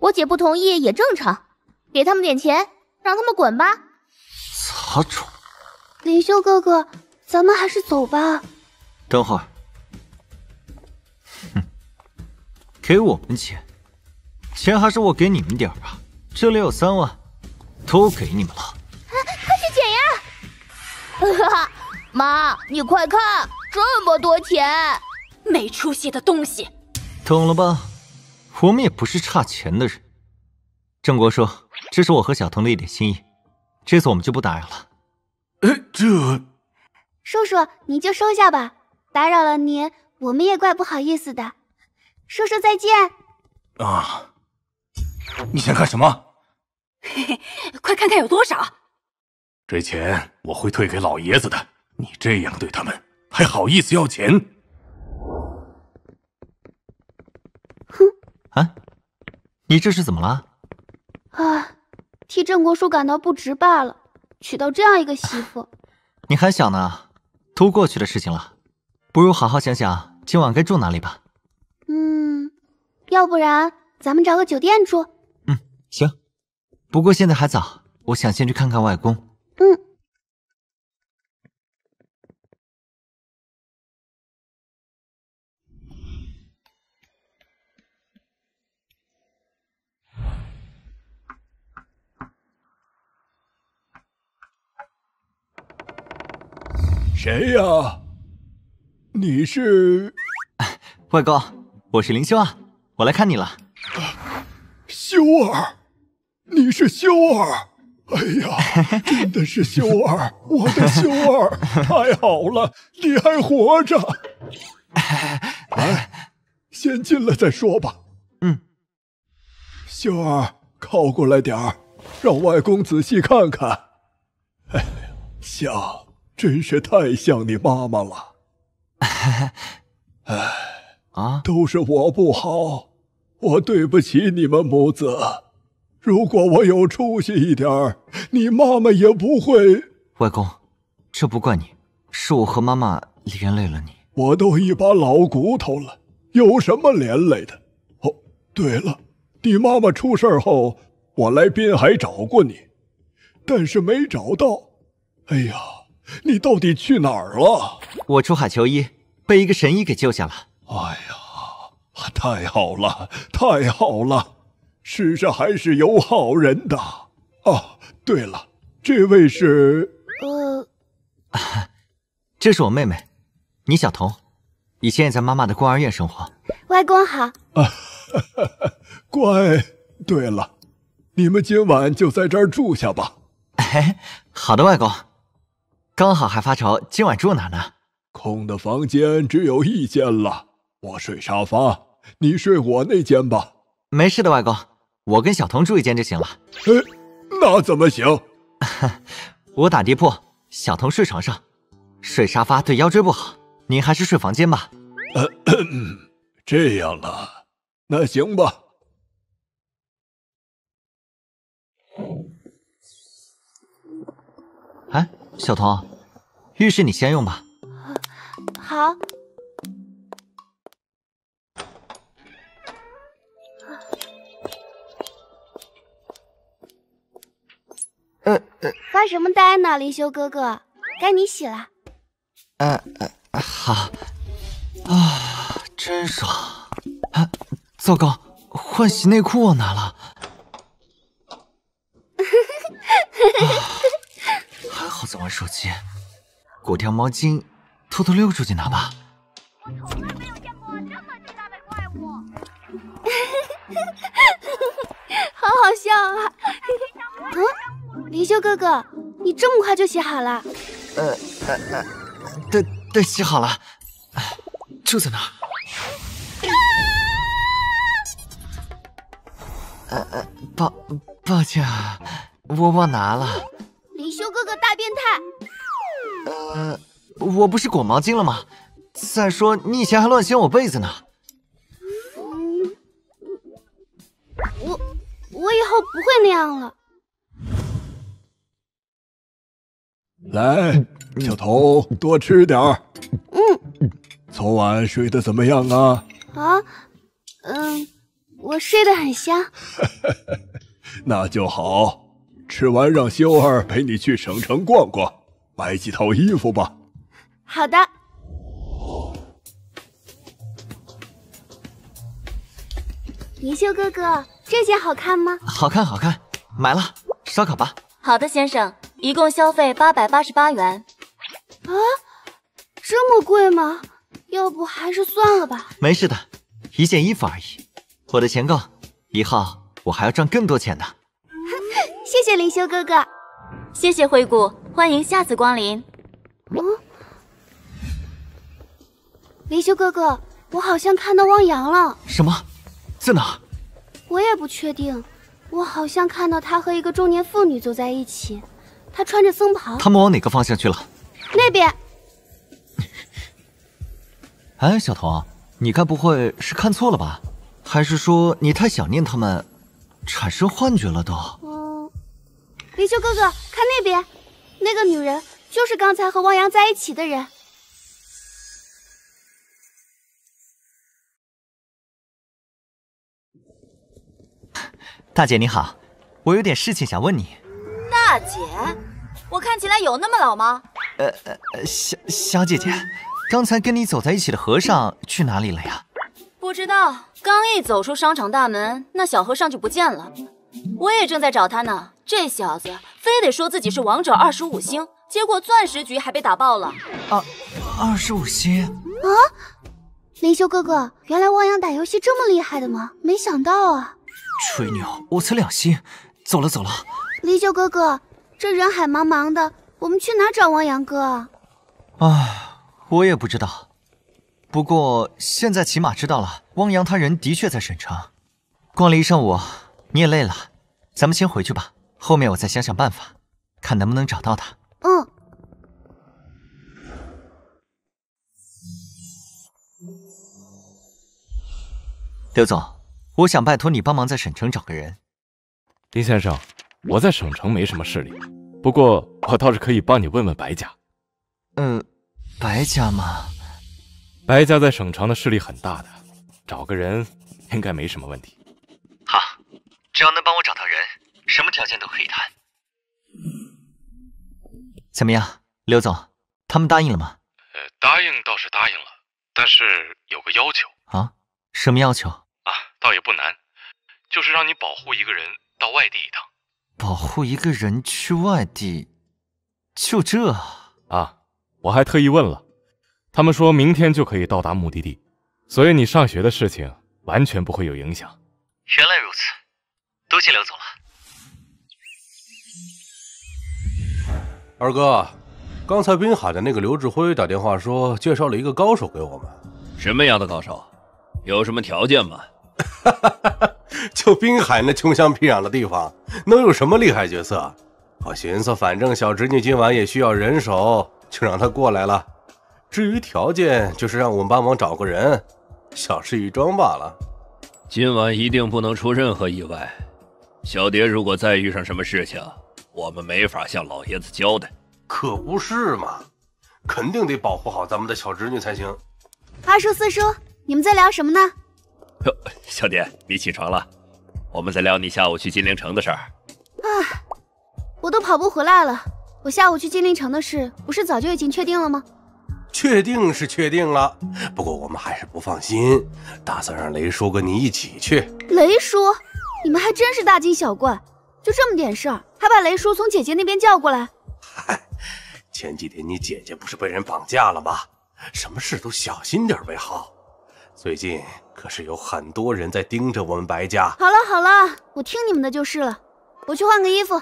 我姐不同意也正常。给他们点钱，让他们滚吧。
杂种，
林修哥哥，咱们还是走吧。
等会儿，哼，给我们钱，钱还是我给你们点儿啊？这里有三万，都给你们了。
啊快去捡呀！哈哈妈，你快看，这么多钱！
没出息的东西！
懂了吧？我们也不是差钱的人。郑国说：“这是我和小童的一点心意，这次我们就不打扰了。”
哎，这
叔叔你就收下吧，打扰了您，我们也怪不好意思的。叔叔再见。
啊。你想干什么？
嘿嘿，快看看有多少。
这钱我会退给老爷子的。你这样对他们，还好意思要钱？
哼！
啊，你这是怎么了？
啊，替郑国叔感到不值罢了。娶到这样一个媳妇，
你还小呢，都过去的事情了，不如好好想想今晚该住哪里吧。
嗯，要不然。咱们找个酒店住。
嗯，行。不过现在还早，我想先去看看外公。
嗯。
谁呀？你是？
外公，我是林修啊，我来看你了。
修儿，你是修儿？哎呀，真的是修儿，我的修儿，太好了，你还活着！来，先进来再说吧。
嗯，
修儿，靠过来点儿，让外公仔细看看。哎呀，像，真是太像你妈妈了。哎，
啊，
都是我不好。我对不起你们母子，如果我有出息一点你妈妈也不会。
外公，这不怪你，是我和妈妈连累了你。
我都一把老骨头了，有什么连累的？哦，对了，你妈妈出事后，我来滨海找过你，但是没找到。哎呀，你到底去哪儿了？
我出海求医，被一个神医给救下了。
哎呀！太好了，太好了！世上还是有好人的。哦，对了，这位是……
呃，
这是我妹妹，倪晓彤，以前也在妈妈的孤儿院生活。
外公好。
啊，乖。对了，你们今晚就在这儿住下吧。
哎，好的，外公。刚好还发愁今晚住哪呢？
空的房间只有一间了，我睡沙发。你睡我那间吧。
没事的，外公，我跟小童住一间就行了。
呃，那怎么行？
我打地铺，小童睡床上，睡沙发对腰椎不好。您还是睡房间吧。
呃，这样了，那行吧。
哎，小童，浴室你先用吧。
好。
呃呃，
发什么呆呢，灵修哥哥？该你洗了。
呃呃，好。啊，真爽。啊，糟糕，换洗内裤忘拿了。还好在玩手机，裹条毛巾，偷偷溜出去拿吧。我从来没有见过这么巨大的怪物。
好好笑啊！嗯，离修哥哥，你这么快就洗好了？
呃呃呃，对对，洗好了，就在那儿。呃呃，抱抱歉啊，我忘拿了。
离修哥哥大变态！
呃，我不是裹毛巾了吗？再说你以前还乱掀我被子呢。
嗯，我我以后不会那样了。
来，小头，多吃点儿。
嗯。
昨晚睡得怎么样啊？
啊，嗯，我睡得很香。
那就好。吃完让修儿陪你去省城逛逛，买几套衣服吧。
好的。银秀哥哥，这件好看吗？
好看，好看，买了，烧烤吧。
好的，先生，一共消费八百八十八元。
啊，这么贵吗？要不还是算了吧。
没事的，一件衣服而已。我的钱够，以后我还要赚更多钱的。
谢谢灵修哥哥，
谢谢惠顾，欢迎下次光临。
嗯，灵修哥哥，我好像看到汪洋了。
什么？在哪？
我也不确定，我好像看到他和一个中年妇女走在一起，他穿着僧袍。
他们往哪个方向去了？
那边。
哎，小童，你该不会是看错了吧？还是说你太想念他们，产生幻觉了都？
林修哥哥，看那边，那个女人就是刚才和汪洋在一起的人。
大姐你好，我有点事情想问你。
大姐，我看起来有那么老吗？
呃呃，小小姐姐，刚才跟你走在一起的和尚去哪里了呀？
不知道，刚一走出商场大门，那小和尚就不见了。我也正在找他呢。这小子非得说自己是王者二十五星，结果钻石局还被打爆了。
二二十五星
啊！林修哥哥，原来汪洋打游戏这么厉害的吗？没想到啊！
吹牛，我才两星。走了走了。
林修哥哥，这人海茫茫的，我们去哪找汪洋哥？
啊，我也不知道。不过现在起码知道了，汪洋他人的确在省城。逛了一上午，你也累了，咱们先回去吧。后面我再想想办法，看能不能找到他。
嗯。
刘总，我想拜托你帮忙在省城找个人。
林先生，我在省城没什么势力，不过我倒是可以帮你问问白家。
嗯，白家吗？
白家在省城的势力很大的，找个人应该没什么问题。
好，只要能帮我找到人。什么条件都可以谈，怎么样，刘总？他们答应了吗？
呃，答应倒是答应了，但是有个要求
啊。什么要求？
啊，倒也不难，就是让你保护一个人到外地一趟。
保护一个人去外地，就这
啊？我还特意问了，他们说明天就可以到达目的地，所以你上学的事情完全不会有影响。
原来如此，多谢刘总了。
二哥，刚才滨海的那个刘志辉打电话说介绍了一个高手给我们。
什么样的高手？有什么条件吗？
就滨海那穷乡僻壤的地方，能有什么厉害角色？我寻思，反正小侄女今晚也需要人手，就让她过来了。至于条件，就是让我们帮忙找个人，小事一桩罢了。
今晚一定不能出任何意外。小蝶如果再遇上什么事情，我们没法向老爷子交代。
可不是嘛，肯定得保护好咱们的小侄女才行。
二叔、四叔，你们在聊什么呢？
哟，小蝶，你起床了？我们在聊你下午去金陵城的事儿。
啊，我都跑步回来了。我下午去金陵城的事，不是早就已经确定了吗？
确定是确定了，不过我们还是不放心，打算让雷叔跟你一起去。
雷叔，你们还真是大惊小怪，就这么点事儿，还把雷叔从姐姐那边叫过来。
嗨，前几天你姐姐不是被人绑架了吗？什么事都小心点为好。最近可是有很多人在盯着我们白家。
好了好了，我听你们的就是了。我去换个衣服。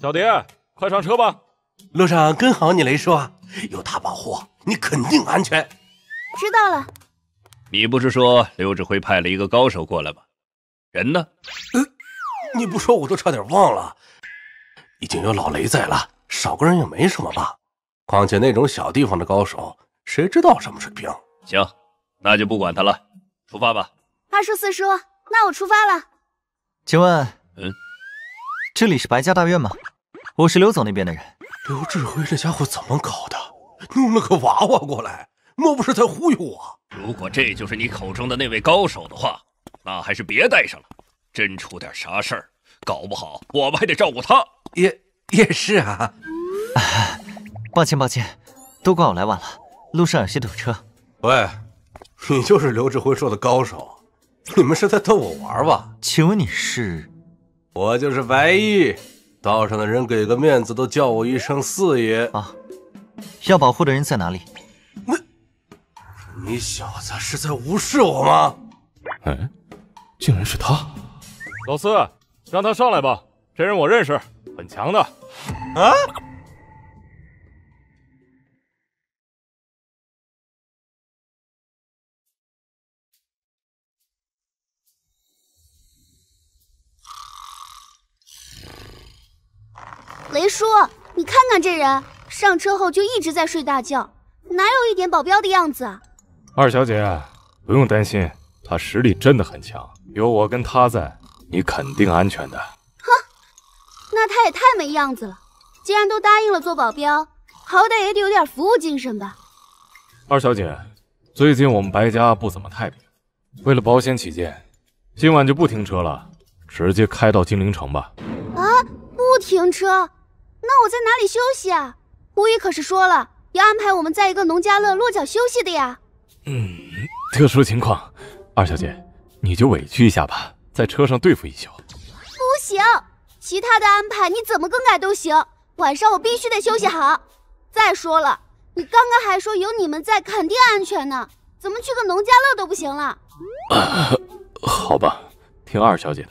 小蝶，快上车吧。
路上跟好你，雷叔，有他保护，你肯定安全。
知道了。
你不是说刘指挥派了一个高手过来吗？人呢？
呃，你不说我都差点忘了。已经有老雷在了，少个人也没什么吧？况且那种小地方的高手，谁知道什么水平？
行，那就不管他了，出发吧。
二叔、四叔，那我出发了。
请问，
嗯，
这里是白家大院吗？我是刘总那边的人。
刘志辉这家伙怎么搞的？弄了个娃娃过来，莫不是在忽悠我？
如果这就是你口中的那位高手的话，那还是别带上了。真出点啥事儿，搞不好我们还得照顾他。
也也是啊。
抱歉抱歉，都怪我来晚了，路上有些堵车。
喂，你就是刘志辉说的高手？你们是在逗我玩吧？
请问你是？
我就是白毅。道上的人给个面子，都叫我一声四爷
啊！要保护的人在哪里？
我，你小子是在无视我吗？
哎，竟然是他！老四，让他上来吧，这人我认识，很强的。
啊！
雷叔，你看看这人，上车后就一直在睡大觉，哪有一点保镖的样子啊？
二小姐，不用担心，他实力真的很强，有我跟他在，你肯定安全的。
哼，那他也太没样子了，既然都答应了做保镖，好歹也得有点服务精神吧。
二小姐，最近我们白家不怎么太平，为了保险起见，今晚就不停车了，直接开到金陵城吧。
啊，不停车？那我在哪里休息啊？胡姨可是说了，要安排我们在一个农家乐落脚休息的呀。
嗯，特殊情况，二小姐，你就委屈一下吧，在车上对付一宿。
不行，其他的安排你怎么更改都行，晚上我必须得休息好。再说了，你刚刚还说有你们在肯定安全呢，怎么去个农家乐都不行了？
啊，好吧，听二小姐的。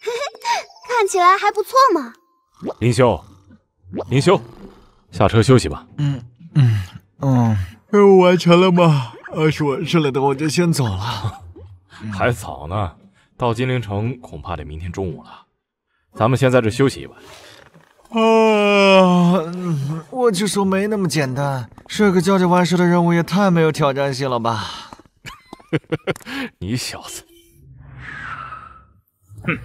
嘿嘿，看起来还不错嘛。
林修，林修，下车休息吧。
嗯嗯嗯，任务完成了吗？啊是完成了的，我就先走了。
还早呢，到金陵城恐怕得明天中午了。咱们先在这休息一晚。
啊，我就说没那么简单，睡个觉就完事的任务也太没有挑战性了吧？
你小子，
哼！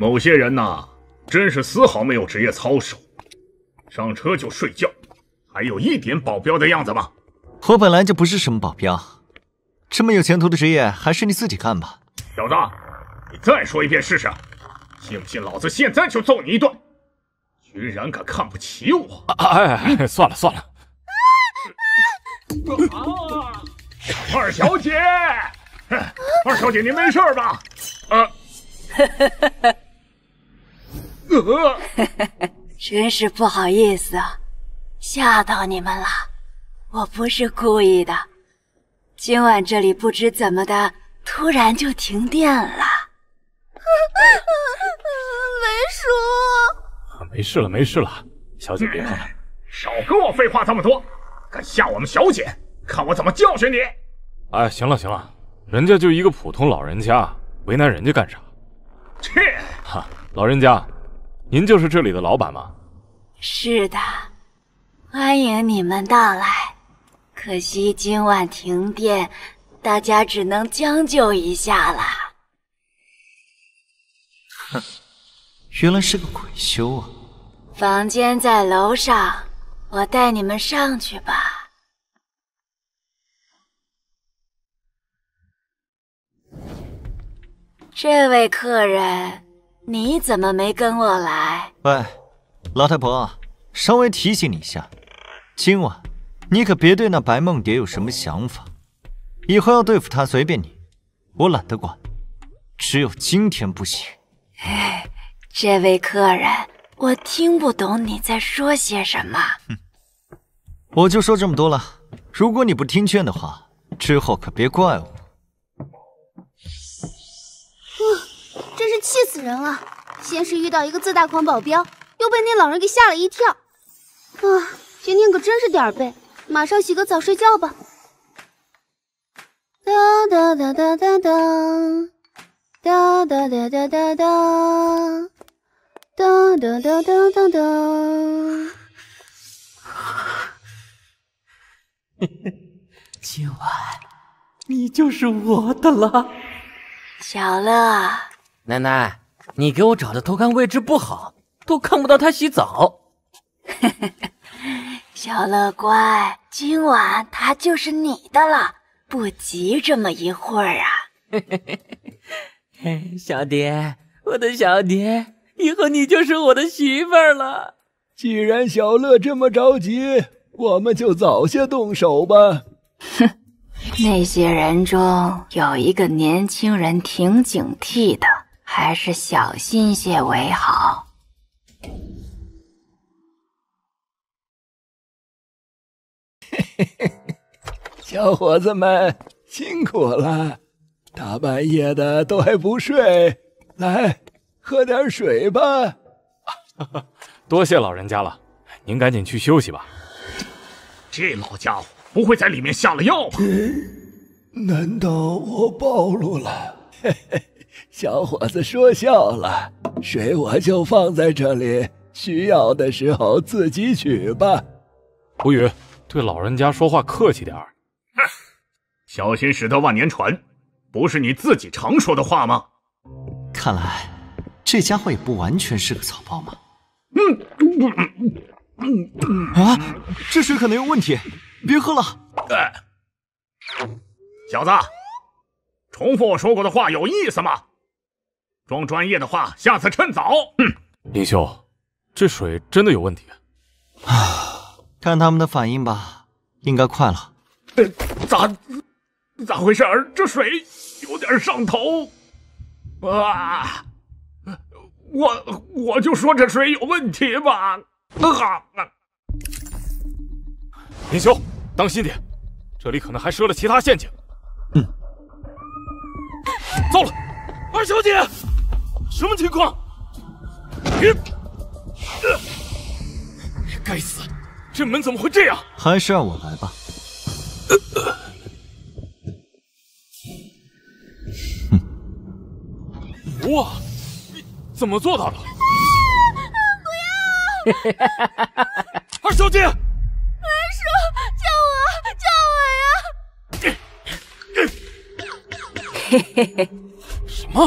某些人呐，真是丝毫没有职业操守，上车就睡觉，还有一点保镖的样子吗？
我本来就不是什么保镖，这么有前途的职业，还是你自己干吧。
小子，你再说一遍试试，信不信老子现在就揍你一顿？居然敢看不起我！
哎，算了算了。
二小姐，二小姐，您没事吧？啊。
呃，真是不好意思啊，吓到你们了。我不是故意的。今晚这里不知怎么的，突然就停电了。
雷
叔，没事了，没事了，小姐别怕。
少跟我废话这么多！敢吓我们小姐，看我怎么教训你！
哎，行了行了，人家就一个普通老人家，为难人家干啥？
切！
哈，老人家，您就是这里的老板吗？
是的，欢迎你们到来。可惜今晚停电，大家只能将就一下了。
哼，原来是个鬼修啊！
房间在楼上，我带你们上去吧。这位客人，你怎么没跟我来？
喂，老太婆，稍微提醒你一下，今晚你可别对那白梦蝶有什么想法。以后要对付她随便你，我懒得管。只有今天不行。
这位客人，我听不懂你在说些什么。
哼，我就说这么多了。如果你不听劝的话，之后可别怪我。
气死人了！先是遇到一个自大狂保镖，又被那老人给吓了一跳。啊，今天可真是点儿背，马上洗个澡睡觉吧。哒哒哒哒哒哒，哒哒哒哒哒哒，哒哒哒哒哒哒。
今晚你就是我的了，
小乐。
奶奶，你给我找的偷看位置不好，都看不到他洗澡。
小乐乖，今晚他就是你的了，不急这么一会儿啊。
小蝶，我的小蝶，以后你就是我的媳妇儿了。
既然小乐这么着急，我们就早些动手吧。
哼，那些人中有一个年轻人挺警惕的。还是小心些为好。
嘿嘿嘿，小伙子们辛苦了，大半夜的都还不睡，来喝点水吧。
多谢老人家了，您赶紧去休息吧。
这老家伙不会在里面下了药吧？
难道我暴露了？嘿嘿。小伙子说笑了，水我就放在这里，需要的时候自己取吧。
胡宇，对老人家说话客气点儿。
哼，小心驶得万年船，不是你自己常说的话吗？
看来这家伙也不完全是个草包嘛。
嗯嗯
嗯嗯啊，这水可能有问题，别喝了。
哎，小子，重复我说过的话有意思吗？装专业的话，下次趁早。哼，
林兄，这水真的有问题
啊！看他们的反应吧，应该快了。
呃，咋咋回事？这水有点上头啊！我我就说这水有问题吧。啊！
林兄，当心点，这里可能还设了其他陷阱。
嗯，
糟了，二小姐。什么情况？别！该死，这门怎么会这样？
还是让我来吧。
哼！哇，你怎么做到的？
不要！
二小姐，二
叔，救我！救我呀！
嘿嘿嘿，
什么？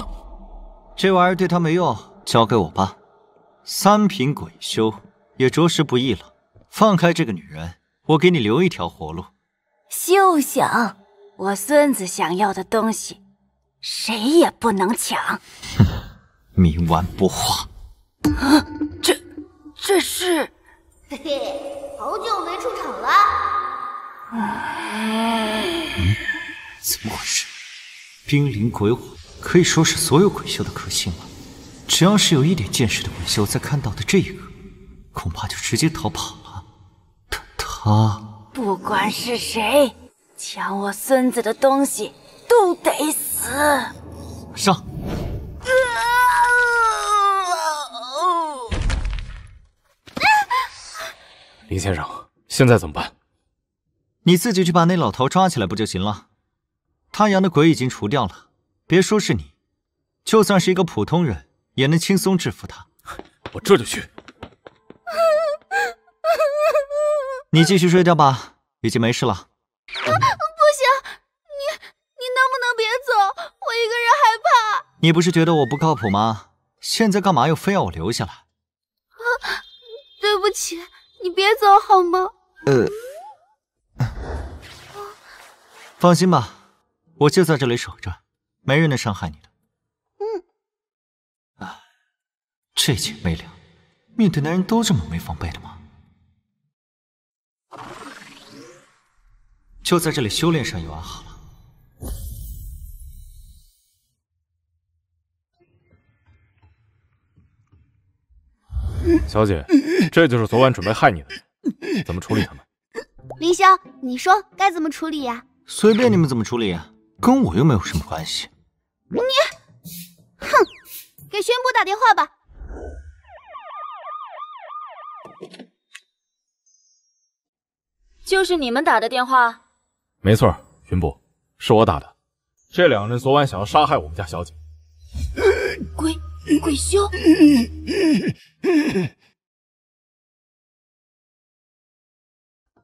这玩意儿对他没用，交给我吧。三品鬼修也着实不易了。放开这个女人，我给你留一条活路。
休想！我孙子想要的东西，谁也不能抢。
哼，冥顽不化。
啊，这这是……
嘿嘿，好久没出场了。
嗯，怎么回事？冰灵鬼火。可以说是所有鬼修的克星了。只要是有一点见识的鬼修，在看到的这一刻，恐怕就直接逃跑了。他他，
不管是谁，抢我孙子的东西都得死。
上。
林先生，现在怎么办？
你自己去把那老头抓起来不就行了？他养的鬼已经除掉了，别说是你，就算是一个普通人，也能轻松制服他。
我这就去。
你继续睡觉吧，已经没事了。
不行，你你能不能别走？我一个人害怕。
你不是觉得我不靠谱吗？现在干嘛又非要我留下来？
啊，对不起，你别走好吗？
呃，放心吧，我就在这里守着，没人能伤害你的。
嗯。
啊，这姐妹俩，面对男人都这么没防备的吗？就在这里修炼上一晚好了。
小姐，这就是昨晚准备害你的人，怎么处理他们？
凌霄，你说该怎么处理呀？
随便你们怎么处理，跟我又没有什么关系。
你，哼，给巡捕打电话吧。
就是你们打的电话？
没错，巡捕，是我打的。这两个人昨晚想要杀害我们家小姐。
鬼鬼修，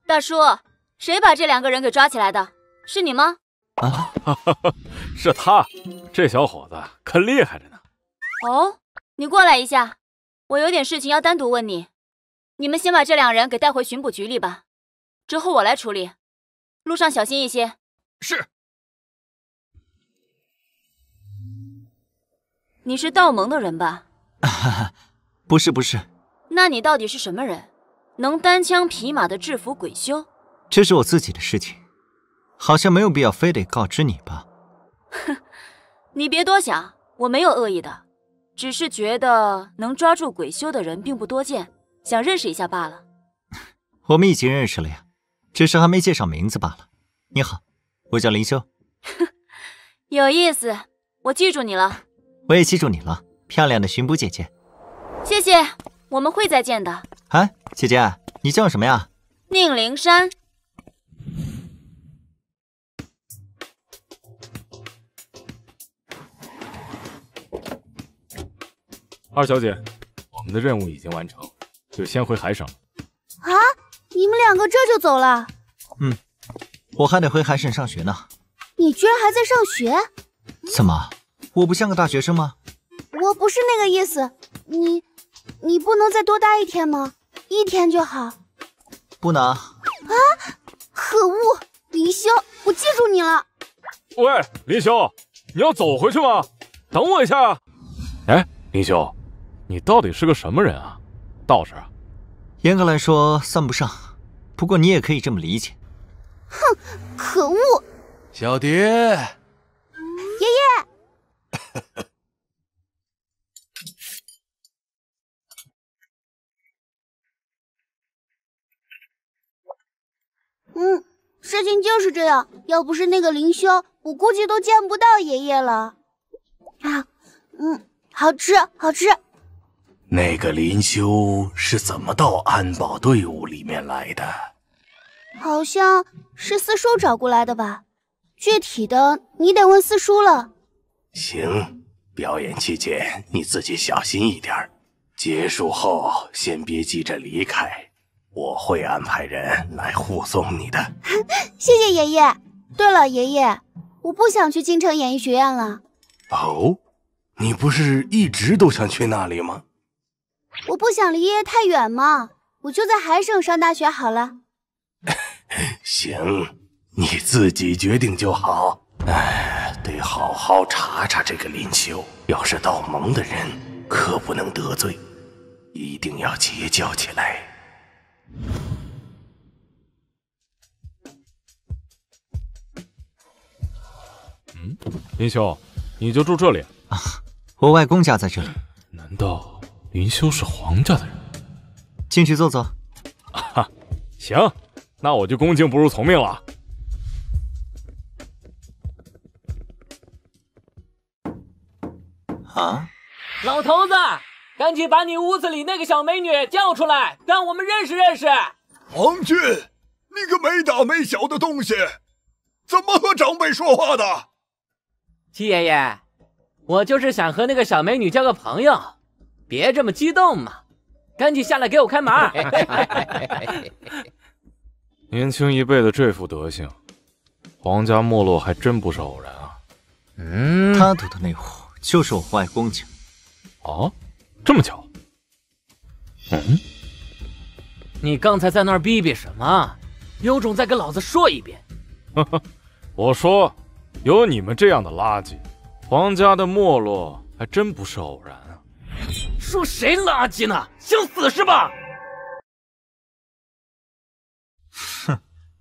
大叔，谁把这两个人给抓起来的？是你吗？
啊，
是他，这小伙子可厉害着呢。
哦，你过来一下，我有点事情要单独问你。你们先把这两人给带回巡捕局里吧。之后我来处理，路上小心一些。
是。
你是道盟的人吧？
不是，不是。
那你到底是什么人？能单枪匹马的制服鬼修？
这是我自己的事情，好像没有必要非得告知你吧？
哼，你别多想，我没有恶意的，只是觉得能抓住鬼修的人并不多见，想认识一下罢了。
我们已经认识了呀。只是还没介绍名字罢了。你好，我叫林修。
有意思，我记住你了。
我也记住你了，漂亮的巡捕姐姐。
谢谢，我们会再见的。
哎，姐姐，你叫什么呀？
宁灵山。
二小姐，我们的任务已经完成，就先回海省了。
啊？你们两个这就走了？
嗯，我还得回海省上学呢。
你居然还在上学？
怎么，我不像个大学生吗？
我不是那个意思，你，你不能再多待一天吗？一天就好。
不能。啊！
可恶，林修，我记住你了。
喂，林修，你要走回去吗？等我一下。哎，林修，你到底是个什么人啊？道士啊？
严格来说算不上，不过你也可以这么理解。
哼，可恶！
小蝶，
爷爷。嗯，事情就是这样。要不是那个灵修，我估计都见不到爷爷了。啊，嗯，好吃，好吃。
那个林修是怎么到安保队伍里面来的？
好像是四叔找过来的吧？具体的你得问四叔了。
行，表演期间你自己小心一点。结束后先别急着离开，我会安排人来护送你的。
谢谢爷爷。对了，爷爷，我不想去京城演艺学院了。
哦，你不是一直都想去那里吗？
我不想离爷爷太远嘛，我就在海省上大学好了。
行，你自己决定就好。哎，得好好查查这个林修，要是道盟的人，可不能得罪，一定要结交起来。
嗯，林修，你就住这里
啊？我外公家在这里。
难道？林修是皇家的人，
进去坐坐。
哈，行，那我就恭敬不如从命了。
啊！
老头子，赶紧把你屋子里那个小美女叫出来，让我们认识认识。
王俊，你个没大没小的东西，怎么和长辈说话的？
七爷爷，我就是想和那个小美女交个朋友，别这么激动嘛，赶紧下来给我开门。
年轻一辈的这副德行，皇家没落还真不是偶然啊。
嗯，他赌的那壶就是我外公家。
哦，这么巧。嗯，
你刚才在那儿逼逼什么？有种再跟老子说一遍。
呵呵，我说。有你们这样的垃圾，皇家的没落还真不是偶然啊！
说谁垃圾呢？想死是吧？
哼，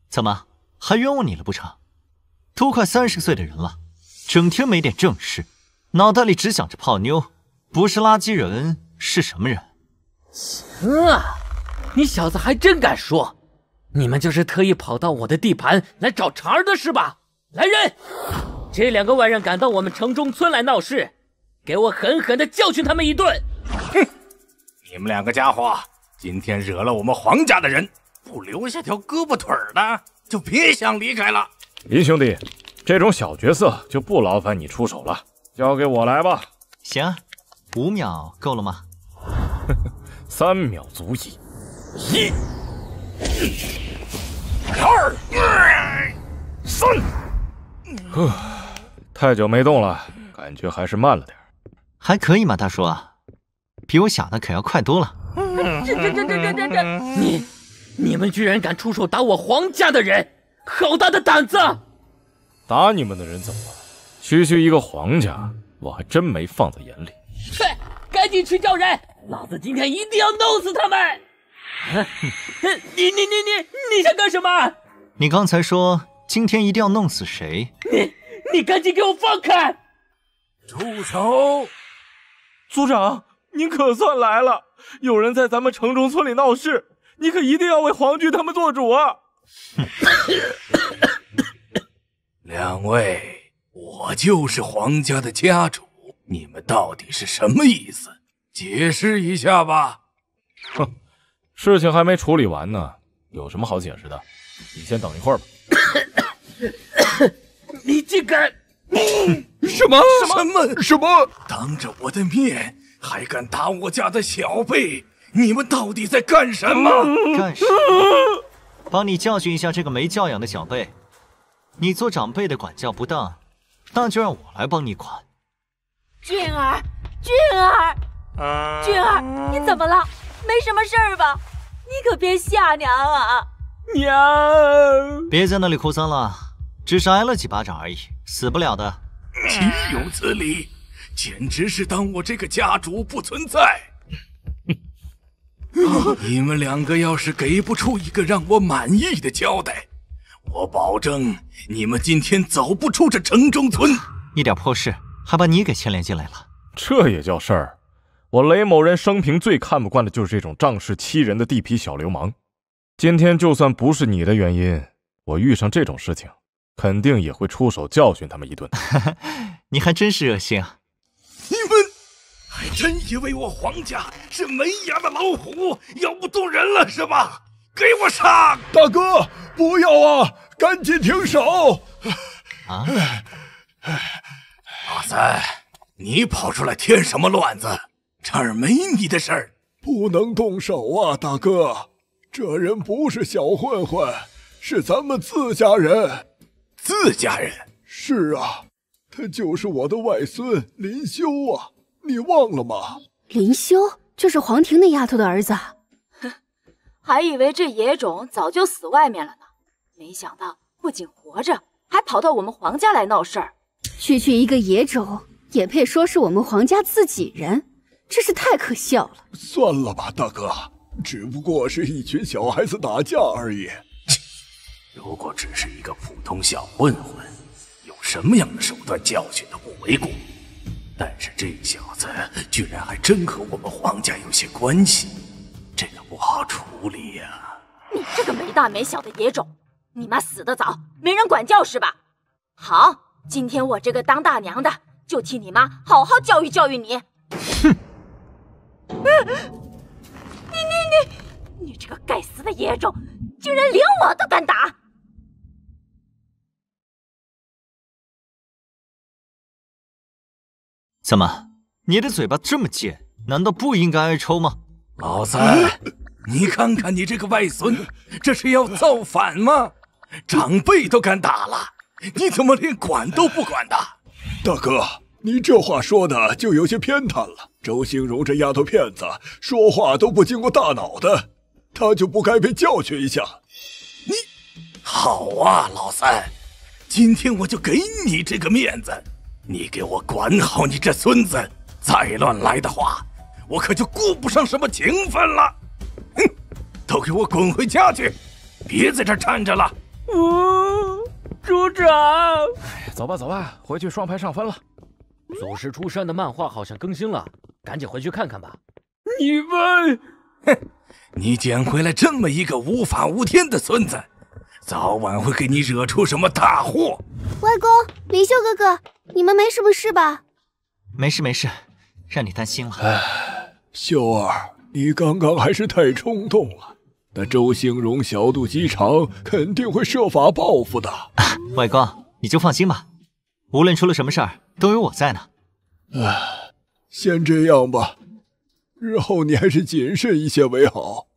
怎么还冤枉你了不成？都快三十岁的人了，整天没点正事，脑袋里只想着泡妞，不是垃圾人是什么人？
行啊，你小子还真敢说！你们就是特意跑到我的地盘来找茬儿的是吧？来人！这两个外人敢到我们城中村来闹事，给我狠狠的教训他们一顿！
哼！你们两个家伙今天惹了我们皇家的人，不留下条胳膊腿的，就别想离开了。
林兄弟，这种小角色就不劳烦你出手了，交给我来吧。
行，五秒够了吗？
三秒足矣。
一、二、三。
呵，太久没动了，感觉还是慢了点
还可以吗，大叔，比我想的可要快多了。
这这这这这这这！你你们居然敢出手打我皇家的人，好大的胆子！
打你们的人怎么了？区区一个皇家，我还真没放在眼里。
去，赶紧去叫人，老子今天一定要弄死他们！你你你你你想干什么？
你刚才说。今天一定要弄死谁？
你你赶紧给我放开！
住手！
族长，您可算来了！有人在咱们城中村里闹事，你可一定要为皇军他们做主啊！
两位，我就是皇家的家主，你们到底是什么意思？解释一下吧！
哼，事情还没处理完呢，有什么好解释的？你先等一会儿吧。
你竟敢！
什么什么什么？当着我的面还敢打我家的小辈？你们到底在干什么？
干什么？帮你教训一下这个没教养的小辈。你做长辈的管教不当，那就让我来帮你管。
俊儿，俊儿，俊儿，你怎么了？没什么事儿吧？你可别吓娘啊！
娘，
别在那里哭丧了，只是挨了几巴掌而已，死不了的。
岂有此理！简直是当我这个家主不存在！你们两个要是给不出一个让我满意的交代，我保证你们今天走不出这城中村。
一点破事还把你给牵连进来了，
这也叫事儿？我雷某人生平最看不惯的就是这种仗势欺人的地痞小流氓。今天就算不是你的原因，我遇上这种事情，肯定也会出手教训他们一顿。
你还真是热心啊！
你们还真以为我黄家是没牙的老虎，咬不动人了是吧？给我上！
大哥，不要啊！赶紧停手！
啊！
阿三，你跑出来添什么乱子？这儿没你的事儿。
不能动手啊，大哥。这人不是小混混，是咱们自家人。
自家人？
是啊，他就是我的外孙林修啊，你忘了吗？
林修就是黄婷那丫头的儿子。
哼，还以为这野种早就死外面了呢，没想到不仅活着，还跑到我们黄家来闹事儿。
区区一个野种，也配说是我们黄家自己人？真是太可笑了。
算了吧，大哥。只不过是一群小孩子打架而已。
如果只是一个普通小混混，用什么样的手段教训都不为过。但是这小子居然还真和我们皇家有些关系，这个不好处理呀！
你这个没大没小的野种，你妈死得早，没人管教是吧？好，今天我这个当大娘的就替你妈好好教育教育你。哼！你你你，你这个该死的野种，
竟然连我都敢打！
怎么，你的嘴巴这么贱，难道不应该挨抽吗？
老三，你看看你这个外孙，这是要造反吗？长辈都敢打了，你怎么连管都不管的？
大哥，你这话说的就有些偏袒了。周兴荣这丫头片子，说话都不经过大脑的，她就不该被教训一下？
你，好啊，老三，今天我就给你这个面子，你给我管好你这孙子，再乱来的话，我可就顾不上什么情分了。哼，都给我滚回家去，别在这站着了。
嗯，组长，
走吧走吧，回去双排上分了。
祖师出山的漫画好像更新了，赶紧回去看看吧。
你们，哼，你捡回来这么一个无法无天的孙子，早晚会给你惹出什么大祸。
外公，林秀哥哥，你们没什么事吧？
没事没事，让你担心了。
唉，秀儿，你刚刚还是太冲动了。那周兴荣小肚鸡肠，肯定会设法报复的。
啊、外公，你就放心吧，无论出了什么事儿，都有我在呢。
唉，先这样吧，日后你还是谨慎一些为好。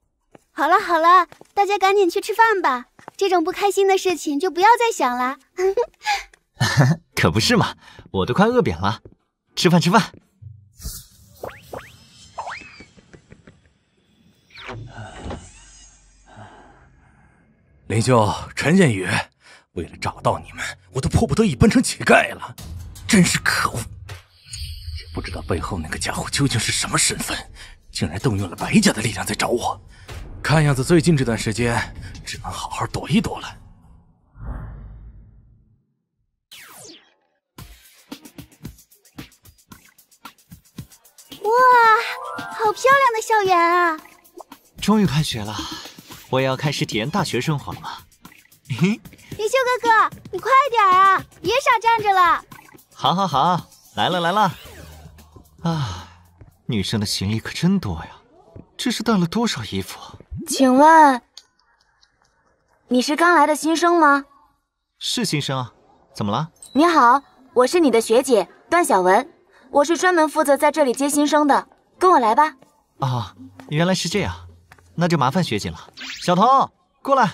好了好了，大家赶紧去吃饭吧，这种不开心的事情就不要再想了。
可不是嘛，我都快饿扁了，吃饭吃饭。
林兄，陈建宇，为了找到你们，我都迫不得已扮成乞丐了，真是可恶！也不知道背后那个家伙究竟是什么身份，竟然动用了白家的力量在找我。看样子最近这段时间只能好好躲一躲了。
哇，好漂亮的校园啊！
终于开学了。我也要开始体验大学生活了吗？
林秀哥哥，你快点啊，别傻站着了。
好，好，好，来了，来了。啊，女生的行李可真多呀，这是带了多少衣服？
请问你是刚来的新生吗？
是新生啊，怎么了？
你好，我是你的学姐段小文，我是专门负责在这里接新生的，跟我来吧。
啊，原来是这样。那就麻烦学姐了，小童过来，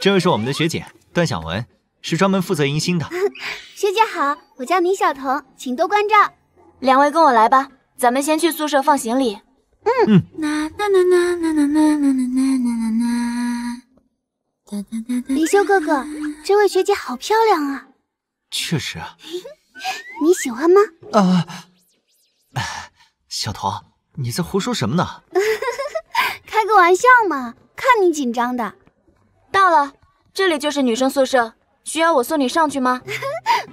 这位是我们的学姐段小文，是专门负责迎新的。
学姐好，我叫倪小童，请多关照。
两位跟我来吧，咱们先去宿舍放行李。
嗯嗯。啦啦啦啦啦啦啦啦啦啦啦。林修哥哥，这位学姐好漂亮啊。
确实啊。
你喜欢吗？
啊，小童，你在胡说什么呢？
开个玩笑嘛，看你紧张的。
到了，这里就是女生宿舍，需要我送你上去吗？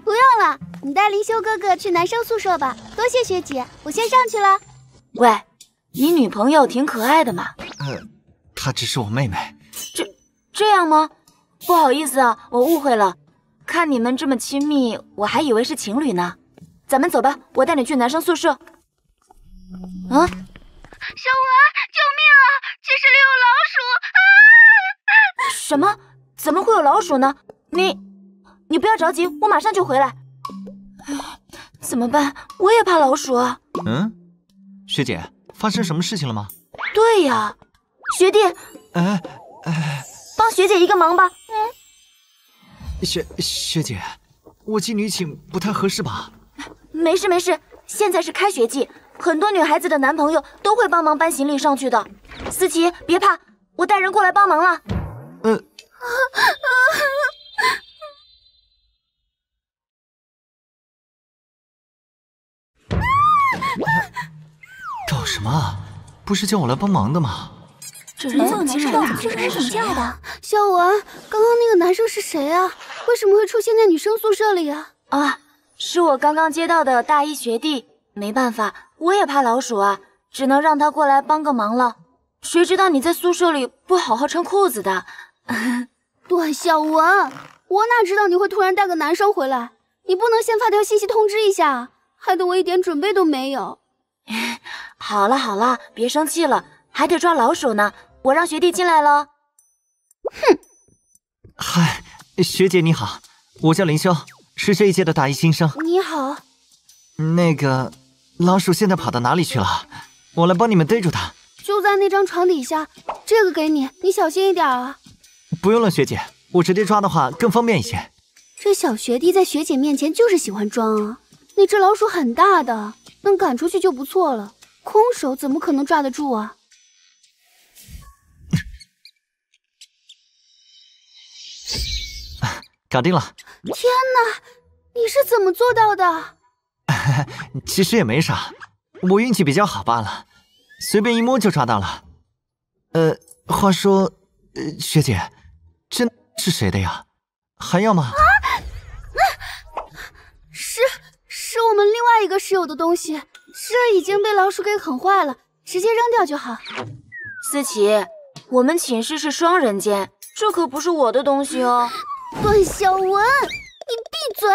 不用了，你带林修哥哥去男生宿舍吧。多谢学姐，我先上去了。
喂，你女朋友挺可爱的嘛。
呃，她只是我妹妹。
这这样吗？不好意思啊，我误会了。看你们这么亲密，我还以为是情侣呢。咱们走吧，我带你去男生宿舍。啊？
小文，救命啊！寝室里有老鼠！啊！
什么？怎么会有老鼠呢？你，你不要着急，我马上就回来。怎么办？我也怕老鼠啊。
嗯，学姐，发生什么事情了吗？
对呀，学弟，
哎哎，
帮学姐一个忙吧。嗯，
学学姐，我进女寝不太合适吧？
没事没事，现在是开学季。很多女孩子的男朋友都会帮忙搬行李上去的，思琪别怕，我带人过来帮忙了。
呃，搞什么？不是叫我来帮忙的吗？
这人怎么知道
这是怎么叫的？小文，刚刚那个男生是谁啊？为什么会出现在女生宿舍里啊？
啊，是我刚刚接到的大一学弟，没办法。我也怕老鼠啊，只能让他过来帮个忙了。谁知道你在宿舍里不好好穿裤子的？
段小文，我哪知道你会突然带个男生回来？你不能先发条信息通知一下，害得我一点准备都没有。
好了好了，别生气了，还得抓老鼠呢。我让学弟进来了。
哼！
嗨，学姐你好，我叫林修，是这一届的大一新生。
你好。
那个老鼠现在跑到哪里去了？我来帮你们逮住它。
就在那张床底下，这个给你，你小心一点啊。
不用了，学姐，我直接抓的话更方便一些。
这小学弟在学姐面前就是喜欢装啊。那只老鼠很大的，能赶出去就不错了，空手怎么可能抓得住啊？
搞定了！
天哪，你是怎么做到的？
其实也没啥，我运气比较好罢了。随便一摸就抓到了。呃，话说，呃，学姐，这是谁的呀？还要吗？啊，
是是我们另外一个室友的东西，这已经被老鼠给啃坏了，直接扔掉就好。
思琪，我们寝室是双人间，这可不是我的东西哦。
段小文，你闭嘴。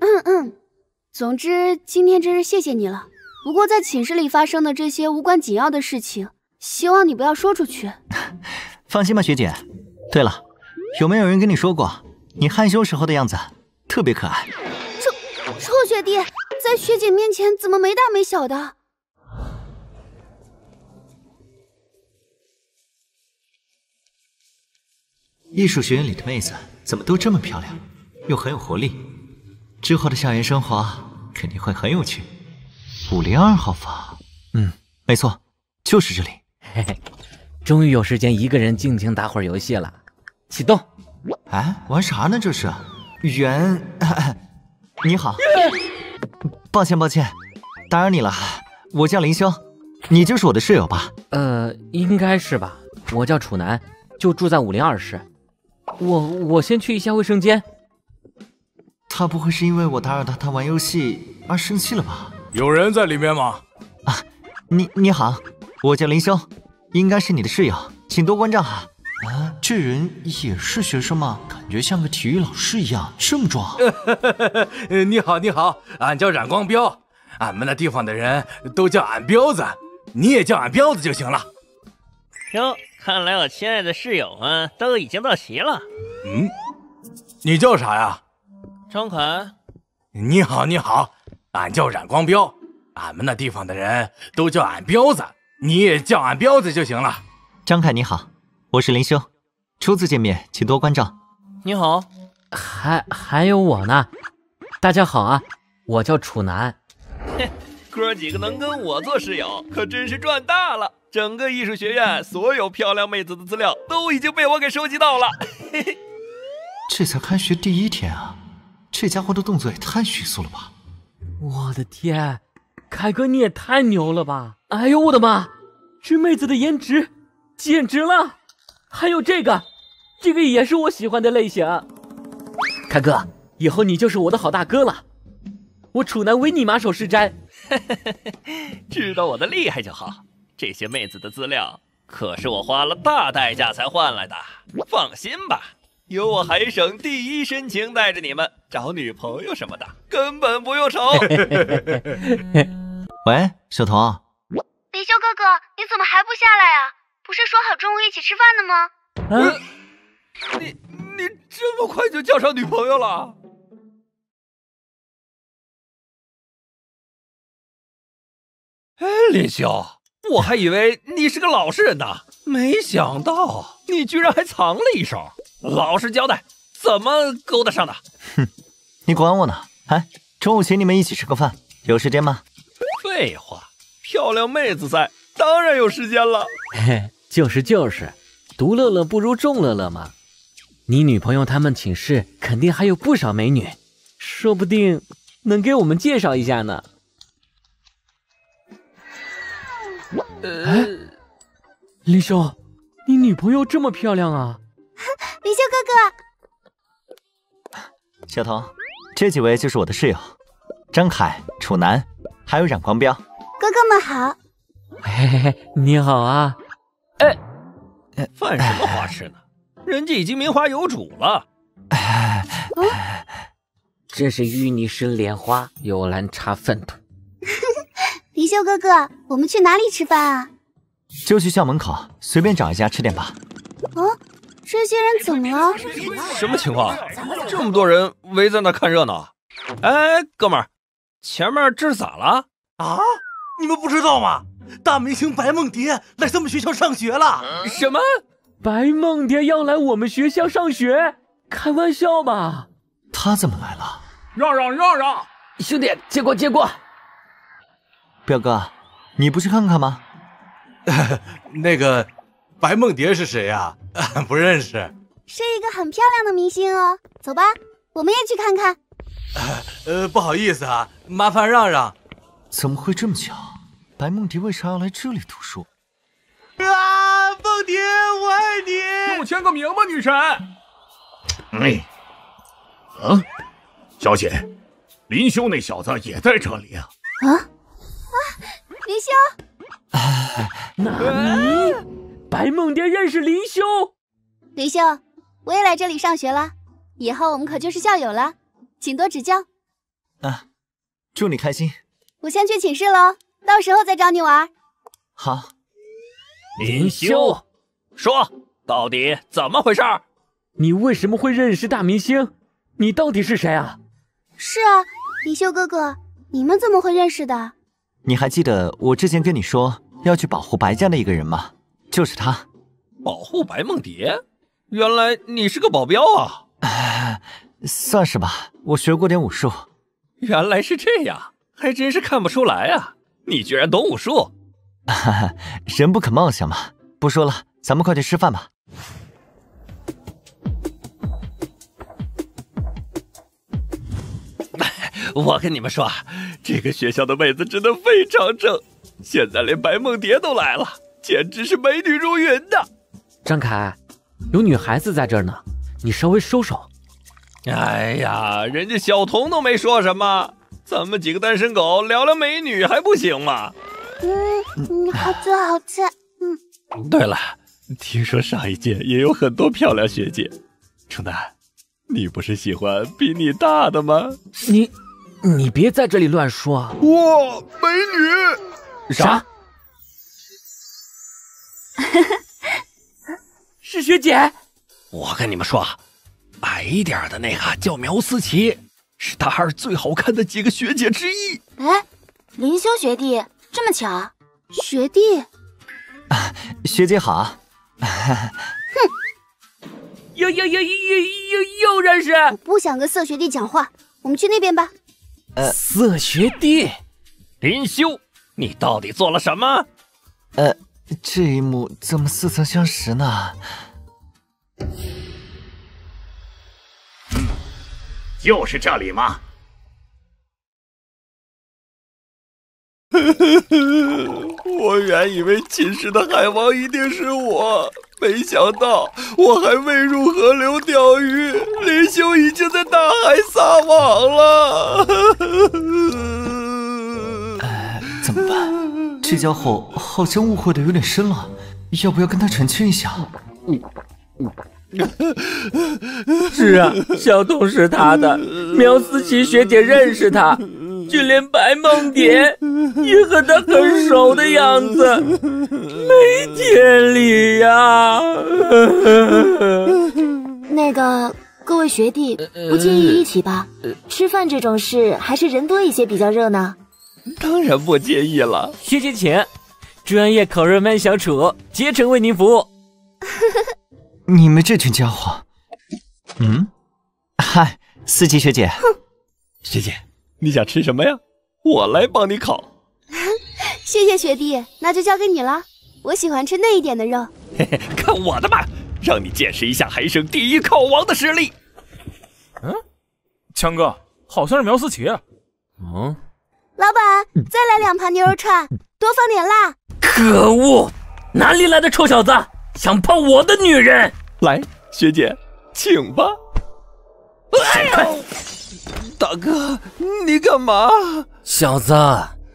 嗯嗯，总之今天真是谢谢你了。不过，在寝室里发生的这些无关紧要的事情，希望你不要说出去。
放心吧，学姐。对了，有没有人跟你说过，你害羞时候的样子特别可爱？
臭臭学弟，在学姐面前怎么没大没小的？
艺术学院里的妹子怎么都这么漂亮，又很有活力？之后的校园生活肯定会很有趣。五零二号房，嗯，没错，就是这里。
嘿嘿，终于有时间一个人尽情打会儿游戏了。启动。
哎，玩啥呢？这是？袁，你好。抱歉抱歉，打扰你了。我叫林修，你就是我的室友吧？
呃，应该是吧。我叫楚南，就住在五零二室。我我先去一下卫生间。
他不会是因为我打扰到他玩游戏而生气了吧？
有人在里面吗？
啊，你你好，我叫林修，应该是你的室友，请多关照哈。啊，这人也是学生吗？感觉像个体育老师一样，这么壮。
你好，你好，俺叫冉光彪，俺们那地方的人都叫俺彪子，你也叫俺彪子就行了。
哟，看来我亲爱的室友们都已经到齐了。
嗯，你叫啥呀？
张凯。
你好，你好。俺叫冉光彪，俺们那地方的人都叫俺彪子，你也叫俺彪子就行了。
张凯你好，我是林修，初次见面，请多关照。
你好，
还还有我呢，大家好啊，我叫楚南。
嘿，哥几个能跟我做室友，可真是赚大了。整个艺术学院所有漂亮妹子的资料都已经被我给收集到了。嘿嘿，
这才开学第一天啊，这家伙的动作也太迅速了吧！
我的天，凯哥你也太牛了吧！哎呦我的妈，这妹子的颜值简直了！还有这个，这个也是我喜欢的类型。凯哥，以后你就是我的好大哥了，我楚南唯你马首是瞻。
知道我的厉害就好。这些妹子的资料可是我花了大代价才换来的，放心吧。有我海省第一深情带着你们找女朋友什么的，根本不用愁。
喂，小童，
李修哥哥，你怎么还不下来啊？不是说好中午一起吃饭的吗？
嗯，你你这么快就叫上女朋友了？哎，林修，我还以为你是个老实人呢，没想到你居然还藏了一手。老实交代，怎么勾搭上的？
哼，你管我呢？哎，中午请你们一起吃个饭，有时间吗？
废话，漂亮妹子在，当然有时间了。
嘿，就是就是，独乐乐不如众乐乐嘛。你女朋友他们寝室肯定还有不少美女，说不定能给我们介绍一下呢。
呃，
林兄，你女朋友这么漂亮啊？
李修哥
哥，小童，这几位就是我的室友，张凯、楚南，还有冉光彪。
哥哥们好。
嘿嘿嘿，你好啊。
哎，犯什么花痴呢？人家已经名花有主了。
真是淤泥生莲花，有兰插粪土。
李修哥哥，我们去哪里吃饭啊？
就去校门口，随便找一家吃点吧。
啊？这些人怎么了？
什么情况？这么多人围在那看热闹。哎，哥们儿，前面这是咋了？
啊？你们不知道吗？大明星白梦蝶来咱们学校上学了。
什么？白梦蝶要来我们学校上学？开玩笑吧？
他怎么来了？
让让让让！
兄弟，接过接过。
表哥，你不去看看吗？
那个白梦蝶是谁呀？不认识。
是一个很漂亮的明星哦。走吧，我们也去看看。
呃，不好意思啊，麻烦让让。
怎么会这么巧？白梦蝶为啥要来这里读书？
啊，梦蝶，我爱你！
给我签个名吧，女神。哎，啊，小姐，林修那小子也在这里啊！
啊啊，林修！
那你白梦蝶认识林修？
林修，我也来这里上学了，以后我们可就是校友了，请多指教。
啊，祝你开心。
我先去寝室喽，到时候再找你玩。
好。
林修，说，到底怎么回事？
你为什么会认识大明星？你到底是谁啊？
是啊，林修哥哥，你们怎么会认识的？
你还记得我之前跟你说要去保护白家的一个人吗？就是他。
保护白梦蝶？原来你是个保镖啊！
算是吧，我学过点武术。
原来是这样，还真是看不出来啊！你居然懂武术。
哈哈人不可貌相嘛。不说了，咱们快去吃饭吧。
我跟你们说，这个学校的妹子真的非常正，现在连白梦蝶都来了，简直是美女如云的。
张凯，有女孩子在这儿呢，你稍微收收。
哎呀，人家小童都没说什么，咱们几个单身狗聊聊美女还不行吗？
嗯，好吃好吃。嗯。
对了，听说上一届也有很多漂亮学姐，程丹，你不是喜欢比你大的吗？
你，你别在这里乱说。
哇，美女！
啥？是学姐。
我跟你们说，矮一点的那个叫苗思琪，是大二最好看的几个学姐之一。
哎，林修学弟。这么巧，
学弟，啊
学姐好。
哼，
又又又又又又认识？
我不想跟色学弟讲话，我们去那边吧。
呃，
色学弟，
林修，你到底做了什么？
呃，这一幕怎么似曾相识呢？
就是这里吗？
我原以为寝室的海王一定是我，没想到我还未入河流钓鱼，林修已经在大海撒网了。
怎么办？这家伙好像误会的有点深了，要不要跟他澄清一下？
是啊，小童是他的，苗思琪学姐认识他。就连白梦蝶也和他很熟的样子，没天理呀！
那个，各位学弟不介意一起吧？吃饭这种事还是人多一些比较热闹。
当然不介意了，
学姐请，专业烤肉慢小楚，竭诚为您服务。
你们这群家伙，嗯，嗨，思琪学姐，
学姐。你想吃什么呀？我来帮你烤。
谢谢学弟，那就交给你了。我喜欢吃嫩一点的肉。
嘿嘿，看我的吧，让你见识一下海省第一烤王的实力。
嗯，强哥，好像是苗思琪。
嗯，
老板，再来两盘牛肉串，多放点辣。
可恶，哪里来的臭小子，想泡我的女人？
来，学姐，请吧。
闪开！
大哥，你干嘛？
小子，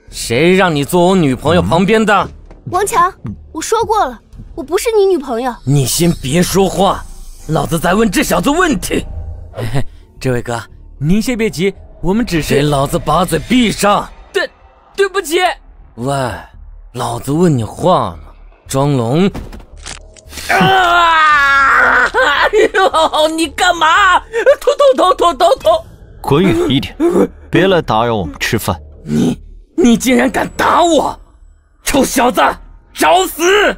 谁让你坐我女朋友旁边的？
王强，我说过了，我不是你女朋友。
你先别说话，老子在问这小子问题。
这位哥，您先别急，我们只是……
给老子把嘴闭上！
对，对不起。
喂，老子问你话呢，张龙。
啊！哎呦，你干嘛？头痛头痛头痛！
滚远一点，别来打扰我们吃饭。
你你竟然敢打我，臭小子，找死！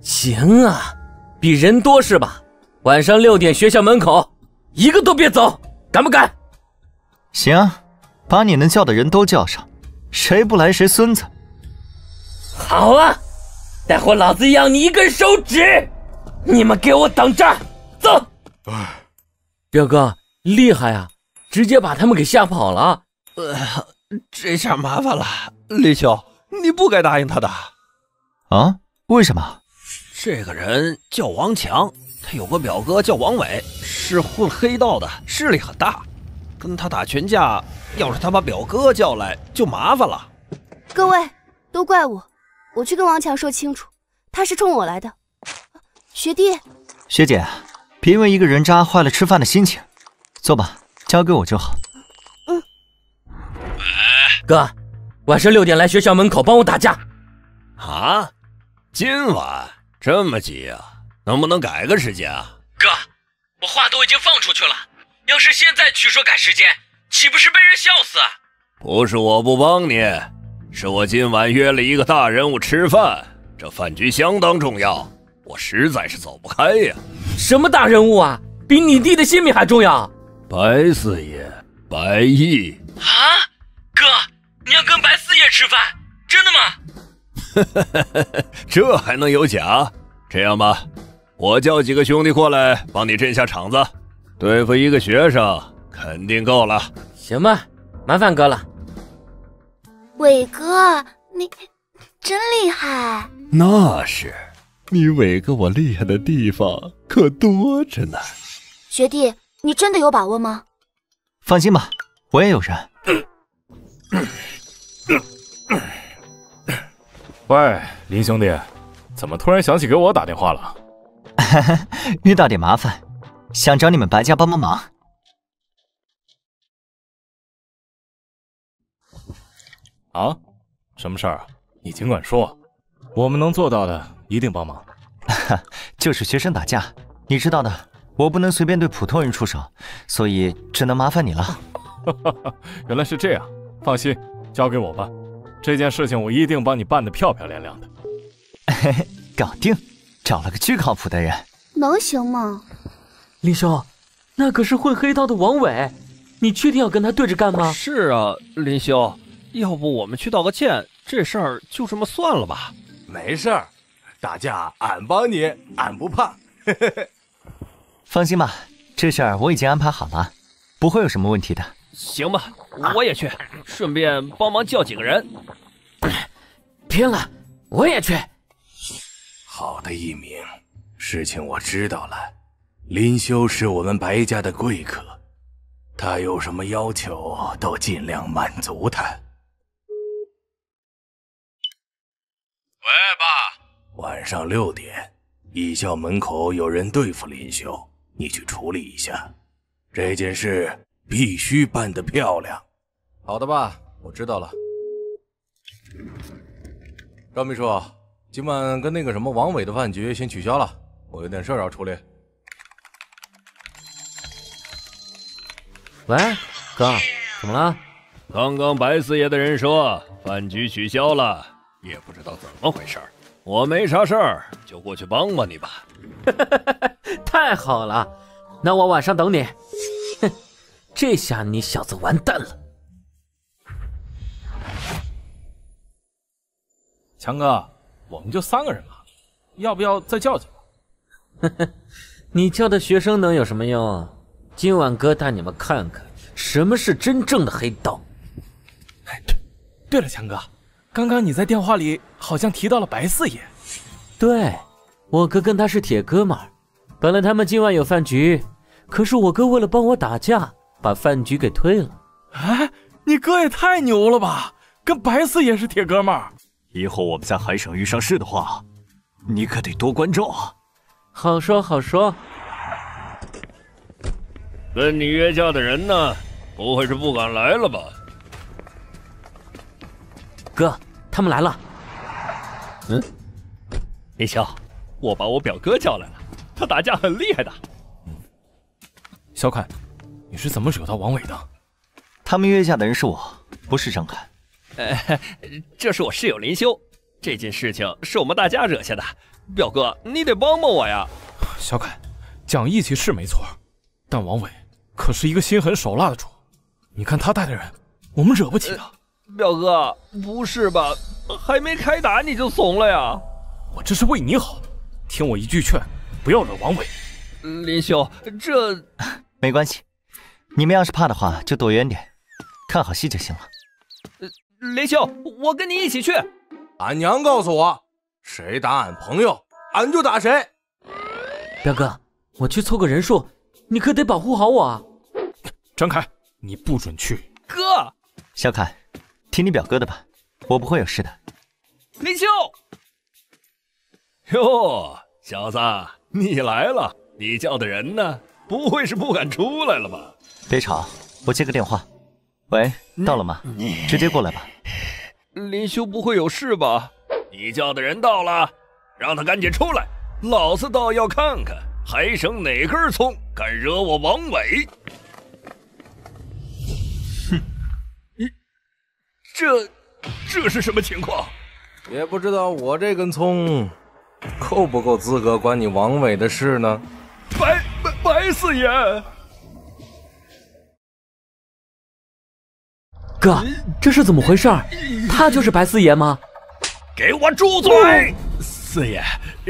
行啊，比人多是吧？晚上六点学校门口，一个都别走，敢不敢？
行，把你能叫的人都叫上，谁不来谁孙子。
好啊，待会老子要你一根手指！你们给我等着，走！表哥厉害啊，直接把他们给吓跑了。
呃，这下麻烦了，李兄，你不该答应他的。
啊？为什么？
这个人叫王强，他有个表哥叫王伟，是混黑道的，势力很大。跟他打群架，要是他把表哥叫来，就麻烦了。
各位，都怪我，我去跟王强说清楚，他是冲我来的。学弟，
学姐，别因为一个人渣坏了吃饭的心情。坐吧，交给我就好。
嗯。
哥，晚上六点来学校门口帮我打架。
啊？今晚这么急啊？能不能改个时间啊？
哥，我话都已经放出去了，要是现在去说改时间，岂不是被人笑死？
不是我不帮你，是我今晚约了一个大人物吃饭，这饭局相当重要，我实在是走不开呀。
什么大人物啊？比你弟的性命还重要？
白四爷，白毅。
啊，哥，你要跟白四爷吃饭，真的吗？
这还能有假？这样吧，我叫几个兄弟过来帮你镇下场子，对付一个学生肯定够了。
行吧，麻烦哥了。
伟哥，你真厉害！
那是，你伟哥我厉害的地方可多着呢。
学弟，你真的有把握吗？
放心吧，我也有人。
喂，林兄弟，怎么突然想起给我打电话了？
遇到点麻烦，想找你们白家帮帮忙。
啊？什么事儿啊？你尽管说，我们能做到的一定帮忙。
就是学生打架，你知道的，我不能随便对普通人出手，所以只能麻烦你了。
原来是这样，放心，交给我吧。这件事情我一定帮你办得漂漂亮亮的。
嘿嘿，搞定，找了个巨靠谱的人，
能行吗？
林兄，那可是混黑道的王伟，你确定要跟他对着干吗？
是啊，林兄，要不我们去道个歉，这事儿就这么算了吧。
没事儿，打架俺帮你，俺不怕。
放心吧，这事儿我已经安排好了，不会有什么问题的。
行吧，我也去，顺便帮忙叫几个人。
拼了，我也去。
好的，一鸣，事情我知道了。林修是我们白家的贵客，他有什么要求都尽量满足他。
喂，爸。
晚上六点，艺校门口有人对付林修，你去处理一下。这件事。必须办得漂亮。
好的，爸，我知道了。赵秘书，今晚跟那个什么王伟的饭局先取消了，我有点事儿要处理。
喂，哥，怎么了？
刚刚白四爷的人说饭局取消了，也不知道怎么回事我没啥事儿，就过去帮帮你吧。
太好了，那我晚上等你。哼。这下你小子完蛋了，
强哥，我们就三个人嘛，要不要再叫几
个？呵呵，你叫的学生能有什么用？今晚哥带你们看看什么是真正的黑道。
哎，对，对了，强哥，刚刚你在电话里好像提到了白四爷。
对，我哥跟他是铁哥们儿，本来他们今晚有饭局，可是我哥为了帮我打架。把饭局给退了，
哎，你哥也太牛了吧！跟白四爷是铁哥们儿，
以后我们在海省遇上事的话，你可得多关照啊！
好说好说。
跟你约架的人呢？不会是不敢来了吧？
哥，他们来了。
嗯，李潇，我把我表哥叫来了，他打架很厉害的。
小凯，你是怎么惹到王伟的？
他们约架的人是我，不是张凯。
呃，这是我室友林修，这件事情是我们大家惹下的。表哥，你得帮帮我呀！
小凯，讲义气是没错，但王伟可是一个心狠手辣的主，你看他带的人，我们惹不起的。
表哥，不是吧？还没开打你就怂了呀？
我这是为你好，听我一句劝，不要惹王伟。
林修，这
没关系，你们要是怕的话，就躲远点，看好戏就行了。
林修，我跟你一起去。
俺娘告诉我，谁打俺朋友，俺就打谁。
表哥，我去凑个人数，你可得保护好我啊！
张凯，你不准去。
哥，
小凯，听你表哥的吧，我不会有事的。
林修，
哟，小子，你来了。你叫的人呢？不会是不敢出来了吧？
别吵，我接个电话。喂，到了吗？直接过来吧。
林修不会有事吧？
你叫的人到了，让他赶紧出来。老子倒要看看还剩哪根葱敢惹我王伟。
这这是什么情况？
也不知道我这根葱够不够资格管你王伟的事呢？
白白白四爷，
哥，这是怎么回事？他就是白四爷吗？
给我住嘴！四爷，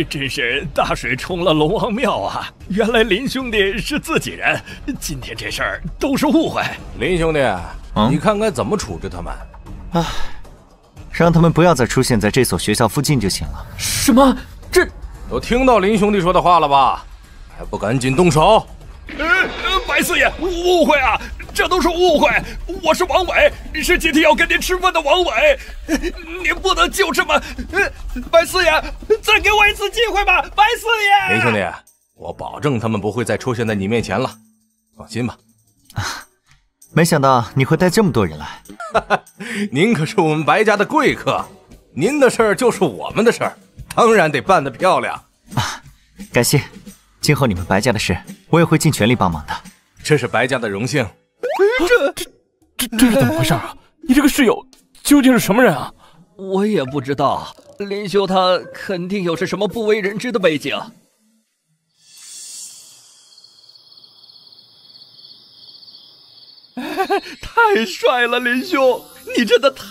真是大水冲了龙王庙啊！原来林兄弟是自己人，今天这事儿都是误会。
林兄弟，你看该怎么处置他们？
唉，让他们不要再出现在这所学校附近就行了。
什么？这
都听到林兄弟说的话了吧？还不赶紧动手！
呃，白四爷，误会啊，这都是误会。我是王伟，是今天要跟您吃饭的王伟，您不能就这么……白四爷，再给我一次机会吧，白四爷。
林兄弟，我保证他们不会再出现在你面前了，放心吧。
啊，没想到你会带这么多人来。
您可是我们白家的贵客，您的事儿就是我们的事儿，当然得办得漂亮
啊！感谢。今后你们白家的事，我也会尽全力帮忙的。
这是白家的荣幸。
这这这这是怎么回事啊？你这个室友究竟是什么人啊？
我也不知道。林修他肯定有着什么不为人知的背景。太帅了，林兄，你真的太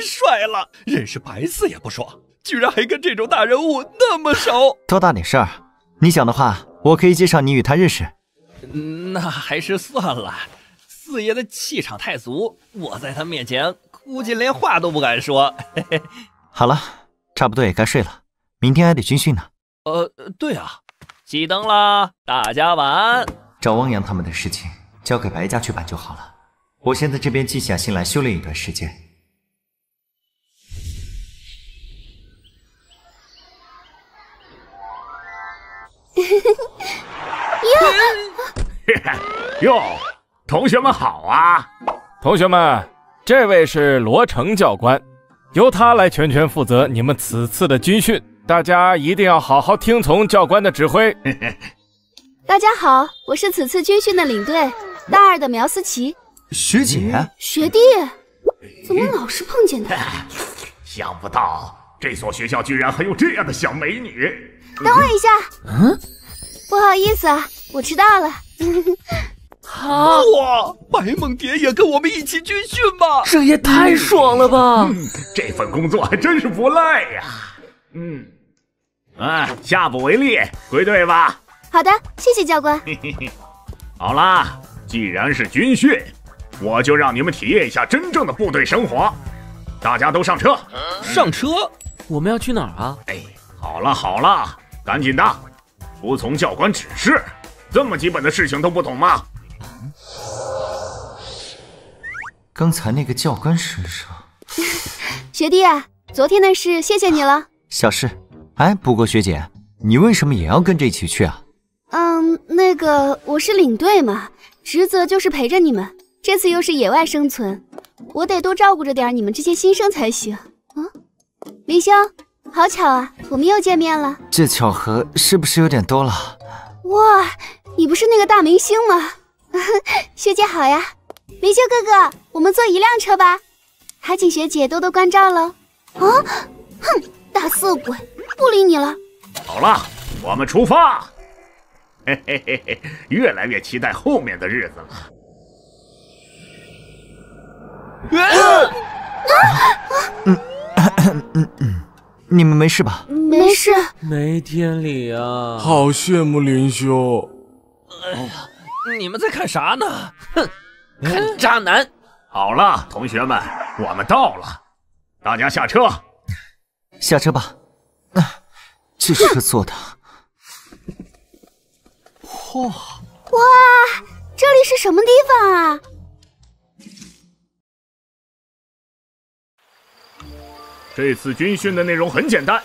帅了！认识白四也不说，居然还跟这种大人物那么熟。
多大点事儿？你想的话。我可以介绍你与他认识，
那还是算了。四爷的气场太足，我在他面前估计连话都不敢说。嘿嘿。
好了，差不多也该睡了，明天还得军训呢。
呃，对啊，熄灯啦，大家晚安。
找汪洋他们的事情交给白家去办就好了，我先在这边静下心来修炼一段时间。
哟，哟同学们好啊！
同学们，这位是罗成教官，由他来全权负责你们此次的军训，大家一定要好好听从教官的指挥。
大家好，我是此次军训的领队，大二的苗思琪。
学姐，
学弟，怎么老是碰见他？
想不到这所学校居然还有这样的小美女。
等我一下。嗯。不好意思啊，我迟到了。
好哇，白梦蝶也跟我们一起军训吧？
这也太爽了吧！
这份工作还真是不赖呀。嗯，啊，下不为例，归队吧。
好的，谢谢教官。
好啦，既然是军训，我就让你们体验一下真正的部队生活。大家都上车。
上车？
我们要去哪儿啊？
哎，好了好了，赶紧的。服从教官指示，这么基本的事情都不懂吗？
刚才那个教官身上，
学弟，昨天的事谢谢你了。
小事。哎，不过学姐，你为什么也要跟着一起去啊？
嗯，那个我是领队嘛，职责就是陪着你们。这次又是野外生存，我得多照顾着点你们这些新生才行。嗯，林香，好巧啊，我们又见面了。
这巧合是不是有点多了？
哇，你不是那个大明星吗？学姐好呀，林修哥哥，我们坐一辆车吧。还请学姐多多关照喽。啊，哼，大色鬼，不理你了。
好了，我们出发。嘿嘿嘿嘿，越来越期待后面的日子了。
嗯嗯嗯，你们没事吧？
没事。
没天理啊！
好羡慕林兄。
哎呀，你们在看啥呢？哼，看渣男。
好了，同学们，我们到了，大家下车。
下车吧。啊，这车坐的。
嚯！哇，这里是什么地方啊？
这次军训的内容很简单，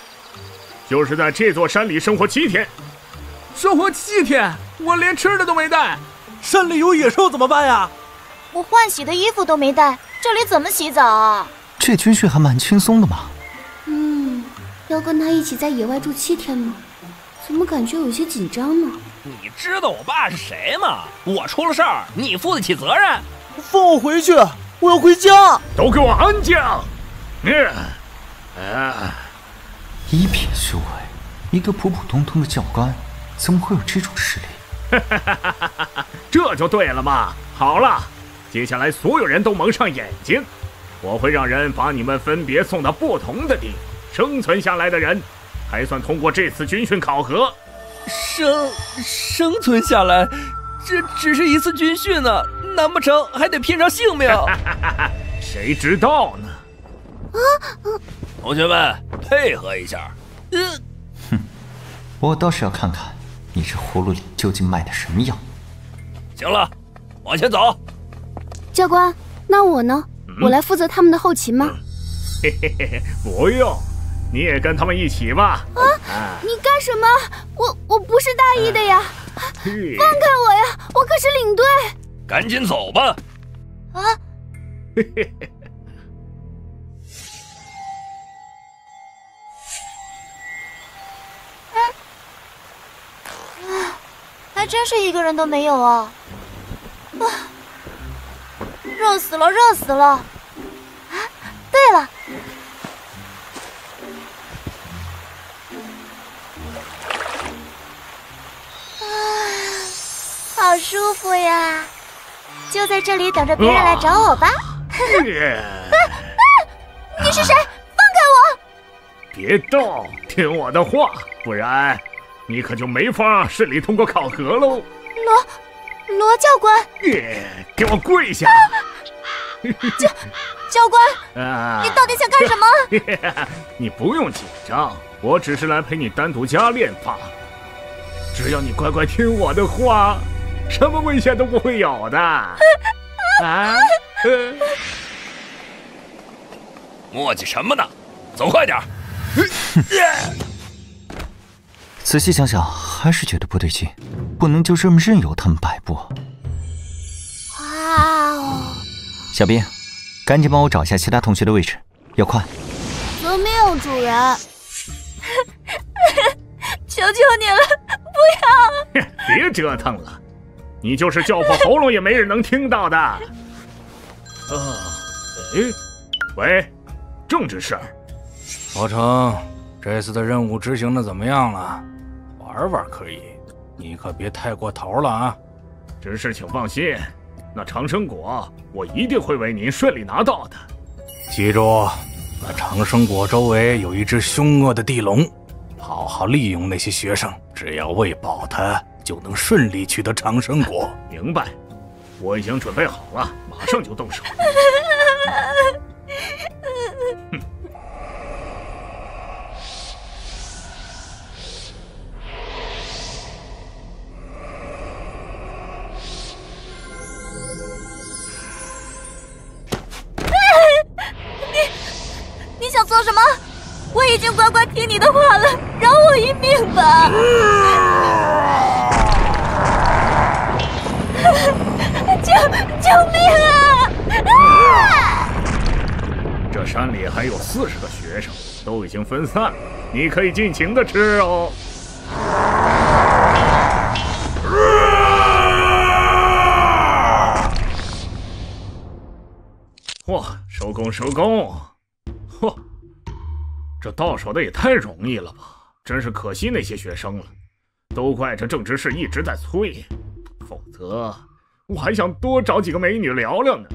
就是在这座山里生活七天。
生活七天，我连吃的都没带。山里有野兽怎么办呀？
我换洗的衣服都没带，这里怎么洗澡啊？
这军训还蛮轻松的嘛。
嗯，要跟他一起在野外住七天吗？怎么感觉有些紧张呢？
你知道我爸是谁吗？我出了事儿，你负得起责任？
放我回去，我要回家。
都给我安静！嗯。啊！
一品修为，一个普普通通的教官，怎么会有这种实力？
这就对了嘛！好了，接下来所有人都蒙上眼睛，我会让人把你们分别送到不同的地方，生存下来的人，还算通过这次军训考核。
生生存下来，这只是一次军训呢，难不成还得拼上性命？
谁知道呢？
啊！同学们，配合一下。
嗯，哼，我倒是要看看你这葫芦里究竟卖的什么药。
行了，往前走。
教官，那我呢？我来负责他们的后勤吗？
嘿嘿嘿，不用，你也跟他们一起吧。
啊！你干什么？我我不是大意的呀！放开我呀！我可是领队。
赶紧走吧。
啊！
嘿嘿嘿。
还真是一个人都没有啊！啊，热死了，热死了！啊，对了，啊，好舒服呀！就在这里等着别人来找我吧。你是谁？放开我！
别动，听我的话，不然。你可就没法顺利通过考核喽！
罗罗教官，
给我跪下！
教教官，啊，你到底想干什么？
你不用紧张，我只是来陪你单独加练罢了。只要你乖乖听我的话，什么危险都不会有的。啊！
磨叽什么呢？走快点！
仔细想想，还是觉得不对劲，不能就这么任由他们摆布。哇哦！小兵，赶紧帮我找一下其他同学的位置，要快。
遵命，主人。
求求你了，不
要！别折腾了，你就是叫破喉咙也没人能听到的。啊，哎，喂，政治事儿。
老程，这次的任务执行的怎么样了？玩玩可以，你可别太过头了啊！
只是请放心，那长生果我一定会为您顺利拿到的。
记住，那长生果周围有一只凶恶的地龙，好好利用那些学生，只要喂饱它，就能顺利取得长生果。
明白，我已经准备好了，马上就动手。
你想做什么？我已经乖乖听你的话了，饶我一命吧！救救命啊！
这山里还有四十个学生，都已经分散了，你可以尽情的吃哦。哇，收工收工！嚯，这到手的也太容易了吧！真是可惜那些学生了，都怪这正直事一直在催，否则我还想多找几个美女聊聊呢。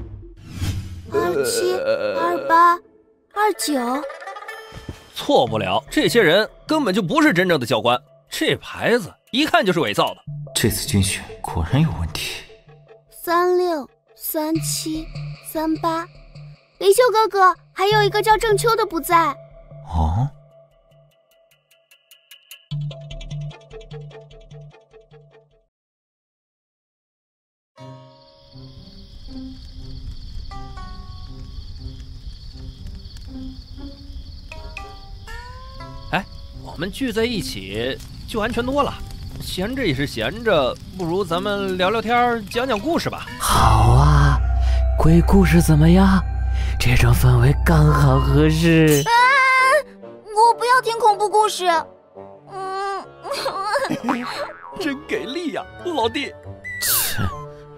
二七、二八、二九，
错不了，这些人根本就不是真正的教官，这牌子一看就是伪造的。
这次军训果然有问题。
三六、三七、三八。离秀哥哥，还有一个叫郑秋的不在。
哦。
哎，我们聚在一起就安全多了。闲着也是闲着，不如咱们聊聊天，讲讲故事吧。
好啊，鬼故事怎么样？这种氛围刚好合适。
啊！我不要听恐怖故事。
嗯，真给力呀，老弟。
切，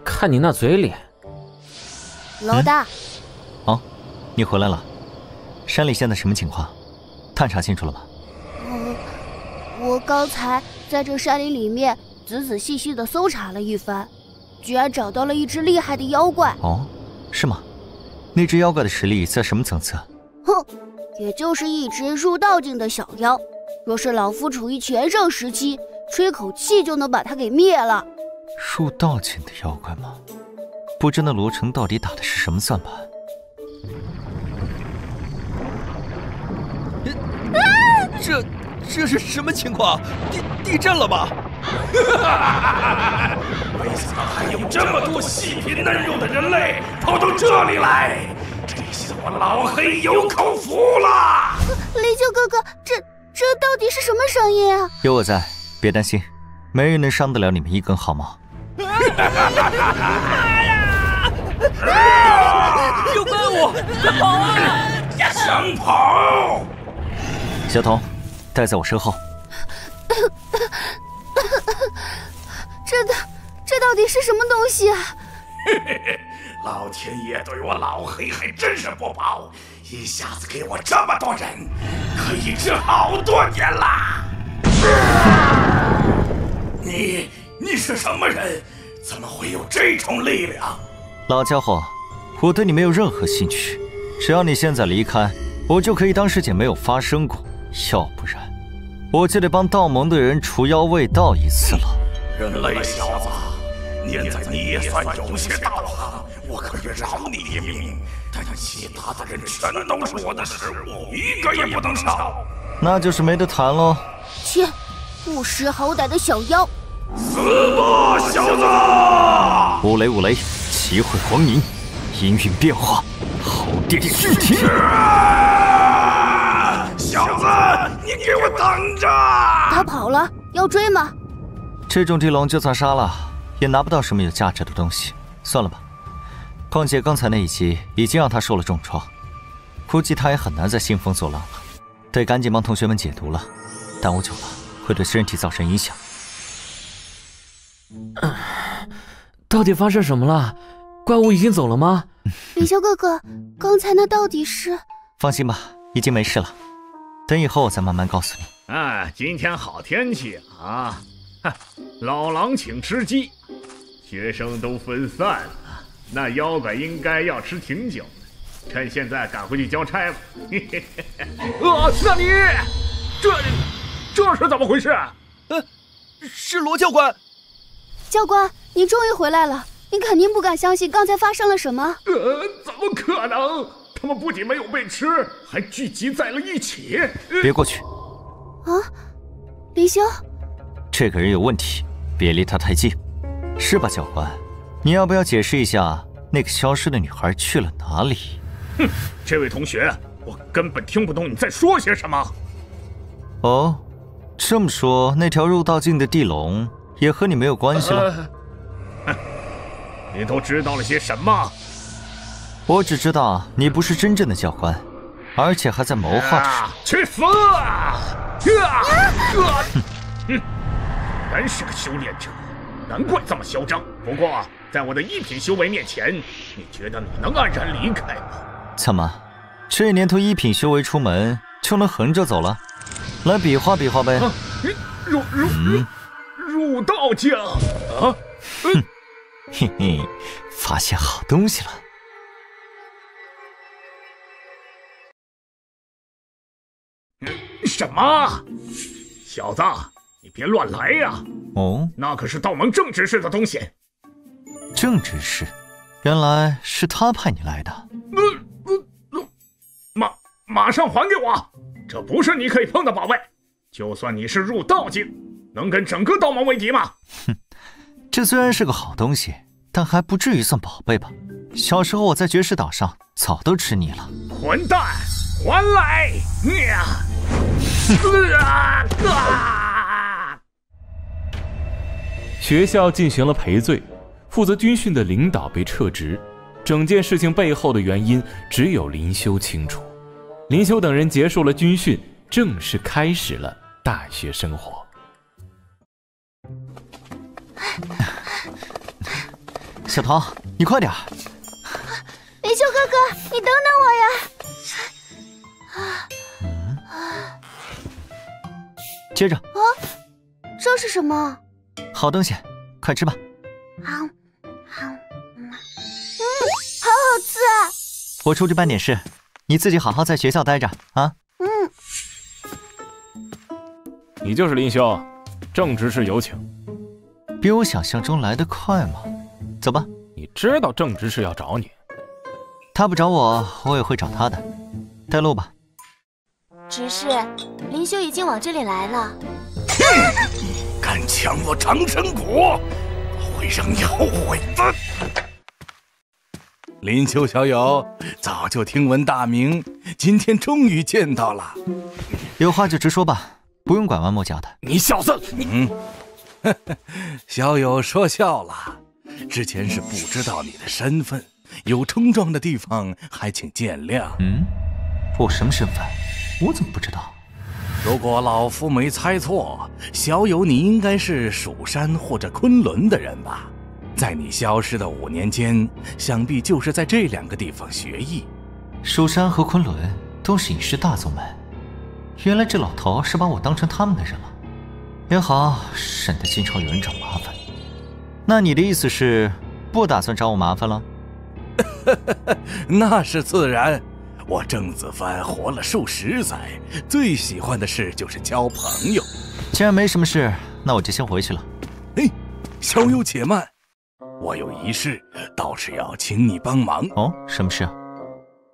看你那嘴脸。
老大。
哦，你回来了。山里现在什么情况？探查清楚了吗？
嗯，我刚才在这山林里面仔仔细细的搜查了一番，居然找到了一只厉害的妖怪。
哦，是吗？那只妖怪的实力在什么层次？
哼，也就是一只入道境的小妖。若是老夫处于全盛时期，吹口气就能把它给灭了。
入道境的妖怪吗？不知那罗成到底打的是什么算盘？
这这是什么情况？地地震了吧？
没想到还有这么多细皮嫩肉的人类跑到这里来，这下我老黑有口福了。
雷秋哥哥，这这到底是什么声音啊？
有我在，别担心，没人能伤得了你们一根毫毛。
有怪物，快跑啊！
想跑？
小童，待在我身后。
这到，这到底是什么东西啊？
嘿嘿嘿，老天爷对我老黑还真是不薄，一下子给我这么多人，可以治好多年啦！你你是什么人？怎么会有这种力量？
老家伙，我对你没有任何兴趣，只要你现在离开，我就可以当事情没有发生过。要不然，我就得帮道盟的人除妖卫道一次了。
人类小子，念在你也算有些道行，我可以饶你一命。但其他的人全都是我的食物，一个也不能少。
那就是没得谈喽。
切，不识好歹的小妖！
死吧，小子！
五雷五雷，齐会黄银，音韵变化，好电续体。
小子，你给我等着！
他跑了，要追吗？
这种地龙就算杀了，也拿不到什么有价值的东西。算了吧。况且刚才那一击已经让他受了重创，估计他也很难再兴风作浪了。得赶紧帮同学们解毒了，耽误久了会对身体造成影响。
到底发生什么了？怪物已经走了吗？
李修哥哥，刚才那到底是……
放心吧，已经没事了。等以后我再慢慢告诉你。
哎，今天好天气啊！哈，老狼请吃鸡。学生都分散了，那妖怪应该要吃挺久的，趁现在赶回去交差吧。嘿嘿嘿。啊，那你这这是怎么回事？
呃，是罗教官。
教官，您终于回来了！你肯定不敢相信刚才发生了什么。
呃，怎么可能？他们不仅没有被吃，还聚集在了一起。
别过去！
啊，林修，
这个人有问题，别离他太近，是吧，教官？你要不要解释一下那个消失的女孩去了哪里？
哼，这位同学，我根本听不懂你在说些什么。
哦，这么说，那条入道境的地龙也和你没有关系了？
哼，你都知道了些什么？
我只知道你不是真正的教官，而且还在谋划着什么。
去死！啊！哼，原是个修炼者，难怪这么嚣张。不过，在我的一品修为面前，你觉得你能安然离开吗？
怎么，这年头一品修为出门就能横着走了？来比划比划呗！
入入入入道境啊！
哼，嘿嘿，发现好东西了。
什么？小子，你别乱来呀！
哦，
那可是道盟正执事的东西。
正执事，原来是他派你来的。
呃呃，马马上还给我！这不是你可以碰的宝贝。就算你是入道境，能跟整个道盟为敌吗？
哼，这虽然是个好东西，但还不至于算宝贝吧？小时候我在绝世岛上早都吃腻了。
混蛋，还来！呀！啊啊！
学校进行了赔罪，负责军训的领导被撤职，整件事情背后的原因只有林修清楚。林修等人结束了军训，正式开始了大学生活。
小桃，你快点！
林修哥哥，你等等我呀！
接着
啊，这是什么？
好东西，快吃吧。
好，好，嗯，好好吃啊！
我出去办点事，你自己好好在学校待着啊。
嗯。
你就是林修，正执事有请。
比我想象中来得快嘛？走吧。
你知道正执事要找你，
他不找我，我也会找他的。带路吧。
执事，林修已经往这里来了。
哼敢抢我长生果，我会让你后悔的。林修小友，早就听闻大名，今天终于见到了。
有话就直说吧，不用拐弯抹角的。
你小子，
你……嗯，小友说笑了，之前是不知道你的身份，有冲撞的地方还请见谅。
嗯，我什么身份？我怎么不知道？
如果老夫没猜错，小友你应该是蜀山或者昆仑的人吧？在你消失的五年间，想必就是在这两个地方学艺。
蜀山和昆仑都是隐世大宗门，原来这老头是把我当成他们的人了。也好，省得经常有人找麻烦。那你的意思是，不打算找我麻烦了？
那是自然。我郑子帆活了数十载，最喜欢的事就是交朋友。
既然没什么事，那我就先回去了。
哎，小友且慢，我有一事，倒是要请你帮忙。
哦，什么事啊？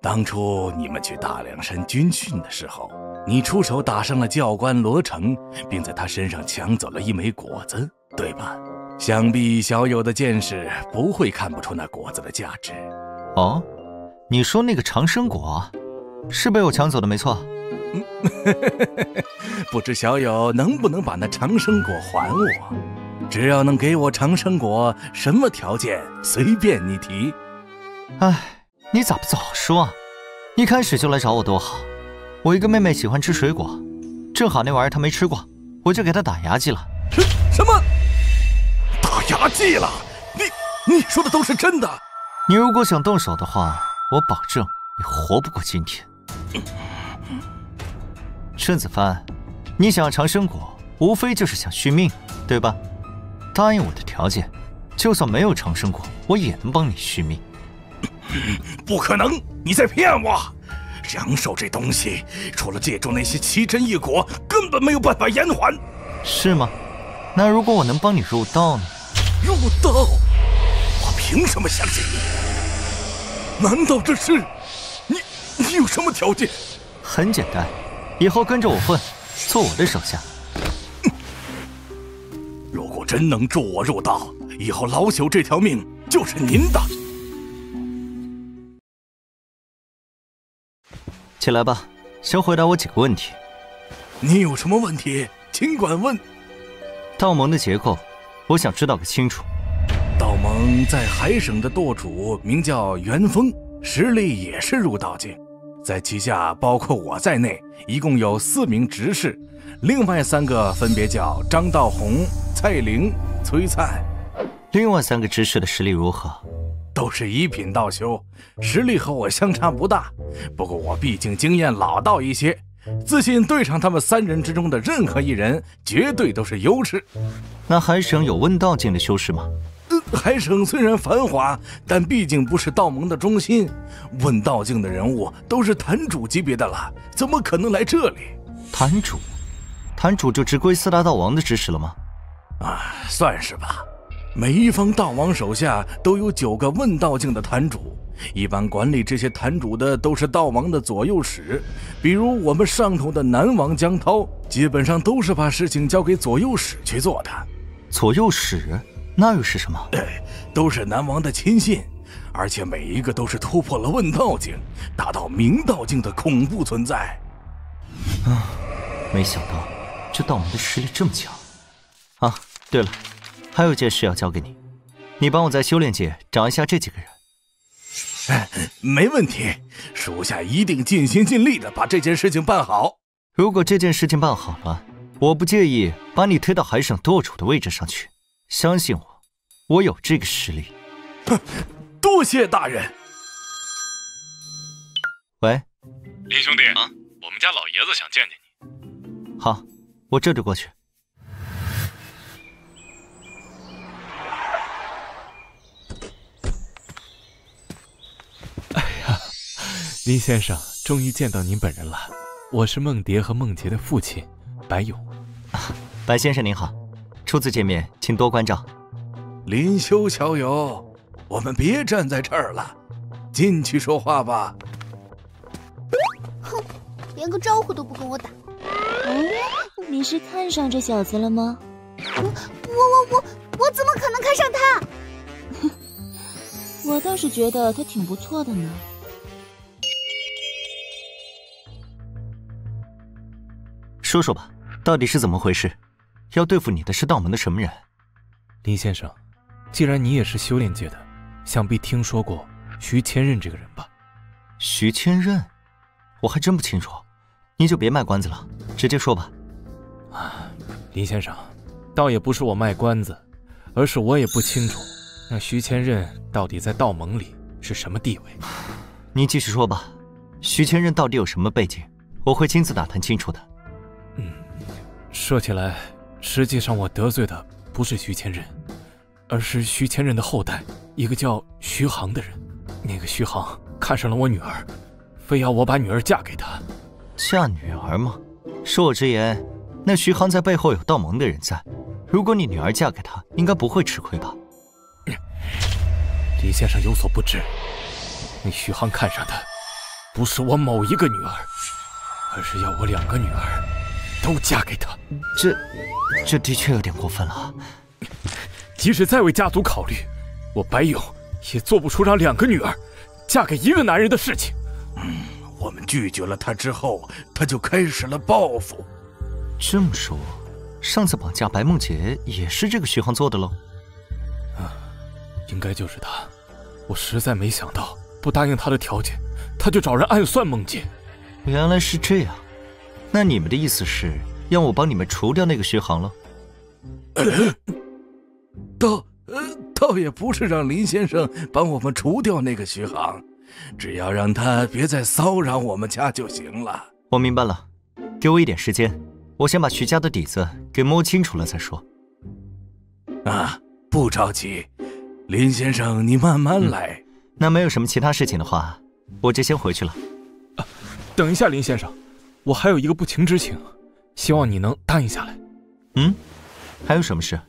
当初你们去大凉山军训的时候，你出手打伤了教官罗成，并在他身上抢走了一枚果子，对吧？想必小友的见识不会看不出那果子的价值。
哦。你说那个长生果是被我抢走的，没错。
不知小友能不能把那长生果还我？只要能给我长生果，什么条件随便你提。
哎，你咋不早说啊？一开始就来找我多好。我一个妹妹喜欢吃水果，正好那玩意儿她没吃过，我就给她打牙祭了。
什么？打牙祭了？你你说的都是真的？
你如果想动手的话。我保证你活不过今天，顺子帆，你想要长生果，无非就是想续命，对吧？答应我的条件，就算没有长生果，我也能帮你续命。
不可能，你在骗我！阳寿这东西，除了借助那些奇珍异果，根本没有办法延缓。
是吗？那如果我能帮你入道呢？
入道？我凭什么相信你？难道这是你？你有什么条件？
很简单，以后跟着我混，做我的手下。
如果真能助我入道，以后老朽这条命就是您的。
起来吧，先回答我几个问题。
你有什么问题，尽管问。
道盟的结构，我想知道个清楚。
道盟在海省的舵主名叫元丰，实力也是入道境。在旗下包括我在内，一共有四名执事，另外三个分别叫张道宏、蔡玲、崔灿。
另外三个执事的实力如何？
都是一品道修，实力和我相差不大。不过我毕竟经验老道一些，自信对上他们三人之中的任何一人，绝对都是优势。
那海省有问道境的修士吗？
海省虽然繁华，但毕竟不是道盟的中心。问道境的人物都是坛主级别的了，怎么可能来这里？
坛主，坛主就直归四大道王的指使了吗？
啊，算是吧。每一方道王手下都有九个问道境的坛主，一般管理这些坛主的都是道王的左右使。比如我们上头的南王江涛，基本上都是把事情交给左右使去做的。
左右使那又是什么？
都是南王的亲信，而且每一个都是突破了问道境，达到明道境的恐怖存在。
啊，没想到这道门的实力这么强。啊，对了。还有件事要交给你，你帮我在修炼界找一下这几个
人。没问题，属下一定尽心尽力的把这件事情办好。
如果这件事情办好了，我不介意把你推到海省舵主的位置上去。相信我，我有这个实力。
多谢大人。
喂，
林兄弟，啊，我们家老爷子想见见
你。好，我这就过去。
哎呀林先生，终于见到您本人了。我是梦蝶和梦洁的父亲，白勇。
白先生您好，初次见面，请多关照。
林修小友，我们别站在这儿了，进去说话吧。
哼，连个招呼都不跟我打。
嗯，你是看上这小子了吗？
我我我我怎么可能看上他？
我倒是觉得他挺不错的呢。
说说吧，到底是怎么回事？要对付你的是道门的什么人？
林先生，既然你也是修炼界的，想必听说过徐千仞这个人吧？
徐千仞，我还真不清楚，您就别卖关子了，直接说吧。
啊，林先生，倒也不是我卖关子，而是我也不清楚那徐千仞到底在道盟里是什么地位。
你继续说吧，徐千仞到底有什么背景？我会亲自打探清楚的。
嗯，说起来，实际上我得罪的不是徐千仞，而是徐千仞的后代，一个叫徐航的人。那个徐航看上了我女儿，非要我把女儿嫁给他。
嫁女儿吗？恕我直言，那徐航在背后有道盟的人在。如果你女儿嫁给他，应该不会吃亏吧？
李先生有所不知，那徐航看上的不是我某一个女儿，而是要我两个女儿。都嫁给他，
这，这的确有点过分了。
即使再为家族考虑，我白勇也做不出让两个女儿嫁给一个男人的事情。
嗯，我们拒绝了他之后，他就开始了报复。
这么说，上次绑架白梦洁也是这个徐航做的喽？
啊，应该就是他。我实在没想到，不答应他的条件，他就找人暗算梦洁。
原来是这样。那你们的意思是要我帮你们除掉那个徐航了？
倒呃，倒也不是让林先生帮我们除掉那个徐航，只要让他别再骚扰我们家就行了。
我明白了，给我一点时间，我先把徐家的底子给摸清楚了再说。
啊，不着急，林先生你慢慢来。
那没有什么其他事情的话，我就先回去了。
啊，等一下，林先生。我还有一个不情之请，希望你能答应下来。
嗯，还有什么事？